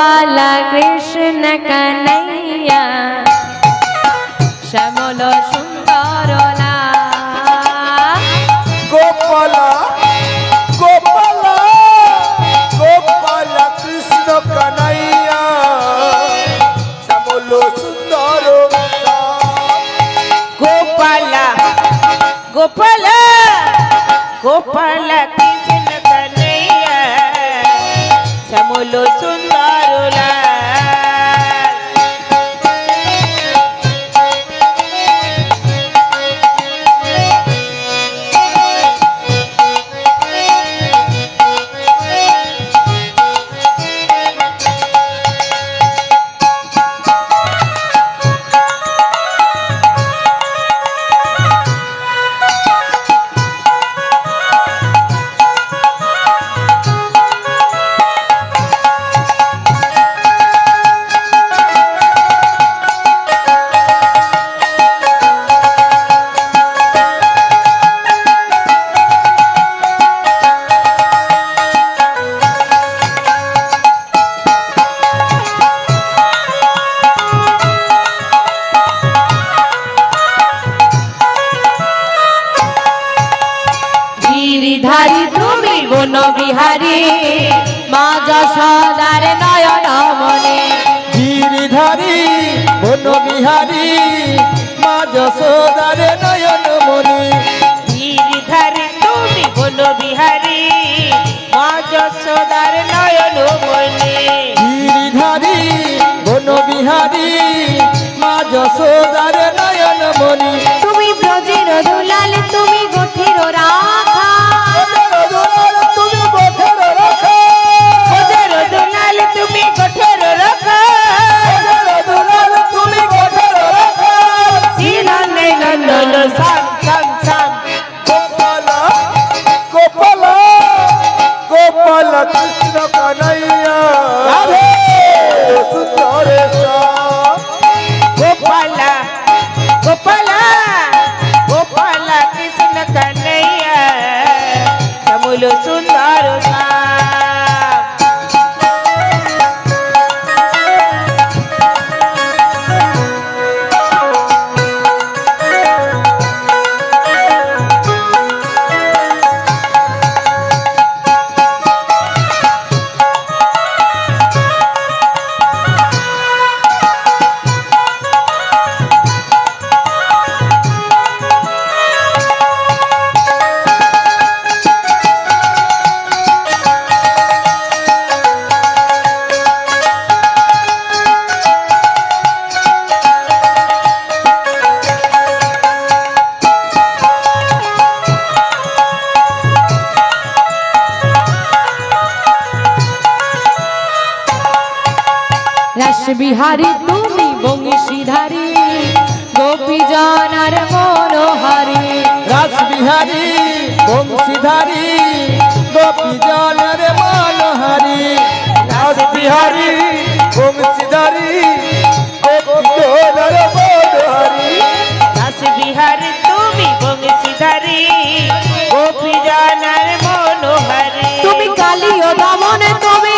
গোপালা কৃষ্ণ কনৈয়া শ্যামল সুন্দরলা গোপালা গোপালা গোপালা কৃষ্ণ কানাইয়া শ্যামল সুন্দর গোপালা গোপালা গোপালা কৃষ্ণ কনৈয়া শ্যামল বিহারী মা যশোদারে নয়ন মনি। গিরিধারী তুমি বলো বিহারি মা যশোদারে নয়ন মনি। গিরিধারী বন বিহারি মা যশোদারে নয়ন মনি। দমনে তুমি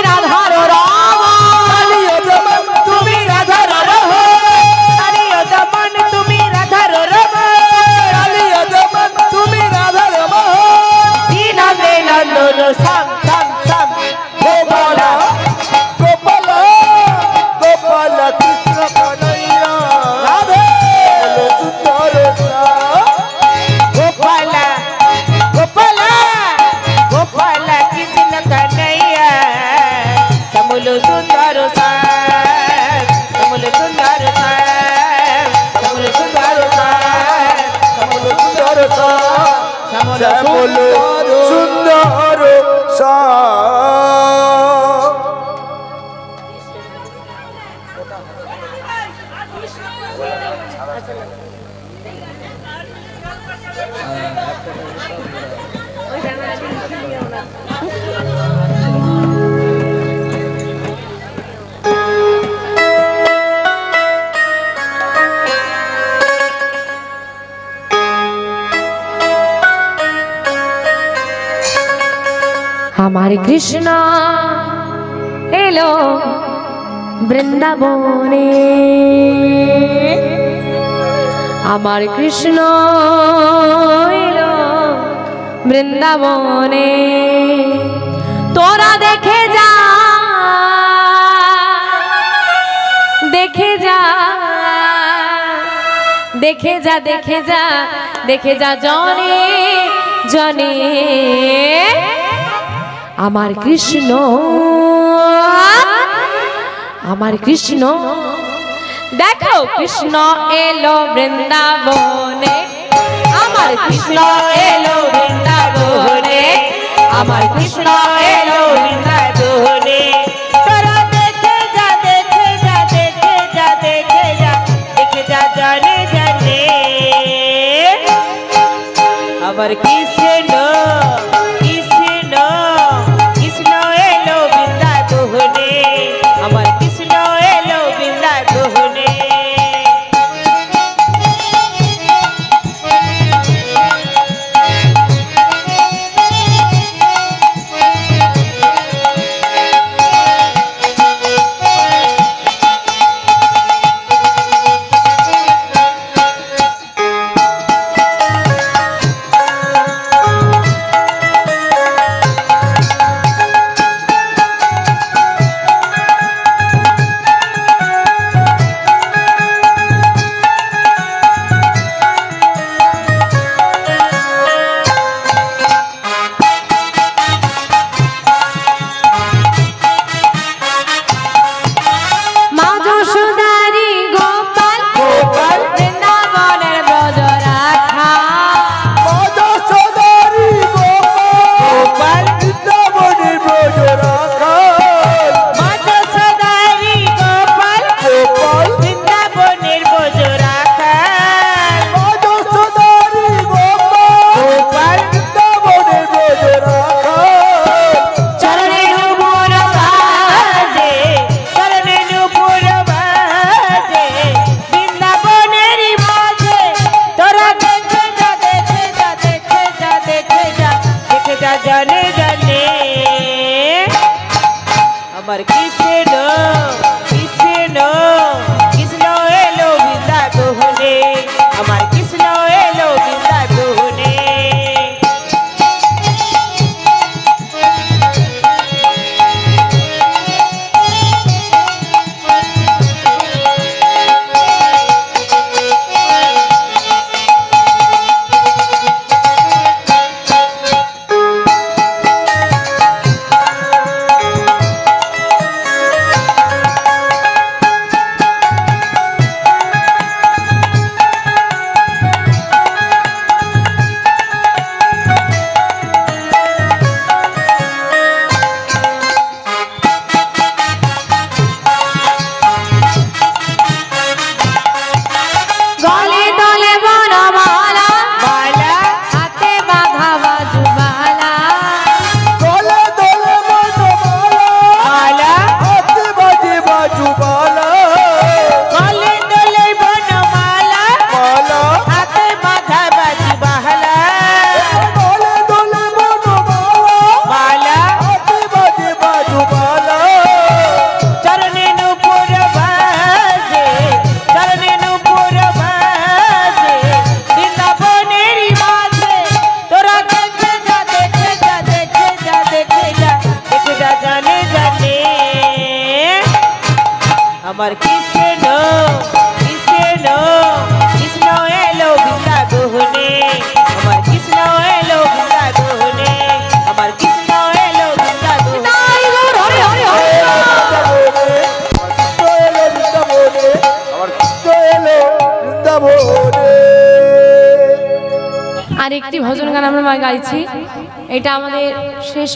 বৃন্দাবনে। আমার কৃষ্ণ বৃন্দাবনে। তোরা দেখে যা দেখে যা দেখে যা দেখে যা দেখে যা জনে জনে। আমার কৃষ্ণ আমার কৃষ্ণ। দেখো, কৃষ্ণ এলো বৃন্দাবনে। আমার কৃষ্ণ এলো বৃন্দাবনে। আমার কৃষ্ণ এলো বৃন্দাবনে। আমার কৃষ্ণ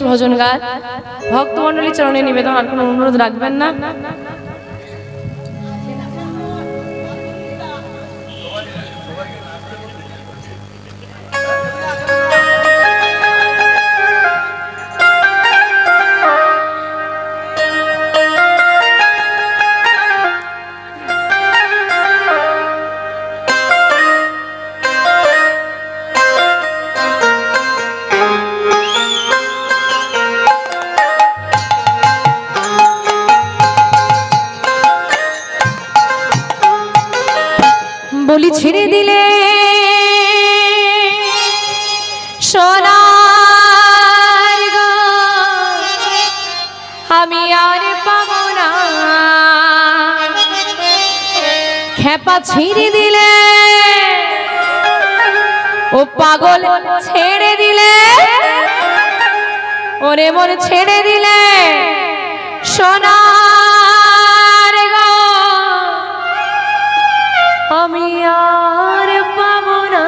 ভজন গান ভক্তমণ্ডলী চরণে নিবেদন আর কোনো অনুরোধ রাখবেন না। ছেড়ে দিলে সোনার আমি আর পাব না।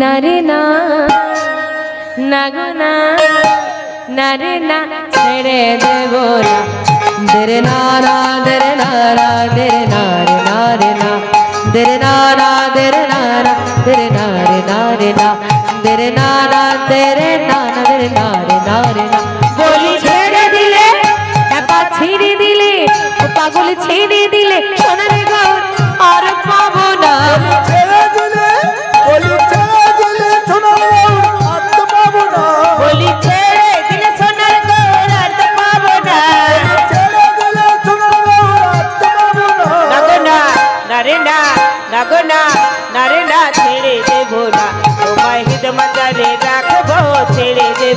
নারে না, নাগো না, নারে না, ছেড়ে দেব না। দেরে নারা দেরে নারা দেরে নারে নারে না দেরে নারা দেরে নারা দেরে নারে নারে না দেরে নারা রে রে না রে না বলি দিলে টাকা ছিঁড়ে দিলে পাগল ছিঁড়ে দিলে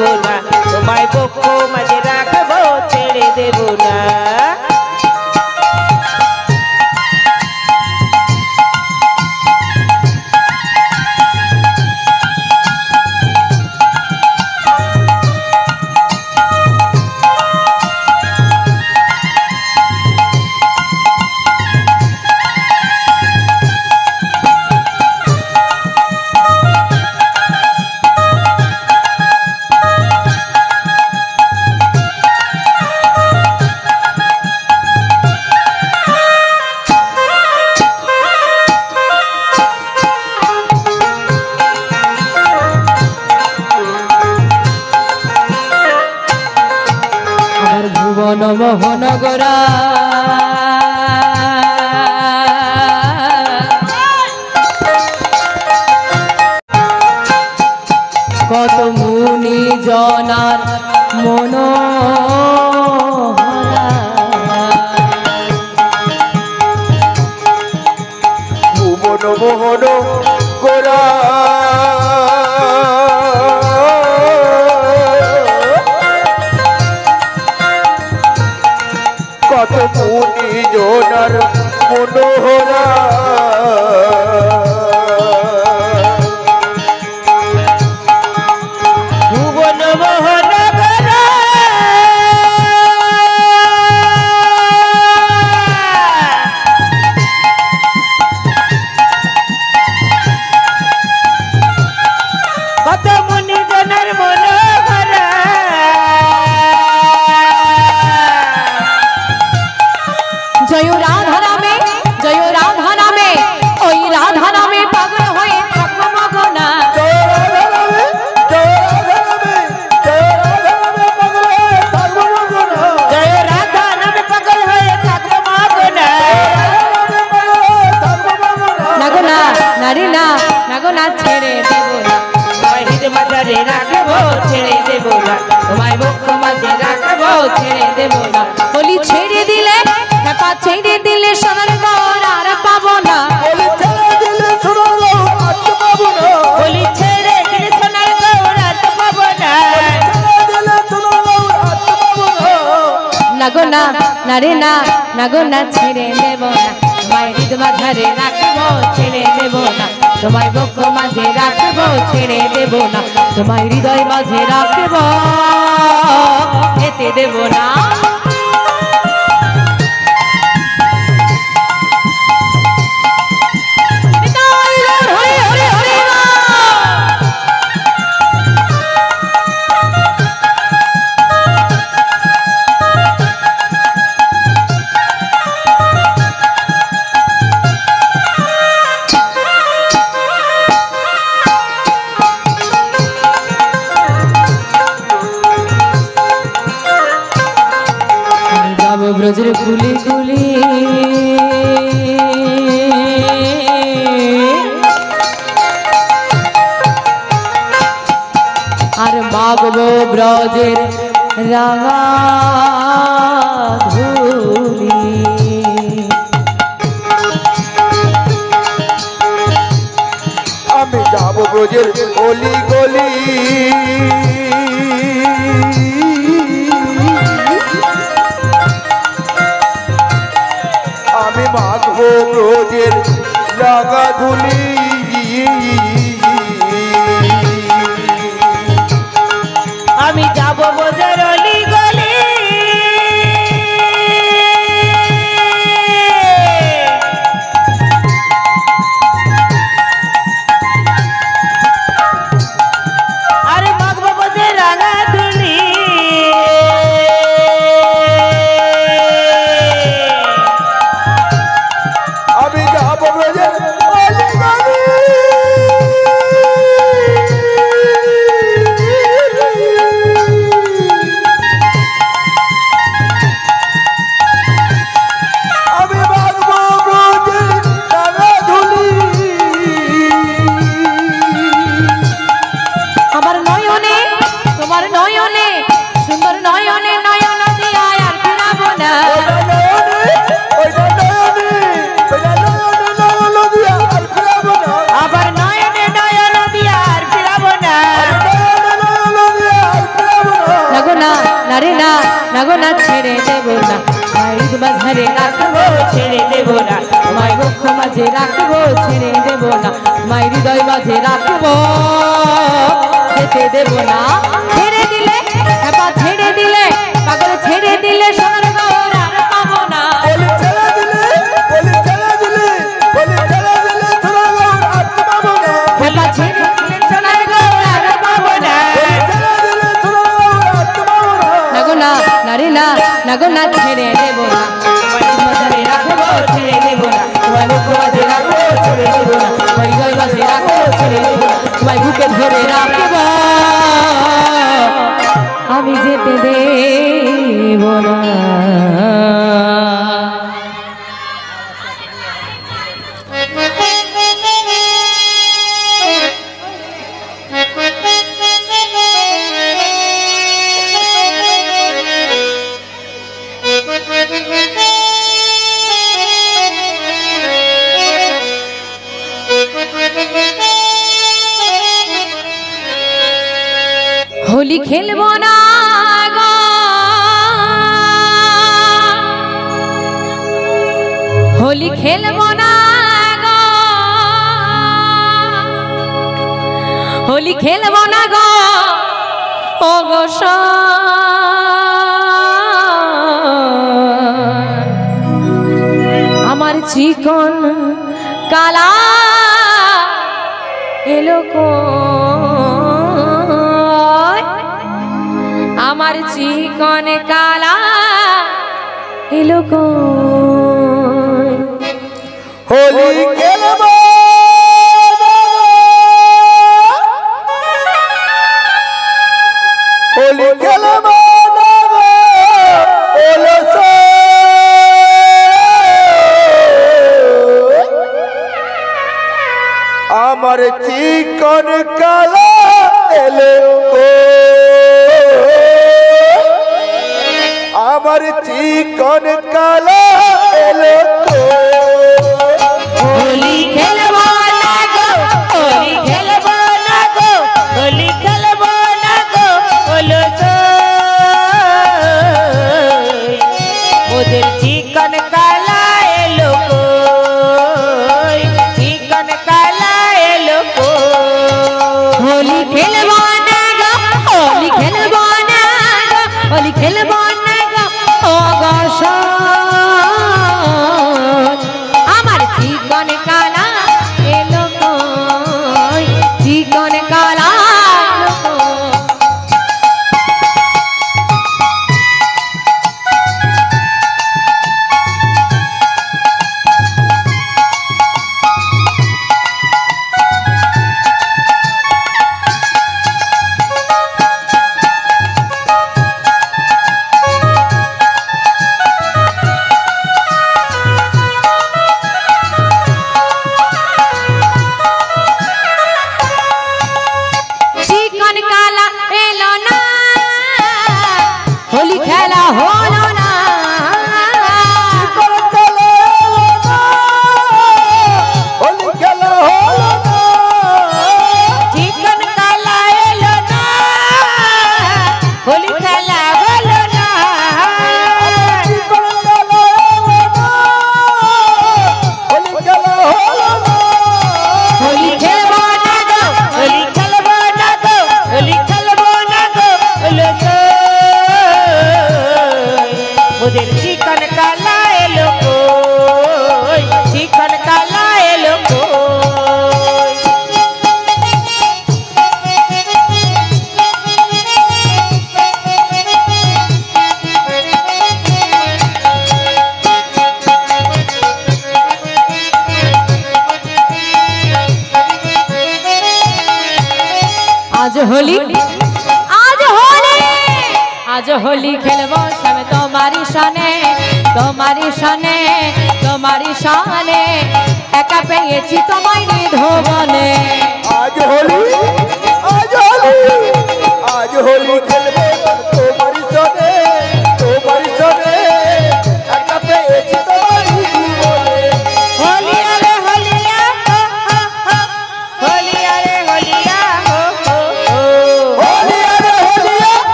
ভোলা তোমায় বকো মাঝে তোমায় হৃদয় মাঝে রাখব এতে দেব না